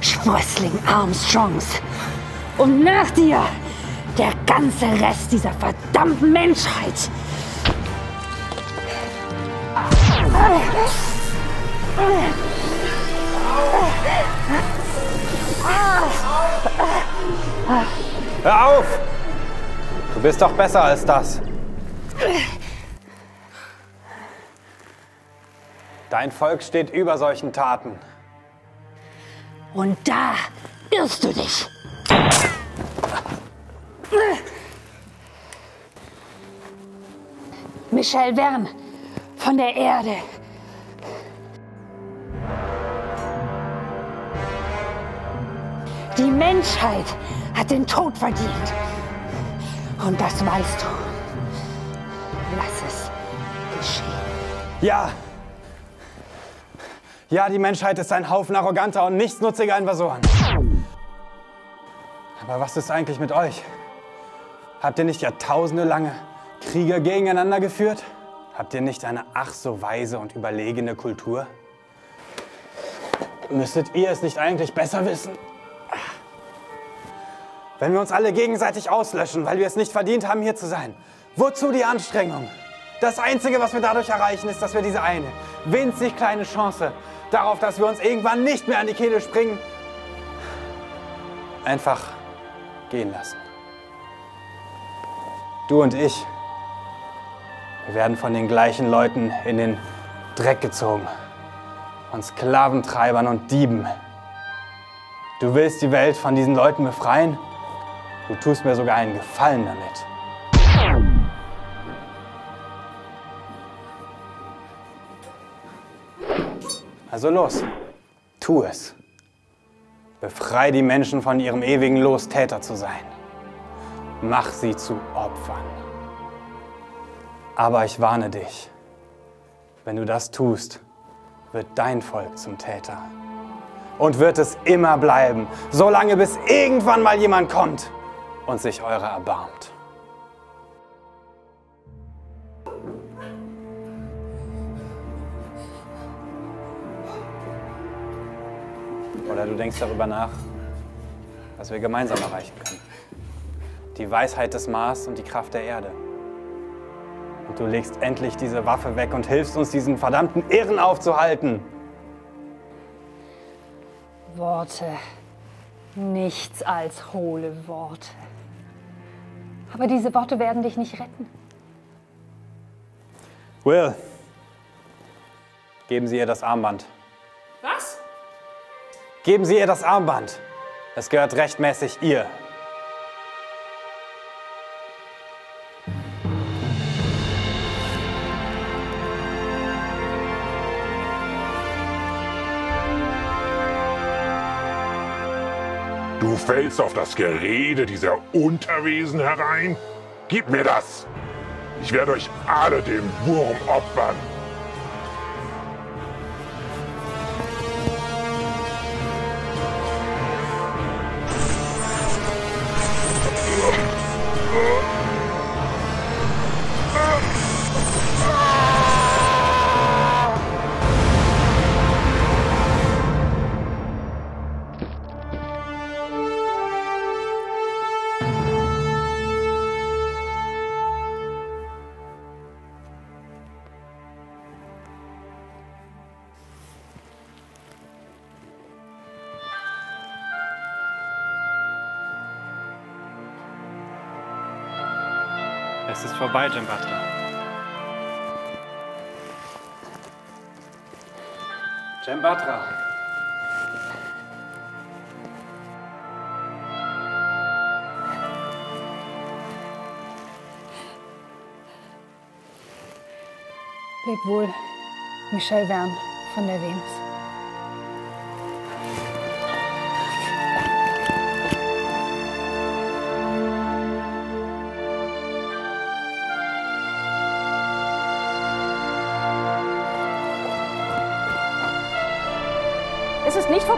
Sprössling Armstrongs. Und nach dir der ganze Rest dieser verdammten Menschheit.
Hör auf! Du bist doch besser als das. Dein Volk steht über solchen Taten.
Und da irrst du dich. Michel Verne von der Erde. Die Menschheit hat den Tod verdient. Und das weißt du. Lass es geschehen.
Ja. Ja, die Menschheit ist ein Haufen arroganter und nichtsnutziger Invasoren. Aber was ist eigentlich mit euch? Habt ihr nicht jahrtausende lange Kriege gegeneinander geführt? Habt ihr nicht eine ach so weise und überlegene Kultur? Müsstet ihr es nicht eigentlich besser wissen? Wenn wir uns alle gegenseitig auslöschen, weil wir es nicht verdient haben, hier zu sein, wozu die Anstrengung? Das Einzige, was wir dadurch erreichen, ist, dass wir diese eine winzig kleine Chance darauf, dass wir uns irgendwann nicht mehr an die Kehle springen, einfach gehen lassen. Du und ich, wir werden von den gleichen Leuten in den Dreck gezogen. Von Sklaventreibern und Dieben. Du willst die Welt von diesen Leuten befreien? Du tust mir sogar einen Gefallen damit. Also los, tu es. Befrei die Menschen von ihrem ewigen Los, Täter zu sein. Mach sie zu Opfern. Aber ich warne dich, wenn du das tust, wird dein Volk zum Täter. Und wird es immer bleiben, solange bis irgendwann mal jemand kommt und sich eurer erbarmt. Oder du denkst darüber nach, was wir gemeinsam erreichen können. Die Weisheit des Mars und die Kraft der Erde. Und du legst endlich diese Waffe weg und hilfst uns, diesen verdammten Irren aufzuhalten.
Worte. Nichts als hohle Worte. Aber diese Worte werden dich nicht retten.
Will, geben Sie ihr das Armband.
Was?
Geben Sie ihr das Armband. Es gehört rechtmäßig ihr.
Du fällst auf das Gerede dieser Unterwesen herein? Gib mir das! Ich werde euch alle dem Wurm opfern.
Es ist vorbei, Jambatra. Jambatra.
Leb wohl, Michel Verne von der Venus.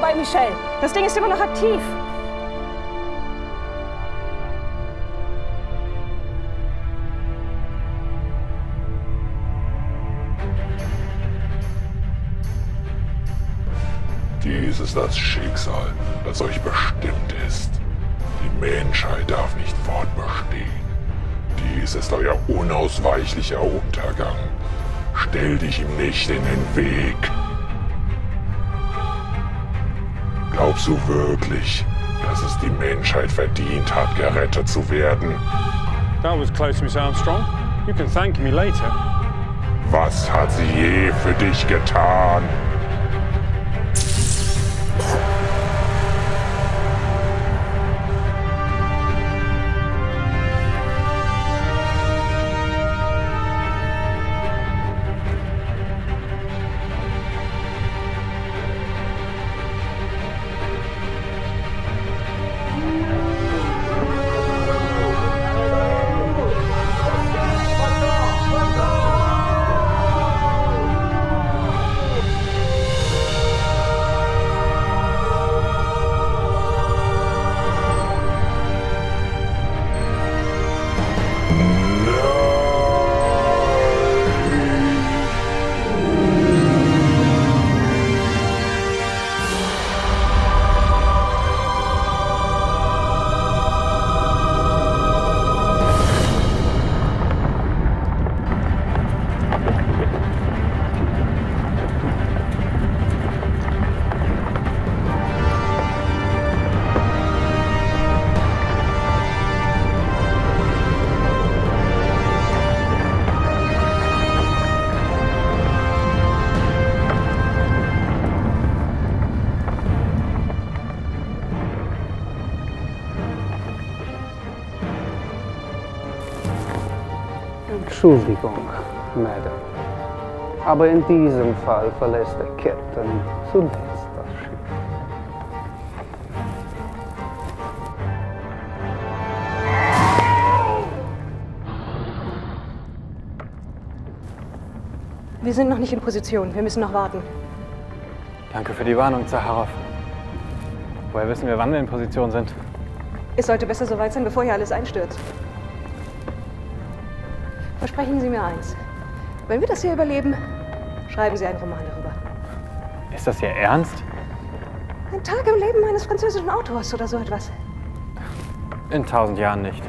Vorbei, Michelle. Das Ding ist immer noch aktiv.
Dies ist das Schicksal, das euch bestimmt ist. Die Menschheit darf nicht fortbestehen. Dies ist euer unausweichlicher Untergang. Stell dich ihm nicht in den Weg. Glaubst du wirklich, dass es die Menschheit verdient hat, gerettet zu werden?
That was close, Miss Armstrong. You can thank me later.
Was hat sie je für dich getan?
Entschuldigung, Madame. Aber in diesem Fall verlässt der Captain zunächst das Schiff.
Wir sind noch nicht in Position. Wir müssen noch warten.
Danke für die Warnung, Zaharov. Woher wissen wir, wann wir in Position sind?
Es sollte besser soweit sein, bevor hier alles einstürzt. Versprechen Sie mir eins. Wenn wir das hier überleben, schreiben Sie einen Roman darüber.
Ist das Ihr Ernst?
Ein Tag im Leben eines französischen Autors oder so etwas.
In tausend Jahren nicht.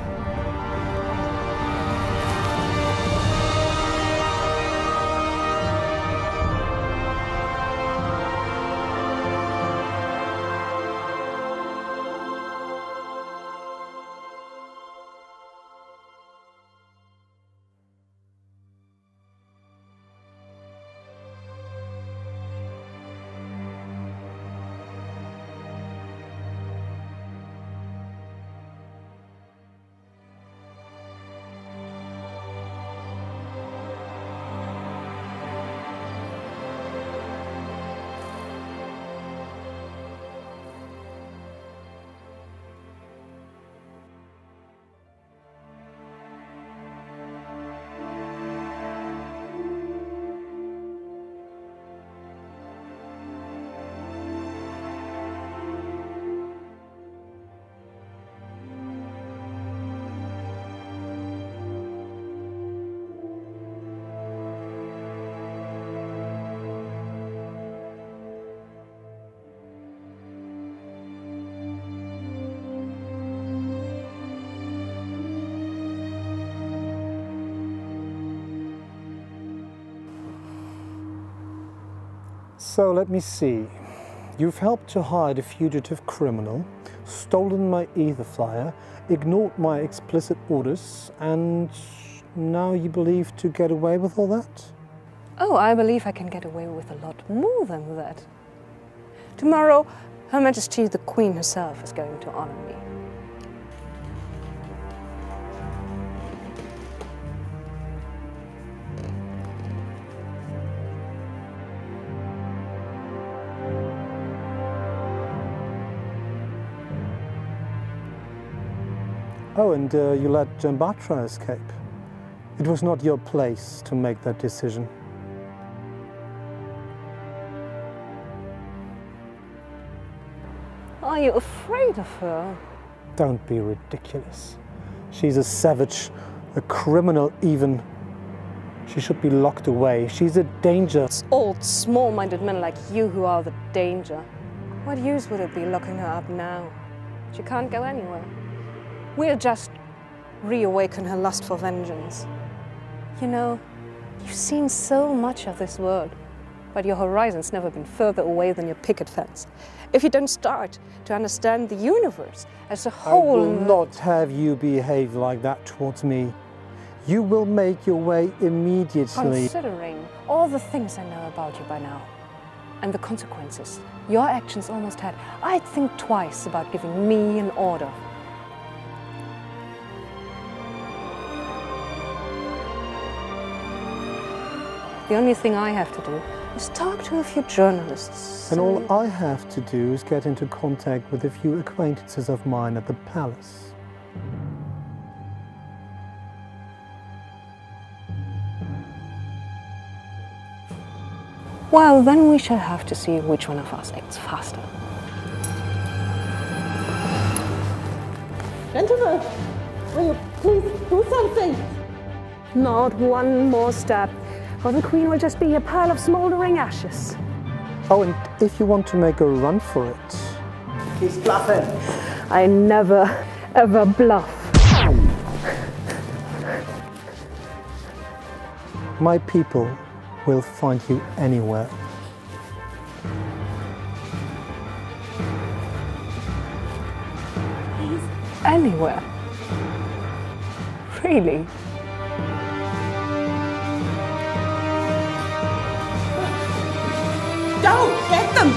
So let me see. You've helped to hide a fugitive criminal, stolen my ether flyer, ignored my explicit orders, and now you believe to get away with all that?
Oh, I believe I can get away with a lot more than that. Tomorrow, Her Majesty the Queen herself is going to honor me.
Oh, and uh, you let Jambatra escape. It was not your place to make that decision.
Are you afraid of her?
Don't be ridiculous. She's a savage, a criminal even. She should be locked away. She's a danger.
It's old, small minded men like you who are the danger. What use would it be locking her up now? She can't go anywhere. We'll just reawaken her lust for vengeance. You know, you've seen so much of this world, but your horizon's never been further away than your picket fence. If you don't start to understand the universe as a whole, I
will not have you behave like that towards me. You will make your way immediately.
considering all the things I know about you by now and the consequences your actions almost had, I'd think twice about giving me an order. The only thing I have to do is talk to a few journalists.
And all I have to do is get into contact with a few acquaintances of mine at the palace.
Well, then we shall have to see which one of us acts faster.
Gentlemen, will you please do something?
Not one more step, or the Queen will just be a pile of smouldering ashes.
Oh, and if you want to make a run for it,
He's bluffing.
I never, ever bluff.
my people will find you anywhere.
Anywhere. Really?
Go! Get them!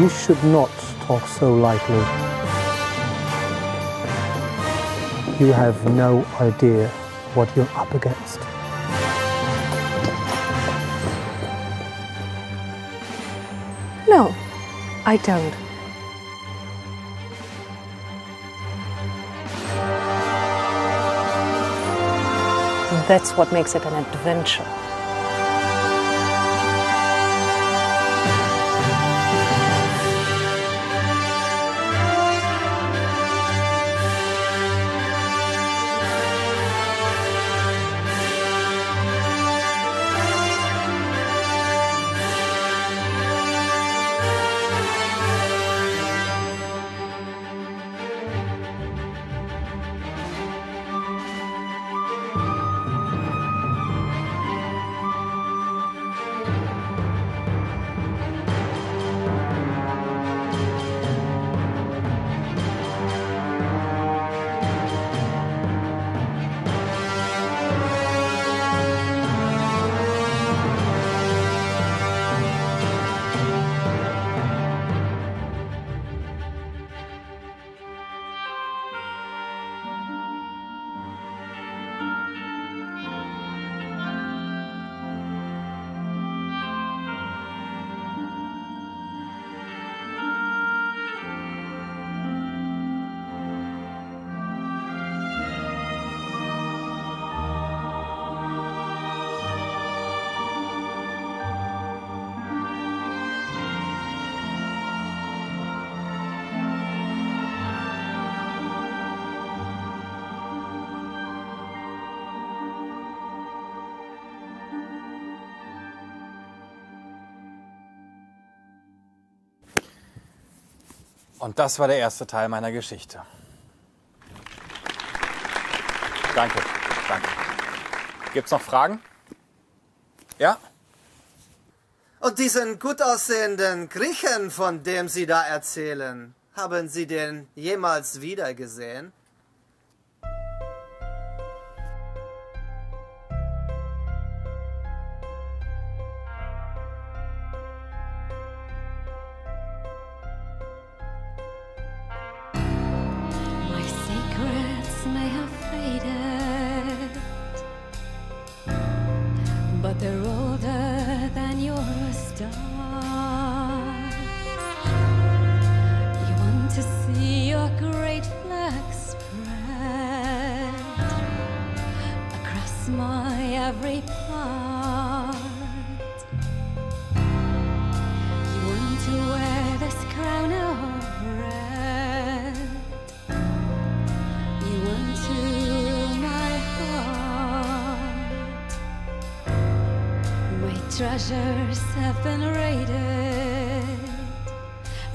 You should not talk so lightly. You have no idea what you're up against.
No, I don't. That's what makes it an adventure.
Das war der erste Teil meiner Geschichte. Danke, danke. Gibt's noch Fragen? Ja?
Und diesen gut aussehenden Griechen, von dem Sie da erzählen, haben Sie den jemals wieder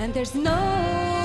and there's no